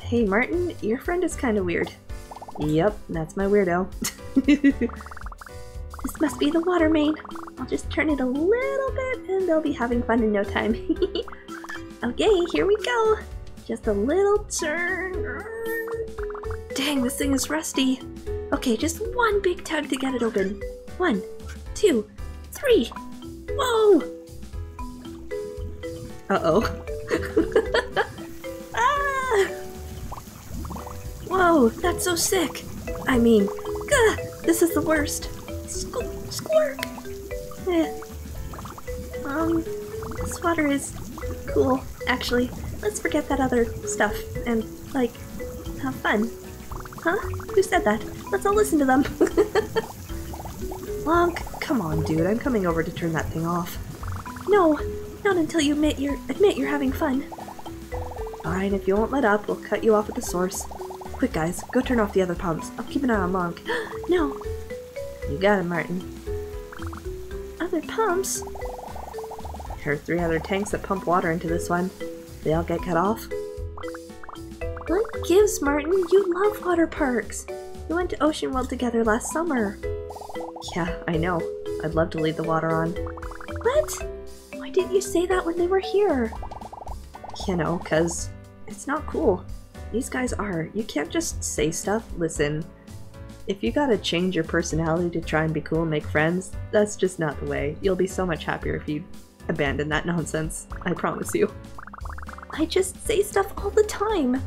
Hey, Martin, your friend is kind of weird. Yep, that's my weirdo. This must be the water main. I'll just turn it a little bit and they'll be having fun in no time. okay, here we go. Just a little turn. Dang, this thing is rusty. Okay, just one big tug to get it open. One, two, three. Whoa! Uh-oh. Ah! Whoa, that's so sick. I mean, gah, this is the worst. Squ-. Eh. Um, this water is cool, actually. Let's forget that other stuff and, like, have fun. Huh? Who said that? Let's all listen to them. Lonk, come on, dude. I'm coming over to turn that thing off. no, not until you admit you're admit you're having fun. Fine, if you won't let up, we'll cut you off at the source. Quick, guys, go turn off the other pumps. I'll keep an eye on Lonk. no, You got it, Martin. other pumps. There are three other tanks that pump water into this one. They all get cut off. What gives, Martin? You love water parks. We went to Ocean World together last summer. Yeah, I know. I'd love to lead the water on. What? Why didn't you say that when they were here? You know, cause it's not cool. These guys are. You can't just say stuff. Listen, if you gotta change your personality to try and be cool and make friends, that's just not the way. You'll be so much happier if you abandon that nonsense. I promise you. I just say stuff all the time.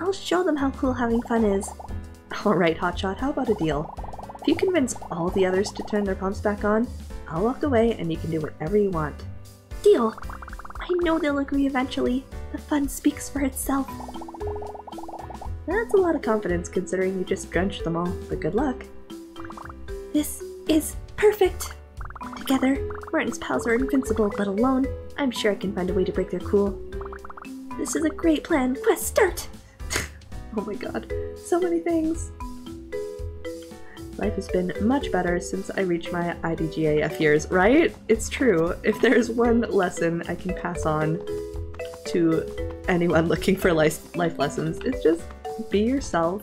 I'll show them how cool having fun is. Alright, Hotshot, how about a deal? If you convince all the others to turn their pumps back on, I'll walk away and you can do whatever you want. Deal. I know they'll agree eventually. The fun speaks for itself. That's a lot of confidence considering you just drenched them all, but good luck. This is perfect. Together, Martin's pals are invincible, but alone, I'm sure I can find a way to break their cool. This is a great plan. Quest start! oh my god, so many things. Life has been much better since I reached my IDGAF years, right? It's true. If there's one lesson I can pass on to anyone looking for life, life lessons, it's just be yourself,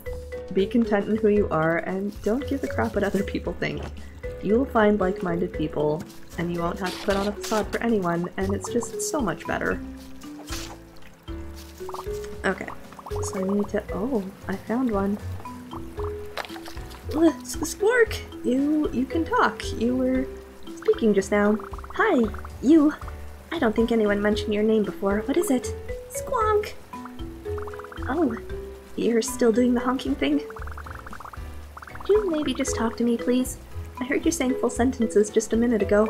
be content in who you are, and don't give a crap what other people think. You will find like-minded people, and you won't have to put on a facade for anyone, and it's just so much better. Okay, so I need to- oh, I found one. Squark! You- you can talk. You were speaking just now. Hi, you. I don't think anyone mentioned your name before. What is it? Squonk! Oh, you're still doing the honking thing? Could you maybe just talk to me, please? I heard you saying full sentences just a minute ago.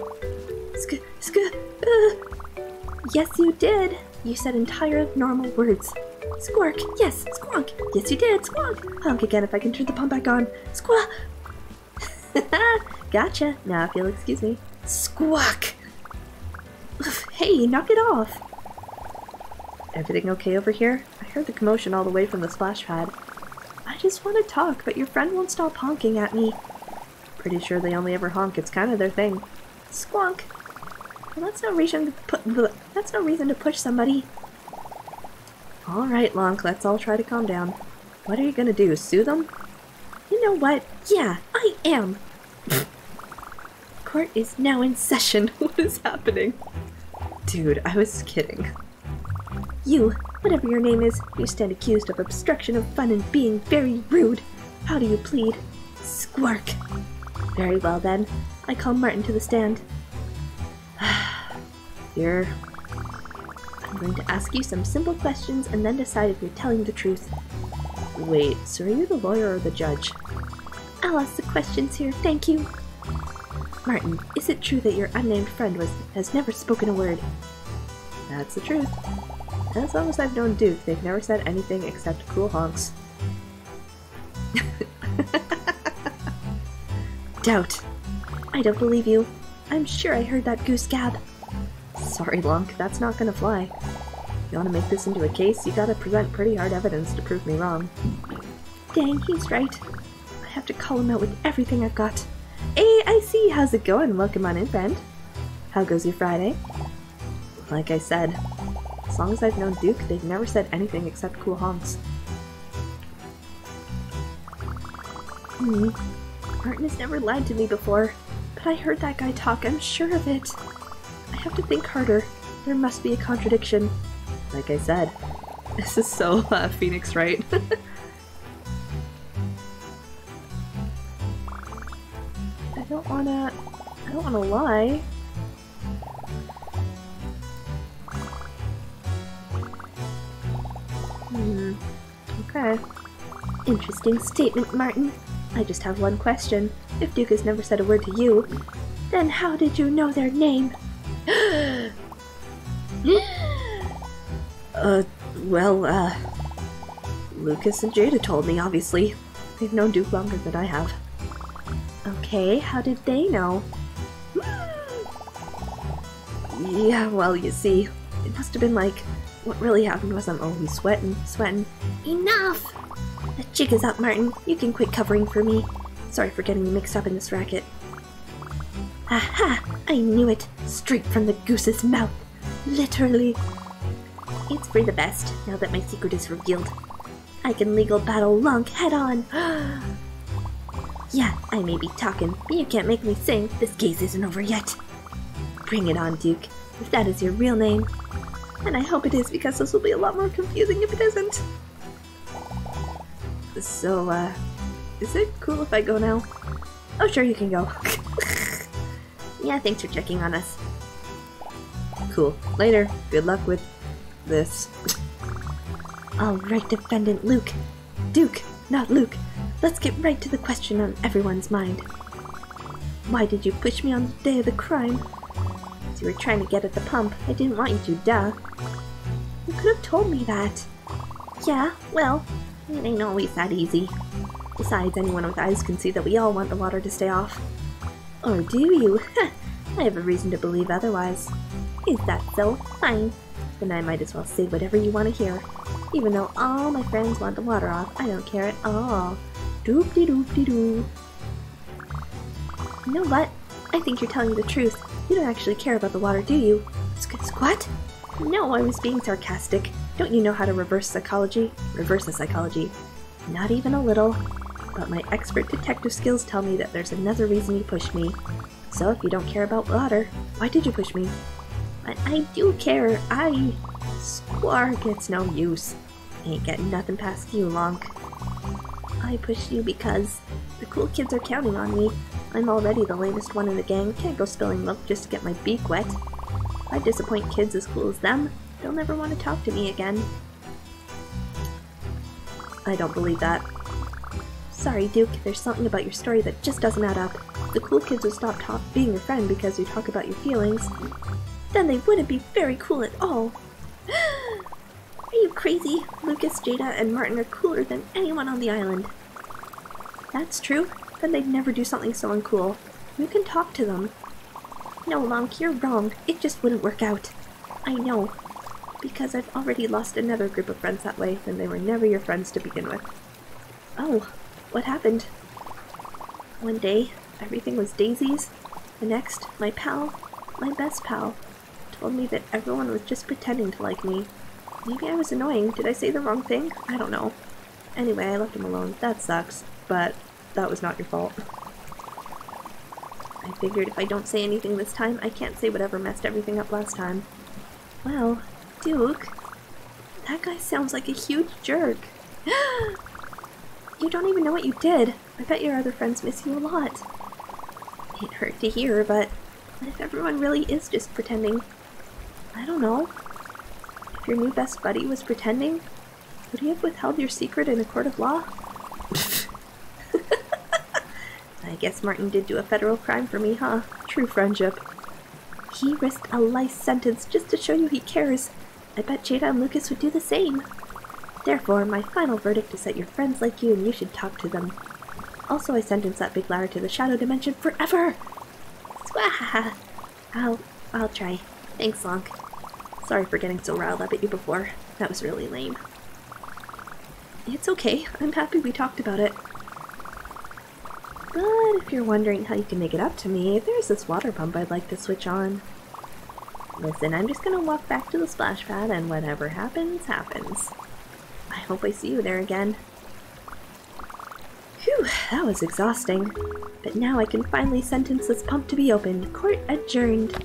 Sk sk uh. Yes, you did. You said entire normal words. Squark, yes, squonk, yes you did, squonk. Honk again if I can turn the pump back on. Squawk! gotcha. Now if you'll excuse me. Squawk! Hey, knock it off! Everything okay over here? Heard the commotion all the way from the splash pad. I just want to talk, but your friend won't stop honking at me. Pretty sure they only ever honk, it's kind of their thing. Squonk! Well, that's no reason to put. That's no reason to push somebody. All right, Lonk. Let's all try to calm down. What are you gonna do? Sue them? You know what? Yeah, I am. Court is now in session. what is happening? Dude, I was kidding. You, whatever your name is, you stand accused of obstruction of fun and being very rude. How do you plead? Squark. Very well then. I call Martin to the stand. You're... I'm going to ask you some simple questions and then decide if you're telling the truth. Wait, so are you the lawyer or the judge? I'll ask the questions here, thank you. Martin, is it true that your unnamed friend was has never spoken a word? That's the truth. As long as I've known Duke, they've never said anything except cool honks. Doubt. I don't believe you. I'm sure I heard that goose gab. Sorry, Lonk, that's not gonna fly. You want to make this into a case, you gotta present pretty hard evidence to prove me wrong. Dang, he's right. I have to call him out with everything I've got. Hey, I see. How's it going? Welcome on in, friend. How goes your Friday? Like I said, as long as I've known Duke, they've never said anything except cool honks. Hmm. Martin has never lied to me before, but I heard that guy talk, I'm sure of it. I have to think harder. There must be a contradiction. Like I said, this is so uh, Phoenix, right? I don't wanna... I don't wanna lie. Hmm. Okay. Interesting statement, Martin. I just have one question. If Duke has never said a word to you, then how did you know their name? uh, well, uh... Lucas and Jada told me, obviously. They've known Duke longer than I have. Okay, how did they know? yeah, well, you see, it must have been like, what really happened was I'm always sweating, sweating. Enough! The jig is up, Martin. You can quit covering for me. Sorry for getting you mixed up in this racket. Aha! I knew it! Straight from the goose's mouth! Literally! It's for the best, now that my secret is revealed. I can legal battle Lonk head on! Yeah, I may be talking, but you can't make me sing. This case isn't over yet. Bring it on, Duke, if that is your real name. And I hope it is because this will be a lot more confusing if it isn't. So, uh, is it cool if I go now? Oh, sure, you can go. yeah, thanks for checking on us. Cool. Later. Good luck with this. Alright, defendant Luke. Duke, not Luke. Let's get right to the question on everyone's mind. Why did you push me on the day of the crime? You were trying to get at the pump. I didn't want you to, duh. You could have told me that. Yeah, well, it ain't always that easy. Besides, anyone with eyes can see that we all want the water to stay off. Or do you? I have a reason to believe otherwise. Is that so? Fine. Then I might as well say whatever you want to hear. Even though all my friends want the water off, I don't care at all. Doop de doop de doo. You know what? I think you're telling the truth. You don't actually care about the water, do you? Squat? No, I was being sarcastic. Don't you know how to reverse psychology? Reverse the psychology. Not even a little. But my expert detective skills tell me that there's another reason you pushed me. So if you don't care about water, why did you push me? But I do care. I... Squar gets no use. Ain't getting nothing past you, Lonk. I pushed you because the cool kids are counting on me. I'm already the lamest one in the gang, can't go spilling milk just to get my beak wet. If I disappoint kids as cool as them, they'll never want to talk to me again. I don't believe that. Sorry, Duke, there's something about your story that just doesn't add up. The cool kids would stop being your friend because you talk about your feelings. Then they wouldn't be very cool at all. Are you crazy? Lucas, Jada, and Martin are cooler than anyone on the island. That's true. Then they'd never do something so uncool. You can talk to them. No, Lonk, you're wrong. It just wouldn't work out. I know. Because I've already lost another group of friends that way, and they were never your friends to begin with. Oh, what happened? One day, everything was daisies. The next, my pal, my best pal, told me that everyone was just pretending to like me. Maybe I was annoying. Did I say the wrong thing? I don't know. Anyway, I left him alone. That sucks, but that was not your fault. I figured if I don't say anything this time, I can't say whatever messed everything up last time. Well, Duke, that guy sounds like a huge jerk. you don't even know what you did. I bet your other friends miss you a lot. It hurt to hear, but what if everyone really is just pretending? I don't know. If your new best buddy was pretending, would he have withheld your secret in a court of law? I guess Martin did do a federal crime for me, huh? True friendship. He risked a life sentence just to show you he cares. I bet Jada and Lucas would do the same. Therefore, my final verdict is that your friends like you and you should talk to them. Also, I sentence that big liar to the shadow dimension forever! Swaha! I'll, I'll try. Thanks, Lonk. Sorry for getting so riled up at you before. That was really lame. It's okay. I'm happy we talked about it. But if you're wondering how you can make it up to me, there's this water pump I'd like to switch on. Listen, I'm just gonna walk back to the splash pad and whatever happens, happens. I hope I see you there again. Phew, that was exhausting. But now I can finally sentence this pump to be opened. Court adjourned.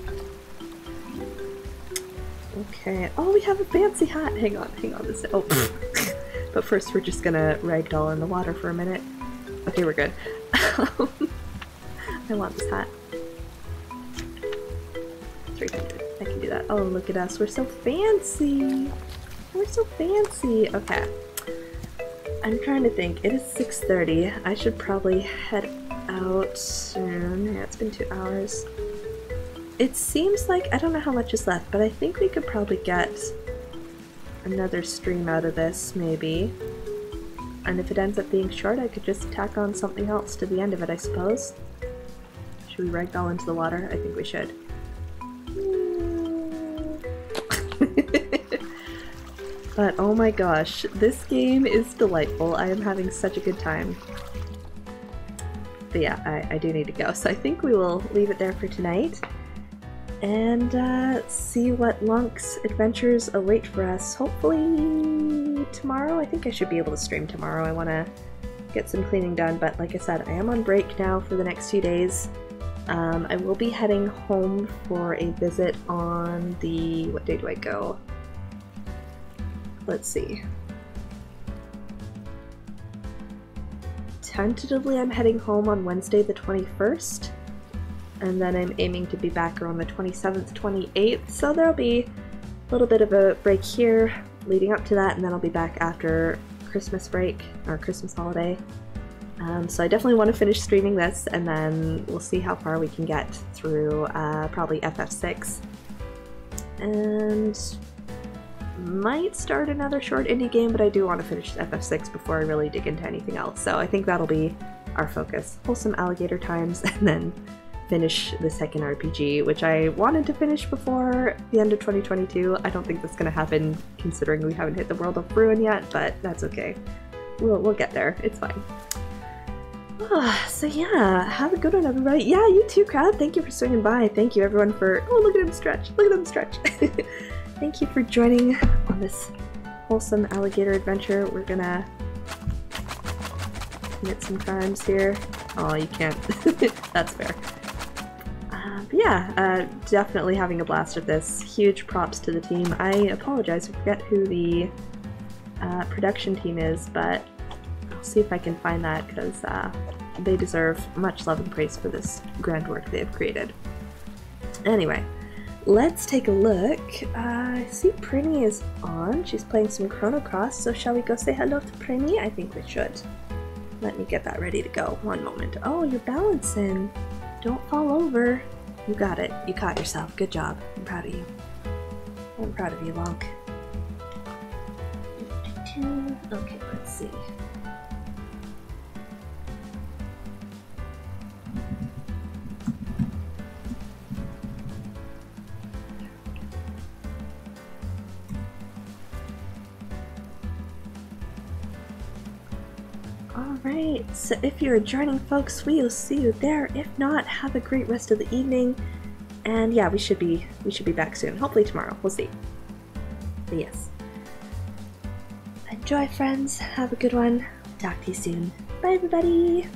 Okay. Oh, we have a fancy hat. Hang on, hang on. This. Oh. but first, we're just gonna ragdoll in the water for a minute. Okay, we're good. I want this hat. 300. I can do that. Oh, look at us. We're so fancy. We're so fancy. Okay. I'm trying to think. It is 6.30. I should probably head out soon. Yeah, it's been two hours. It seems like, I don't know how much is left, but I think we could probably get another stream out of this, maybe. And if it ends up being short, I could just tack on something else to the end of it, I suppose. Should we ragdoll into the water? I think we should. but oh my gosh, this game is delightful. I am having such a good time. But yeah, I, I do need to go, so I think we will leave it there for tonight and uh, see what Lonk's adventures await for us. Hopefully tomorrow. I think I should be able to stream tomorrow. I want to get some cleaning done. But like I said, I am on break now for the next few days. Um, I will be heading home for a visit on the. What day do I go? Let's see. Tentatively, I'm heading home on Wednesday the 21st, and then I'm aiming to be back around the 27th, 28th, so there'll be a little bit of a break here leading up to that, and then I'll be back after Christmas break, or Christmas holiday. Um, so I definitely want to finish streaming this, and then we'll see how far we can get through uh, probably FF6. And might start another short indie game, but I do want to finish FF6 before I really dig into anything else. So I think that'll be our focus. Wholesome Alligator Times, and then finish the second RPG, which I wanted to finish before the end of 2022. I don't think that's going to happen considering we haven't hit the World of Ruin yet, but that's okay. We'll, we'll get there. It's fine. Oh, so yeah, have a good one, everybody. Yeah, you too, crowd. Thank you for swinging by. Thank you, everyone, for... Oh, look at him stretch. Look at him stretch. Thank you for joining on this wholesome alligator adventure. We're gonna commit some crimes here. Oh, you can't. That's fair. Uh, but yeah, uh, definitely having a blast with this. Huge props to the team. I apologize, I forget who the uh, production team is, but I'll see if I can find that because uh, they deserve much love and praise for this grand work they have created. Anyway, let's take a look. Uh, I see Prinny is on. She's playing some Chrono Cross, so shall we go say hello to Prinny? I think we should. Let me get that ready to go. One moment. Oh, you're balancing. Don't fall over. You got it. You caught yourself. Good job. I'm proud of you. I'm proud of you, Lonk. Okay, let's see. Alright, so if you're joining folks, we will see you there. If not, have a great rest of the evening. And yeah, we should be we should be back soon. Hopefully tomorrow. We'll see. But yes. Enjoy friends, have a good one. Talk to you soon. Bye everybody!